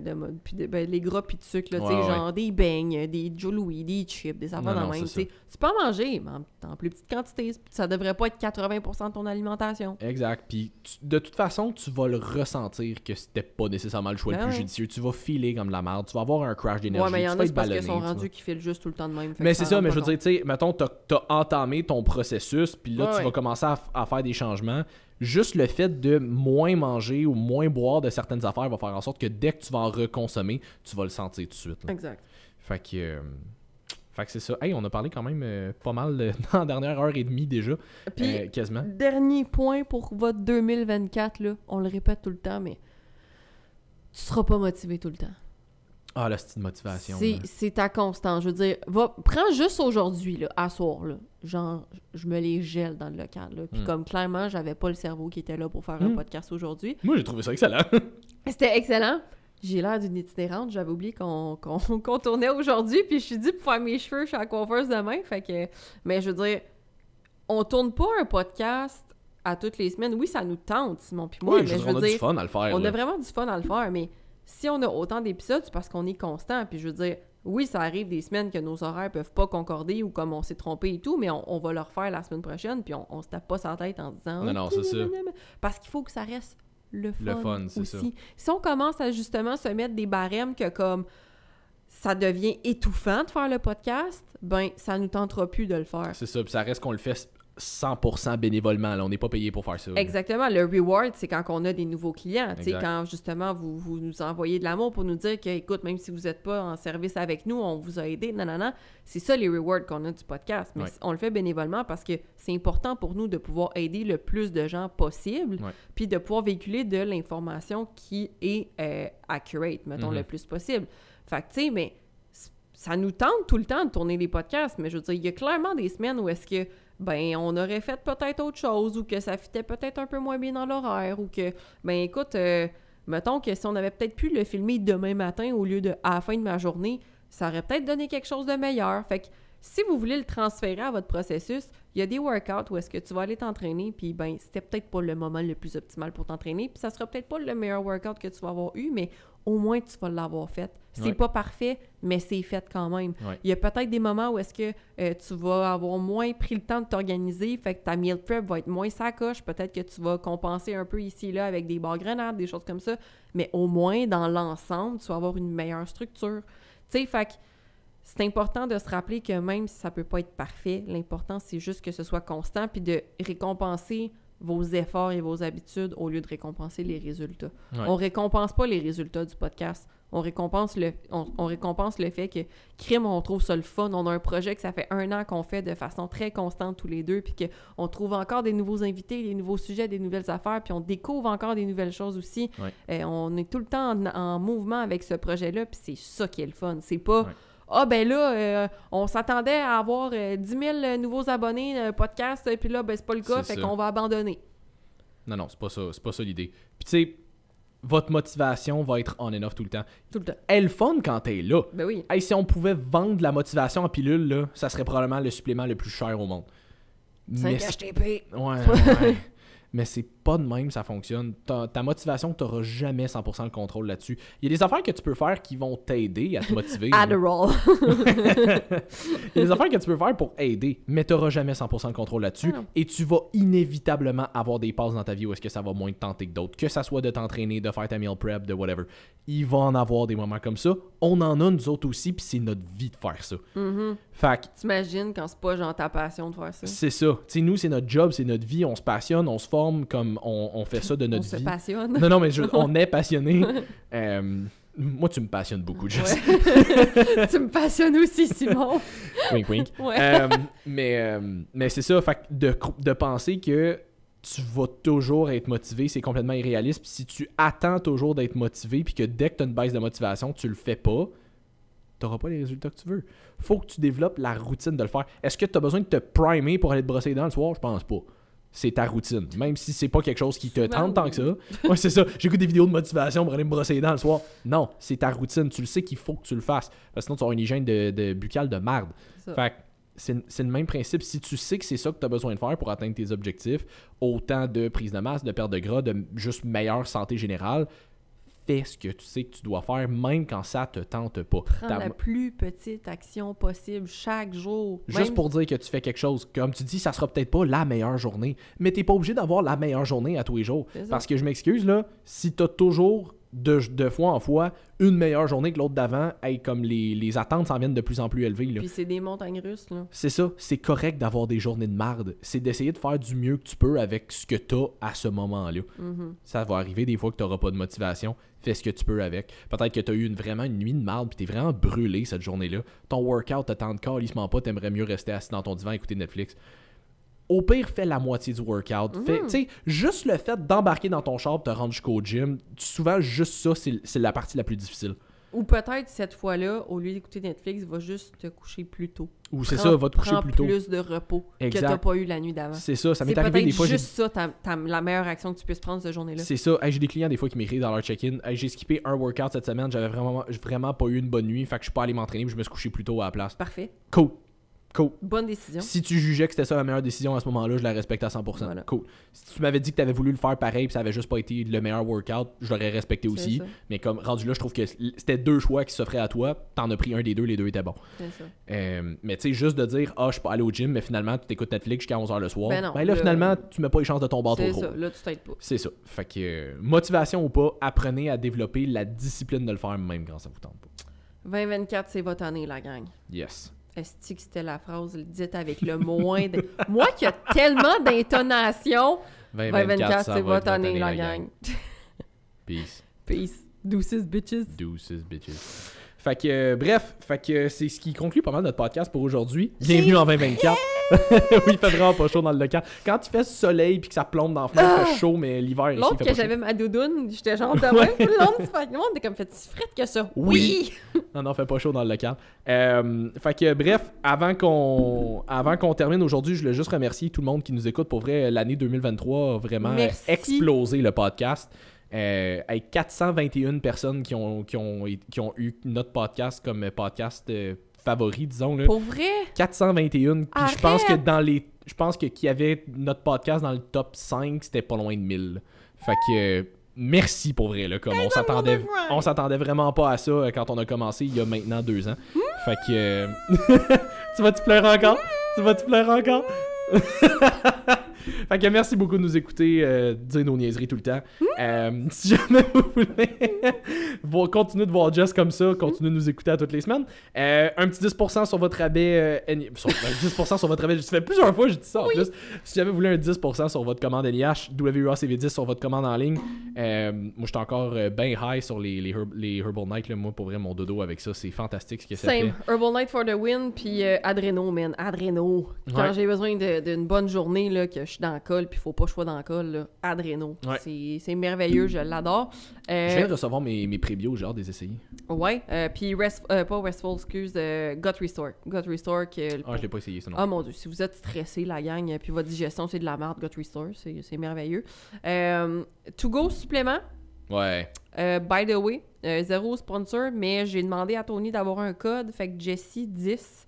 ben, les gras puis de sucre, là, Ouais, ouais. genre des beignes, des Joe Louis, des chips, des affaires dans même. tu peux en manger, mais en, en plus petite quantité. Ça devrait pas être 80% de ton alimentation. Exact. Puis de toute façon, tu vas le ressentir que c'était pas nécessairement le choix Ben le plus ouais. judicieux. Tu vas filer comme de la merde. Tu vas avoir un crash d'énergie. Ouais, mais il y en a, parce qu'ils sont rendus qui filent juste tout le temps de même. Mais c'est ça mais je veux dire, tu sais, mettons, t'as as entamé ton processus, puis là, Ouais, tu ouais. vas commencer à, faire des changements. Juste le fait de moins manger ou moins boire de certaines affaires va faire en sorte que dès que tu vas en reconsommer, tu vas le sentir tout de suite. là. Exact. Fait que. euh, fait que c'est ça. Hey, on a parlé quand même euh, pas mal <laughs> dans la dernière heure et demie déjà. Puis, euh, quasiment. dernier point pour votre 2024, là, on le répète tout le temps, mais tu seras pas motivé tout le temps. Ah, la petite motivation. C'est ta constante. Je veux dire, va, prends juste aujourd'hui, là, à soir, là. Genre, je me les gèle dans le local, là. Puis Hmm. comme clairement, j'avais pas le cerveau qui était là pour faire un Hmm. podcast aujourd'hui. Moi, j'ai trouvé ça excellent. <laughs> C'était excellent. J'ai l'air d'une itinérante. J'avais oublié <laughs> qu'on tournait aujourd'hui. Puis je suis dit pour faire mes cheveux chez la coiffeuse demain. Fait que... Mais je veux dire, on tourne pas un podcast à toutes les semaines. Oui, ça nous tente, Simon puis moi. oui, mais je veux je dire, on a du fun à le faire. on là. a vraiment du fun à le faire, mais si on a autant d'épisodes, c'est parce qu'on est constant. Puis je veux dire, oui, ça arrive des semaines que nos horaires peuvent pas concorder ou comme on s'est trompé et tout, mais on, on va le refaire la semaine prochaine, puis on, on se tape pas sa tête en disant. Non, non, c'est ça. Parce qu'il faut que ça reste le fun. Le fun, c'est ça. Si on commence à justement se mettre des barèmes que comme ça devient étouffant de faire le podcast, ben ça nous tentera plus de le faire. C'est ça, puis ça reste qu'on le fait 100% bénévolement. Là. On n'est pas payé pour faire ça. Exactement. Le reward, c'est quand on a des nouveaux clients. Quand justement vous, vous nous envoyez de l'amour pour nous dire que, écoute, même si vous n'êtes pas en service avec nous, on vous a aidé. Non, non, non. C'est ça les rewards qu'on a du podcast. Mais Ouais. on le fait bénévolement parce que c'est important pour nous de pouvoir aider le plus de gens possible, Ouais. puis de pouvoir véhiculer de l'information qui est euh, accurate, mettons, le plus possible. Fait que, tu sais, mais ça nous tente tout le temps de tourner des podcasts, mais je veux dire, il y a clairement des semaines où est-ce que ben on aurait fait peut-être autre chose ou que ça fitait peut-être un peu moins bien dans l'horaire ou que ben écoute euh, mettons que si on avait peut-être pu le filmer demain matin au lieu de à la fin de ma journée ça aurait peut-être donné quelque chose de meilleur. Fait que si vous voulez le transférer à votre processus, il y a des workouts où est-ce que tu vas aller t'entraîner, puis ben c'était peut-être pas le moment le plus optimal pour t'entraîner, puis ça sera peut-être pas le meilleur workout que tu vas avoir eu, mais au moins tu vas l'avoir fait. C'est Ouais. pas parfait, mais c'est fait quand même. Ouais. Il y a peut-être des moments où est-ce que euh, tu vas avoir moins pris le temps de t'organiser, fait que ta meal prep va être moins sacoche, peut-être que tu vas compenser un peu ici et là avec des barres grenades, des choses comme ça, mais au moins dans l'ensemble, tu vas avoir une meilleure structure. Tu sais, fait que c'est important de se rappeler que même si ça peut pas être parfait, l'important c'est juste que ce soit constant puis de récompenser vos efforts et vos habitudes au lieu de récompenser les résultats. Ouais. On récompense pas les résultats du podcast. On récompense le, on, on récompense le fait que crime, on trouve ça le fun. On a un projet que ça fait un an qu'on fait de façon très constante tous les deux, puis qu'on trouve encore des nouveaux invités, des nouveaux sujets, des nouvelles affaires, puis on découvre encore des nouvelles choses aussi. Ouais. Euh, on est tout le temps en, en mouvement avec ce projet-là, puis c'est ça qui est le fun. C'est pas Ouais. Ah ben là, euh, on s'attendait à avoir euh, 10 000 nouveaux abonnés euh, podcast, puis là, ben c'est pas le cas, fait qu'on va abandonner. Non, non, c'est pas ça. C'est pas ça l'idée. Puis tu sais, votre motivation va être on and off tout le temps. Tout le temps. Elle fun quand t'es là. Ben oui. Hey, si on pouvait vendre la motivation en pilule, là, ça serait probablement le supplément le plus cher au monde. 5 Mais c'est- HTP. Ouais, <laughs> ouais. Mais c'est pas de même, ça fonctionne. Ta, ta motivation, t'auras jamais 100% le contrôle là-dessus. Il y a des affaires que tu peux faire qui vont t'aider à te motiver. Adderall. <laughs> Il y a des affaires que tu peux faire pour aider, mais t'auras jamais 100% le contrôle là-dessus. Ah. Et tu vas inévitablement avoir des passes dans ta vie où est-ce que ça va moins te tenter que d'autres. Que ça soit de t'entraîner, de faire ta meal prep, de whatever. Il va en avoir des moments comme ça. On en a nous autres aussi, puis c'est notre vie de faire ça. Mhm. Fait que T'imagines quand c'est pas genre ta passion de faire ça? c'est ça. Tu sais, nous, c'est notre job, c'est notre vie. On se passionne, on se forme comme on, on fait ça de <laughs> On notre se vie. passionne. Non, non, mais je- <laughs> on est passionné. Euh, moi, tu me passionnes beaucoup, Jess. Ouais. <laughs> tu me passionnes aussi, Simon. wink, wink. Ouais. Euh, mais euh, mais c'est ça, fait de, de penser que tu vas toujours être motivé, c'est complètement irréaliste. Puis si tu attends toujours d'être motivé, puis que dès que tu as une baisse de motivation, tu le fais pas, tu n'auras pas les résultats que tu veux. faut que tu développes la routine de le faire. Est-ce que tu as besoin de te primer pour aller te brosser les dents le soir? Je pense pas. C'est ta routine. Même si c'est pas quelque chose qui te tente tant que ça. Ouais, c'est ça. J'écoute des vidéos de motivation pour aller me brosser les dents le soir. Non, c'est ta routine. Tu le sais qu'il faut que tu le fasses. Parce que sinon, tu auras une hygiène de, de buccale de merde. Fait c'est le même principe. Si tu sais que c'est ça que tu as besoin de faire pour atteindre tes objectifs, autant de prise de masse, de perte de gras, de juste meilleure santé générale, fais ce que tu sais que tu dois faire, même quand ça te tente pas. Prends Ta- la plus petite action possible chaque jour. Juste Même- pour dire que tu fais quelque chose. Comme tu dis, ça sera peut-être pas la meilleure journée, mais t'es pas obligé d'avoir la meilleure journée à tous les jours. Parce que je m'excuse, là, si t'as toujours de, de fois en fois une meilleure journée que l'autre d'avant, hey, comme les, les attentes s'en viennent de plus en plus élevées. Là. Puis c'est des montagnes russes, là. C'est ça, c'est correct d'avoir des journées de marde. C'est d'essayer de faire du mieux que tu peux avec ce que t'as à ce moment-là. Mhm. Ça va arriver des fois que t'auras pas de motivation. Fais ce que tu peux avec. Peut-être que t'as eu une, vraiment une nuit de marde puis t'es vraiment brûlé cette journée-là. Ton workout te tente calissement pas, t'aimerais mieux rester assis dans ton divan et écouter Netflix. Au pire, fais la moitié du workout. Sais, juste le fait d'embarquer dans ton char et te rendre jusqu'au gym, souvent, juste ça, c'est c'est la partie la plus difficile. Ou peut-être cette fois-là, au lieu d'écouter Netflix, va juste te coucher plus tôt. Ou c'est ça, va te coucher plus tôt. plus de repos Exact. que t'as pas eu la nuit d'avant. C'est ça, ça C'est m'est arrivé des fois. j'ai- juste ça, la meilleure action que tu puisses prendre cette journée-là. C'est ça. Hey, j'ai des clients des fois qui m'écrivent dans leur check-in. Hey, j'ai skippé un workout cette semaine, j'avais vraiment, vraiment pas eu une bonne nuit, fait que je suis pas allé m'entraîner, je me suis couché plus tôt à la place. Parfait. Cool. Cool. Bonne décision. Si tu jugeais que c'était ça la meilleure décision à ce moment-là, je la respecte à 100%. Voilà. Cool. Si tu m'avais dit que tu avais voulu le faire pareil puis ça avait juste pas été le meilleur workout, je l'aurais respecté aussi. ça. Mais comme rendu là, je trouve que c'était deux choix qui s'offraient à toi. T'en as pris un des deux, les deux étaient bons. C'est ça. Euh, mais tu sais, juste de dire, ah, je suis pas allé au gym, mais finalement, tu t'écoutes Netflix jusqu'à 11h le soir. Ben non, là, là- finalement, tu mets pas les chances de tomber trop C'est ça. Là, tu t'aides pas. C'est ça. Fait que, euh, motivation ou pas, apprenez à développer la discipline de le faire même quand ça vous tente pas. 2024, c'est votre année, la gang. Yes. Est-ce que c'était la phrase dite avec le moins <laughs> de... Moi qui a tellement d'intonation, 2024, c'est votre année, la gang. <laughs> Peace. Peace. Deuces, bitches. Deuces, bitches. Fait que, euh, bref, fait que c'est ce qui conclut pas mal notre podcast pour aujourd'hui. Bienvenue en 2024. <laughs> oui, il fait vraiment pas chaud dans le local. Quand il fait soleil puis que ça plombe dans la fenêtre, il fait chaud, mais l'hiver ici, il L'autre fait que j'avais ma doudoune, j'étais genre <laughs> de même tout le long du fait. Le monde était comme fait si frette que ça? Oui. Non, non, fait pas chaud dans le local. Euh, fait que, bref, avant qu'on avant qu'on termine aujourd'hui, je voulais juste remercier tout le monde qui nous écoute. Pour vrai, l'année 2023 a vraiment Merci. explosé le podcast. Euh, avec 421 personnes qui ont, qui, ont, qui ont eu notre podcast comme podcast euh, favori, disons. Là. Pour vrai? 421. Puis je pense que dans les. Je pense que qu'il y avait notre podcast dans le top 5, c'était pas loin de 1000. Fait que. euh, Merci pour vrai, là, comme on s'attendait, on s'attendait vraiment pas à ça quand on a commencé il y a maintenant deux ans. Fait que, <laughs> tu vas-tu pleurer encore? Tu vas-tu pleurer encore? Fait que merci beaucoup de nous écouter, euh, dire nos niaiseries tout le temps. Euh, <laughs> si jamais vous voulez <laughs> continuer de voir Just comme ça, continuez de nous écouter à toutes les semaines. Euh, un petit 10% sur votre rabais. euh, sur- ben, <laughs> 10% sur votre rabais. Ça fait plusieurs fois je dis ça en plus. Si jamais vous voulez un 10% sur votre commande NIH, WUACV10 sur votre commande en ligne. Moi, j'étais encore bien high sur les, les, Herb- les Herbal Night. Là. Moi, pour vrai, mon dodo avec ça, c'est fantastique ce que ça Same. fait. Herbal Night for the win, puis Adreno, man. Adreno. Quand Ouais. j'ai besoin d'une bonne journée, là, que je suis dans le col, puis faut pas que je sois dans le col, là, Adreno. Ouais. C'est merveilleux, je l'adore. Euh, Je viens de recevoir mes, mes prébios, j'ai hâte de les essayer. Ouais, euh, puis rest, euh, pas Restful, excuse, euh, Gut Restore. Gut Restore, que... Ah, je l'ai pas essayé, ça non. Ah mon dieu, si vous êtes stressé, la gang, puis votre digestion, c'est de la merde, Gut Restore, c'est merveilleux. To go supplément, Ouais. by the way, zéro sponsor, mais j'ai demandé à Tony d'avoir un code, fait que Jessie 10,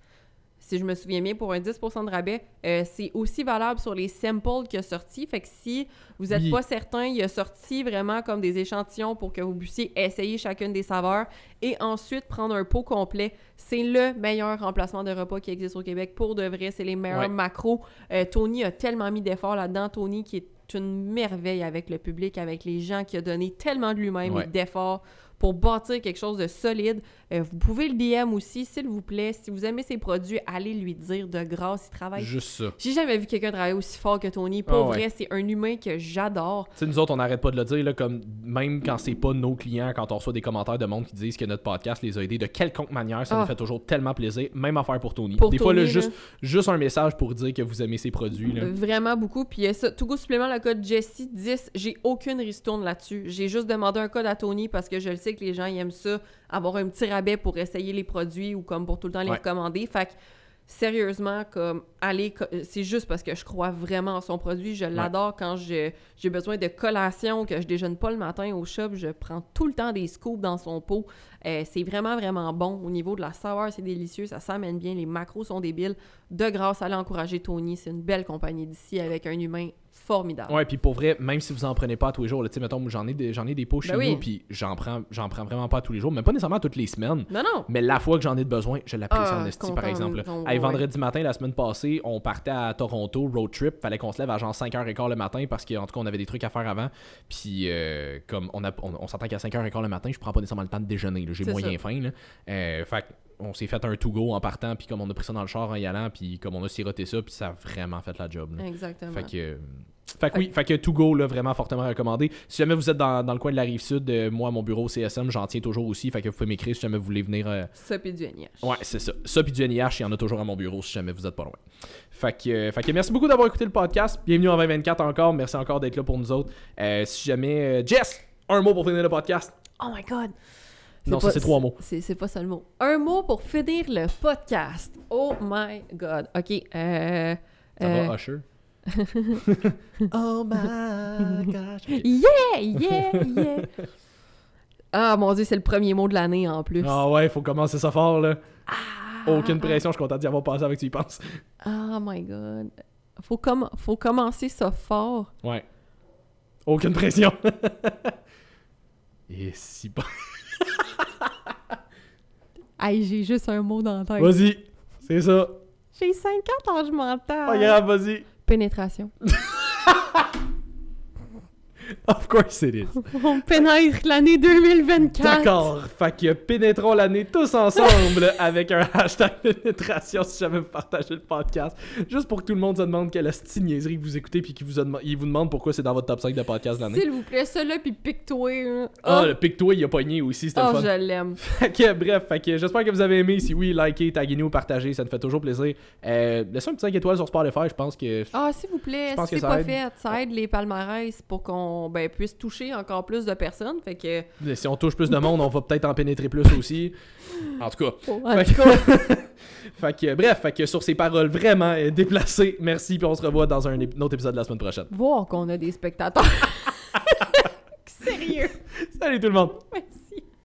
si je me souviens bien, pour un 10% de rabais. Euh, c'est aussi valable sur les samples qu'il a sortis, fait que si vous n'êtes Oui. pas certain, il a sorti vraiment comme des échantillons pour que vous puissiez essayer chacune des saveurs et ensuite prendre un pot complet. C'est le meilleur remplacement de repas qui existe au Québec. Pour de vrai, c'est les meilleurs Ouais. macros. Euh, Tony a tellement mis d'efforts là-dedans. Tony qui est une merveille avec le public, avec les gens, qui a donné tellement de lui-même Ouais. et d'efforts pour bâtir quelque chose de solide. Euh, vous pouvez le DM aussi, s'il vous plaît. Si vous aimez ses produits, allez lui dire de grâce, il travaille. Juste ça. J'ai jamais vu quelqu'un travailler aussi fort que Tony. Pour Ah ouais. vrai, c'est un humain que j'adore. Tu sais, nous autres, on n'arrête pas de le dire, là, comme même quand c'est pas nos clients, quand on reçoit des commentaires de monde qui disent que notre podcast les a aidés de quelconque manière, ça Ah. nous fait toujours tellement plaisir. Même affaire pour Tony. Pour des fois, là, Tony, juste, juste un message pour dire que vous aimez ses produits. Là. Vraiment beaucoup. Puis ça, tout goût supplément, le code Jessie10, j'ai aucune ristourne là-dessus. J'ai juste demandé un code à Tony parce que je le sais que les gens ils aiment ça, avoir un petit rabais pour essayer les produits ou comme pour tout le temps les Ouais. recommander. Fait que sérieusement, comme, aller, co- c'est juste parce que je crois vraiment en son produit. Je l'adore quand je- j'ai besoin de collation, que je déjeune pas le matin au shop. Je prends tout le temps des scoops dans son pot. Euh, c'est vraiment, vraiment bon. Au niveau de la saveur, c'est délicieux. Ça s'amène bien. Les macros sont débiles. De grâce, allez encourager Tony. C'est une belle compagnie d'ici avec un humain formidable. Ouais, puis pour vrai, même si vous en prenez pas tous les jours, tu sais, mettons, j'en ai, des- j'en ai des pots chez Ben oui. nous, puis j'en prends, j'en prends vraiment pas tous les jours, même pas nécessairement toutes les semaines. Non, non. Mais la fois que j'en ai de besoin, je l'apprécie Ah, en esti, par exemple. là. on- Hey, ouais. vendredi matin, la semaine passée, on partait à Toronto, road trip. Fallait qu'on se lève à genre 5h15 le matin parce qu'en tout cas, on avait des trucs à faire avant. Puis, euh, comme on, a, on, on s'entend qu'à 5h15 le matin, je prends pas nécessairement le temps de déjeuner. J'ai moyen ça. faim. Là. Euh, fait on s'est fait un to-go en partant, puis comme on a pris ça dans le char en y allant, puis comme on a siroté ça, puis ça a vraiment fait la job. là. Exactement. Fait que, euh, fait que oui, fait que To Go, là, vraiment fortement recommandé. Si jamais vous êtes dans, dans le coin de la rive sud, euh, moi, mon bureau CSM, j'en tiens toujours aussi. Fait que vous pouvez m'écrire si jamais vous voulez venir. euh, Ça puis du NIH. Ouais, c'est ça. Ça, puis du NIH, il y en a toujours à mon bureau si jamais vous êtes pas loin. Fait que, euh, fait que merci beaucoup d'avoir écouté le podcast. Bienvenue en 2024 encore. Merci encore d'être là pour nous autres. Euh, si jamais. euh, Jess, un mot pour finir le podcast. Oh my god! Non, ça, c'est trois mots. C'est c'est pas ça le mot. Un mot pour finir le podcast. Oh my god. OK. Euh, Ça euh, va, Usher? <laughs> oh my gosh. Yeah! Yeah! Yeah! ah mon dieu, c'est le premier mot de l'année en plus. Ah ouais, faut commencer ça fort, là. Aucune pression, je suis content d'y avoir passé avec tu y penses. Oh my god. Faut, com- faut commencer ça fort. Ouais. Aucune pression. <laughs> Et si pas. <laughs> Hey, j'ai juste un mot dans la tête. Vas-y, c'est ça. J'ai 50 ans, je m'entends. Pas grave, vas-y. Pénétration. <laughs> <laughs> Of course it is. On pénètre l'année 2024. D'accord. Fait que pénétrons l'année tous ensemble <laughs> avec un hashtag pénétration si jamais vous partagez le podcast. Juste pour que tout le monde se demande quelle niaiserie que vous écoutez puis qu'il vous, a dem- il vous demande pourquoi c'est dans votre top 5 de podcast de l'année. S'il vous plaît, ça là, puis pique-toi. hein. Ah, Oh, le pic-toi, il a pogné aussi, c'était oh, le fun. je l'aime. <laughs> Fait que, bref, fait que j'espère que vous avez aimé. Si oui, likez, taguez-nous, partagez, ça nous fait toujours plaisir. Euh, laissez un petit 5 étoiles sur Spotify, je pense que. Ah, s'il vous plaît, si que c'est pas aide. fait, ça aide les palmarès pour qu'on ben, puisse toucher encore plus de personnes. Fait que. Si on touche plus de monde, on va peut-être en pénétrer plus aussi. En tout cas. En Fait tout cas, <laughs> Fait que, bref, fait que sur ces paroles vraiment euh, déplacées, merci, puis on se revoit dans un, ép- autre épisode la semaine prochaine. voir qu'on a des spectateurs. <laughs> Sérieux. Salut tout le monde!